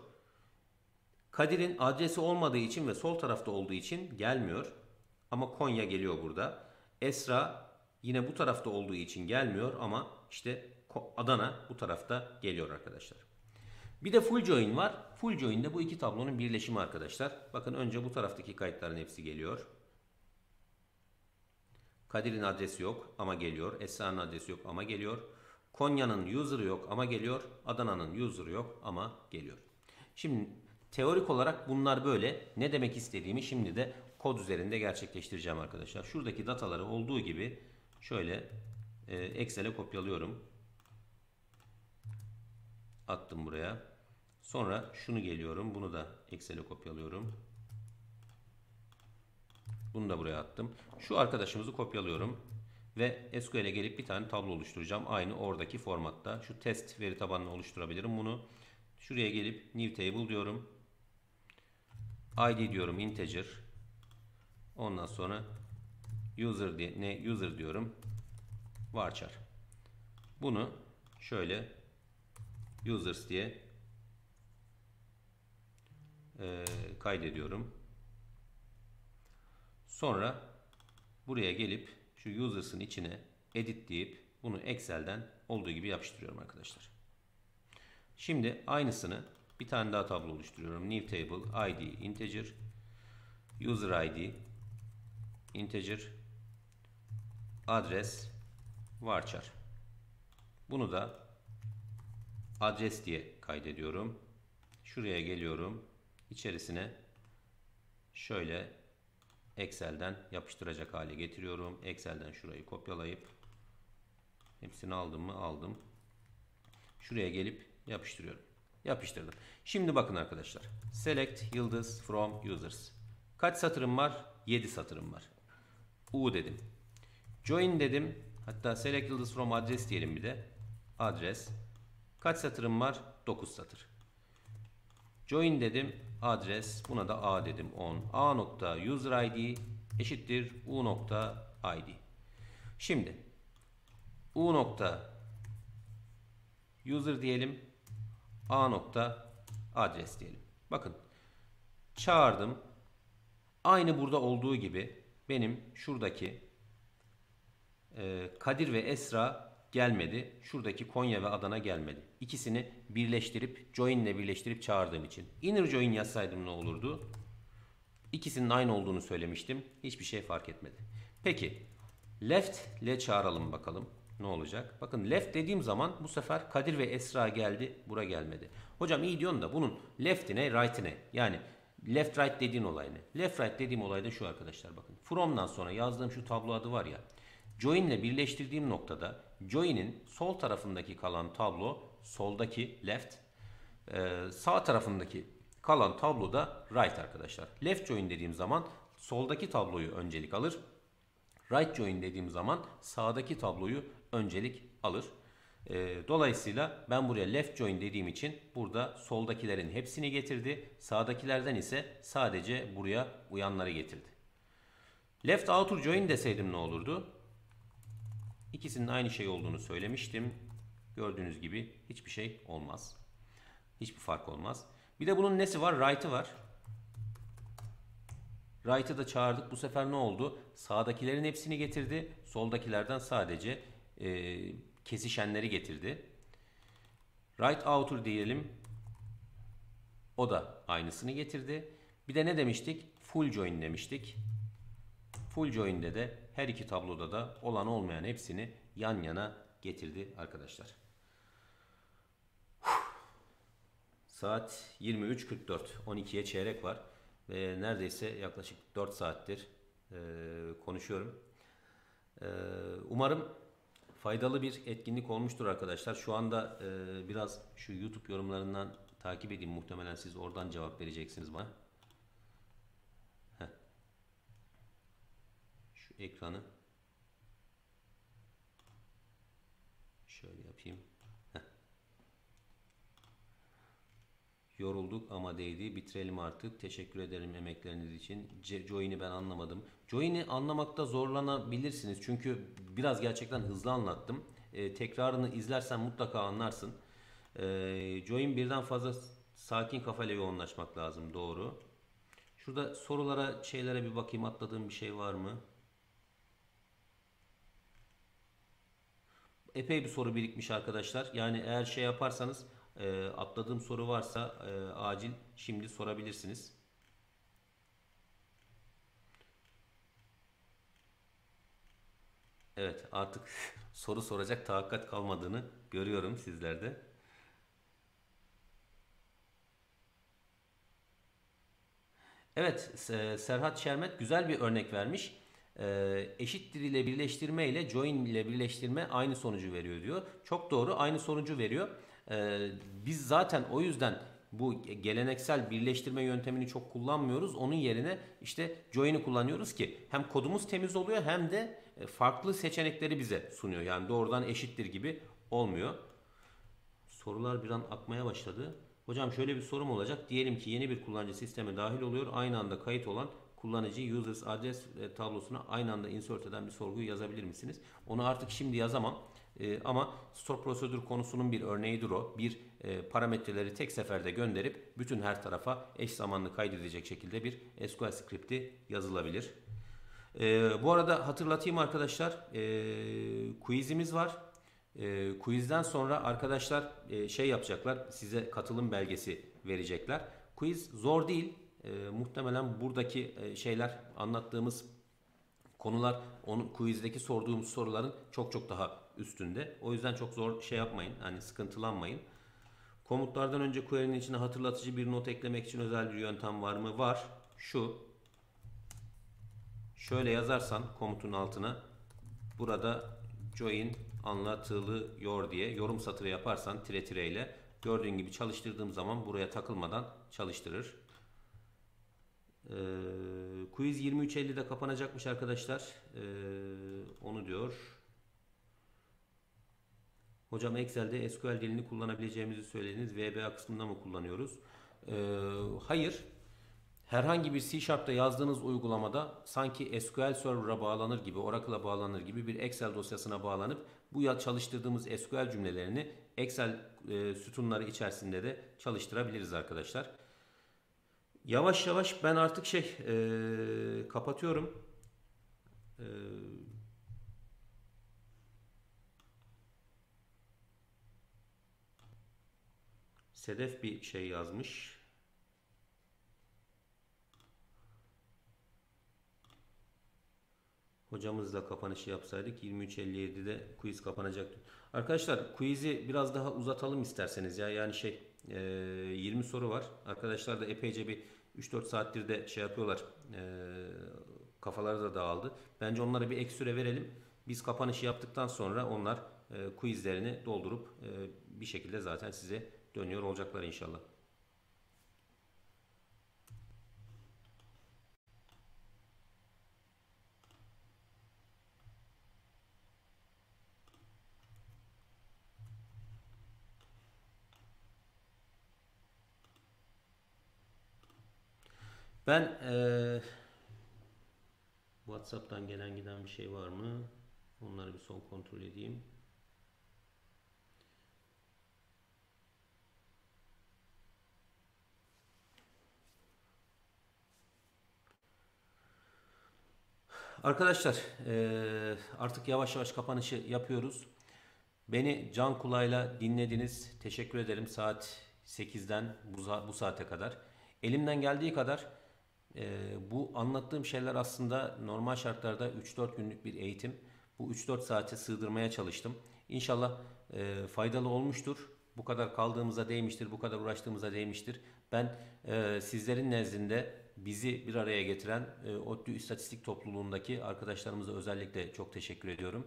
Kadir'in adresi olmadığı için ve sol tarafta olduğu için gelmiyor. Ama Konya geliyor burada. Esra yine bu tarafta olduğu için gelmiyor ama işte Adana bu tarafta geliyor arkadaşlar. Bir de full join var. Full join de bu iki tablonun birleşimi arkadaşlar. Bakın önce bu taraftaki kayıtların hepsi geliyor. Kadir'in adresi yok ama geliyor. Esra'nın adresi yok ama geliyor. Konya'nın user'ı yok ama geliyor. Adana'nın user'ı yok ama geliyor. Şimdi teorik olarak bunlar böyle. Ne demek istediğimi şimdi de kod üzerinde gerçekleştireceğim arkadaşlar. Şuradaki dataları olduğu gibi şöyle e, Excel'e kopyalıyorum. Attım buraya. Sonra şunu geliyorum. Bunu da Excel'e kopyalıyorum. Bunu da buraya attım. Şu arkadaşımızı kopyalıyorum. Ve SQL'e gelip bir tane tablo oluşturacağım. Aynı oradaki formatta. Şu test veri tabanını oluşturabilirim bunu. Şuraya gelip new table diyorum. ID diyorum integer. Ondan sonra user diye ne user diyorum. varchar. Bunu şöyle users diye e, kaydediyorum. Sonra buraya gelip şu users'ın içine edit deyip bunu Excel'den olduğu gibi yapıştırıyorum arkadaşlar. Şimdi aynısını bir tane daha tablo oluşturuyorum. New table id integer user id integer adres varchar. Bunu da adres diye kaydediyorum. Şuraya geliyorum. İçerisine şöyle Excel'den yapıştıracak hale getiriyorum. Excel'den şurayı kopyalayıp hepsini aldım mı? Aldım. Şuraya gelip yapıştırıyorum. Yapıştırdım. Şimdi bakın arkadaşlar. Select yıldız from users. Kaç satırım var? 7 satırım var. U dedim. Join dedim. Hatta select yıldız from adres diyelim bir de. Adres. Kaç satırım var? 9 satır. Join dedim. Adres. Buna da A dedim. 10. A nokta user ID eşittir U nokta ID. Şimdi U nokta user diyelim. A nokta adres diyelim. Bakın çağırdım. Aynı burada olduğu gibi benim şuradaki e, Kadir ve Esra gelmedi. Şuradaki Konya ve Adana gelmedi. İkisini birleştirip join ile birleştirip çağırdığım için. Inner join yazsaydım ne olurdu? İkisinin aynı olduğunu söylemiştim. Hiçbir şey fark etmedi. Peki left ile çağıralım bakalım ne olacak? Bakın left dediğim zaman bu sefer Kadir ve Esra geldi. Bura gelmedi. Hocam iyi diyorsun da bunun left'i ne right'i ne? Yani left right dediğin olay ne? Left right dediğim olay da şu arkadaşlar bakın. From'dan sonra yazdığım şu tablo adı var ya. Join ile birleştirdiğim noktada join'in sol tarafındaki kalan tablo soldaki left e, sağ tarafındaki kalan tablo da right arkadaşlar. Left join dediğim zaman soldaki tabloyu öncelik alır. Right join dediğim zaman sağdaki tabloyu öncelik alır. E, dolayısıyla ben buraya left join dediğim için burada soldakilerin hepsini getirdi. Sağdakilerden ise sadece buraya uyanları getirdi. Left outer join deseydim ne olurdu? İkisinin aynı şey olduğunu söylemiştim. Gördüğünüz gibi hiçbir şey olmaz. Hiçbir fark olmaz. Bir de bunun nesi var? Right'ı var. Right'ı da çağırdık. Bu sefer ne oldu? Sağdakilerin hepsini getirdi. Soldakilerden sadece e, kesişenleri getirdi. Right outer diyelim. O da aynısını getirdi. Bir de ne demiştik? Full join demiştik. Full join'de de her iki tabloda da olan olmayan hepsini yan yana getirdi arkadaşlar. Saat 23.44. 12'ye çeyrek var. Ve neredeyse yaklaşık 4 saattir e, konuşuyorum. E, umarım faydalı bir etkinlik olmuştur arkadaşlar. Şu anda e, biraz şu YouTube yorumlarından takip edeyim. Muhtemelen siz oradan cevap vereceksiniz bana. Şu ekranı şöyle yapayım. Heh. Yorulduk ama değdi. Bitirelim artık. Teşekkür ederim emekleriniz için. Ce- Join'i ben anlamadım. Join'i anlamakta zorlanabilirsiniz. Çünkü biraz gerçekten hızlı anlattım. Ee, tekrarını izlersen mutlaka anlarsın. Ee, join birden fazla sakin kafayla yoğunlaşmak lazım. Doğru. Şurada sorulara, şeylere bir bakayım. Atladığım bir şey var mı? Epey bir soru birikmiş arkadaşlar. Yani eğer şey yaparsanız e, atladığım soru varsa e, acil şimdi sorabilirsiniz. Evet artık (laughs) soru soracak tahakkuk kalmadığını görüyorum sizlerde. Evet Se- Serhat Şermet güzel bir örnek vermiş. Ee, eşittir ile birleştirme ile join ile birleştirme aynı sonucu veriyor diyor. Çok doğru aynı sonucu veriyor. Ee, biz zaten o yüzden bu geleneksel birleştirme yöntemini çok kullanmıyoruz. Onun yerine işte join'i kullanıyoruz ki hem kodumuz temiz oluyor hem de e, farklı seçenekleri bize sunuyor. Yani doğrudan eşittir gibi olmuyor. Sorular bir an akmaya başladı. Hocam şöyle bir sorum olacak. Diyelim ki yeni bir kullanıcı sisteme dahil oluyor. Aynı anda kayıt olan kullanıcı users adres e, tablosuna aynı anda insert eden bir sorguyu yazabilir misiniz? Onu artık şimdi yazamam. E, ama store prosedür konusunun bir örneğidir o. Bir e, parametreleri tek seferde gönderip bütün her tarafa eş zamanlı kaydedecek şekilde bir SQL skripti yazılabilir. E, bu arada hatırlatayım arkadaşlar. E, quizimiz var. E, quizden sonra arkadaşlar e, şey yapacaklar. Size katılım belgesi verecekler. Quiz zor değil. E, muhtemelen buradaki e, şeyler anlattığımız konular onun quizdeki sorduğumuz soruların çok çok daha üstünde. O yüzden çok zor şey yapmayın. Hani sıkıntılanmayın. Komutlardan önce query'nin içine hatırlatıcı bir not eklemek için özel bir yöntem var mı? Var. Şu. Şöyle yazarsan komutun altına burada join anlatılıyor diye yorum satırı yaparsan tire tire ile gördüğün gibi çalıştırdığım zaman buraya takılmadan çalıştırır. Ee, quiz 23.50'de kapanacakmış arkadaşlar. Ee, onu diyor. Hocam Excel'de SQL dilini kullanabileceğimizi söylediniz. VBA kısmında mı kullanıyoruz? Ee, hayır. Herhangi bir C Sharp'ta yazdığınız uygulamada sanki SQL Server'a bağlanır gibi, Oracle'a bağlanır gibi bir Excel dosyasına bağlanıp bu çalıştırdığımız SQL cümlelerini Excel e, sütunları içerisinde de çalıştırabiliriz arkadaşlar. Yavaş yavaş ben artık şey e, kapatıyorum. E, Sedef bir şey yazmış. Hocamızla kapanışı yapsaydık 23.57'de quiz kapanacaktı. Arkadaşlar quiz'i biraz daha uzatalım isterseniz ya. Yani şey e, 20 soru var. Arkadaşlar da epeyce bir 3-4 saattir de şey yapıyorlar. E, kafaları da dağıldı. Bence onlara bir ek süre verelim. Biz kapanışı yaptıktan sonra onlar e, quizlerini doldurup e, bir şekilde zaten size dönüyor olacaklar inşallah. Ben eee, WhatsApp'tan gelen giden bir şey var mı? Onları bir son kontrol edeyim. Arkadaşlar artık yavaş yavaş kapanışı yapıyoruz. Beni can kulağıyla dinlediniz. Teşekkür ederim saat 8'den bu, saate kadar. Elimden geldiği kadar bu anlattığım şeyler aslında normal şartlarda 3-4 günlük bir eğitim. Bu 3-4 saate sığdırmaya çalıştım. İnşallah faydalı olmuştur. Bu kadar kaldığımıza değmiştir, bu kadar uğraştığımıza değmiştir. Ben sizlerin nezdinde bizi bir araya getiren e, ODTÜ İstatistik Topluluğundaki arkadaşlarımıza özellikle çok teşekkür ediyorum.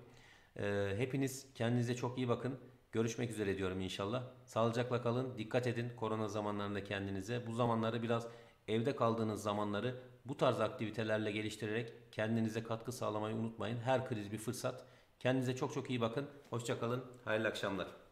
E, hepiniz kendinize çok iyi bakın. Görüşmek üzere diyorum inşallah. Sağlıcakla kalın, dikkat edin korona zamanlarında kendinize. Bu zamanları biraz evde kaldığınız zamanları bu tarz aktivitelerle geliştirerek kendinize katkı sağlamayı unutmayın. Her kriz bir fırsat. Kendinize çok çok iyi bakın. Hoşça kalın. Hayırlı akşamlar.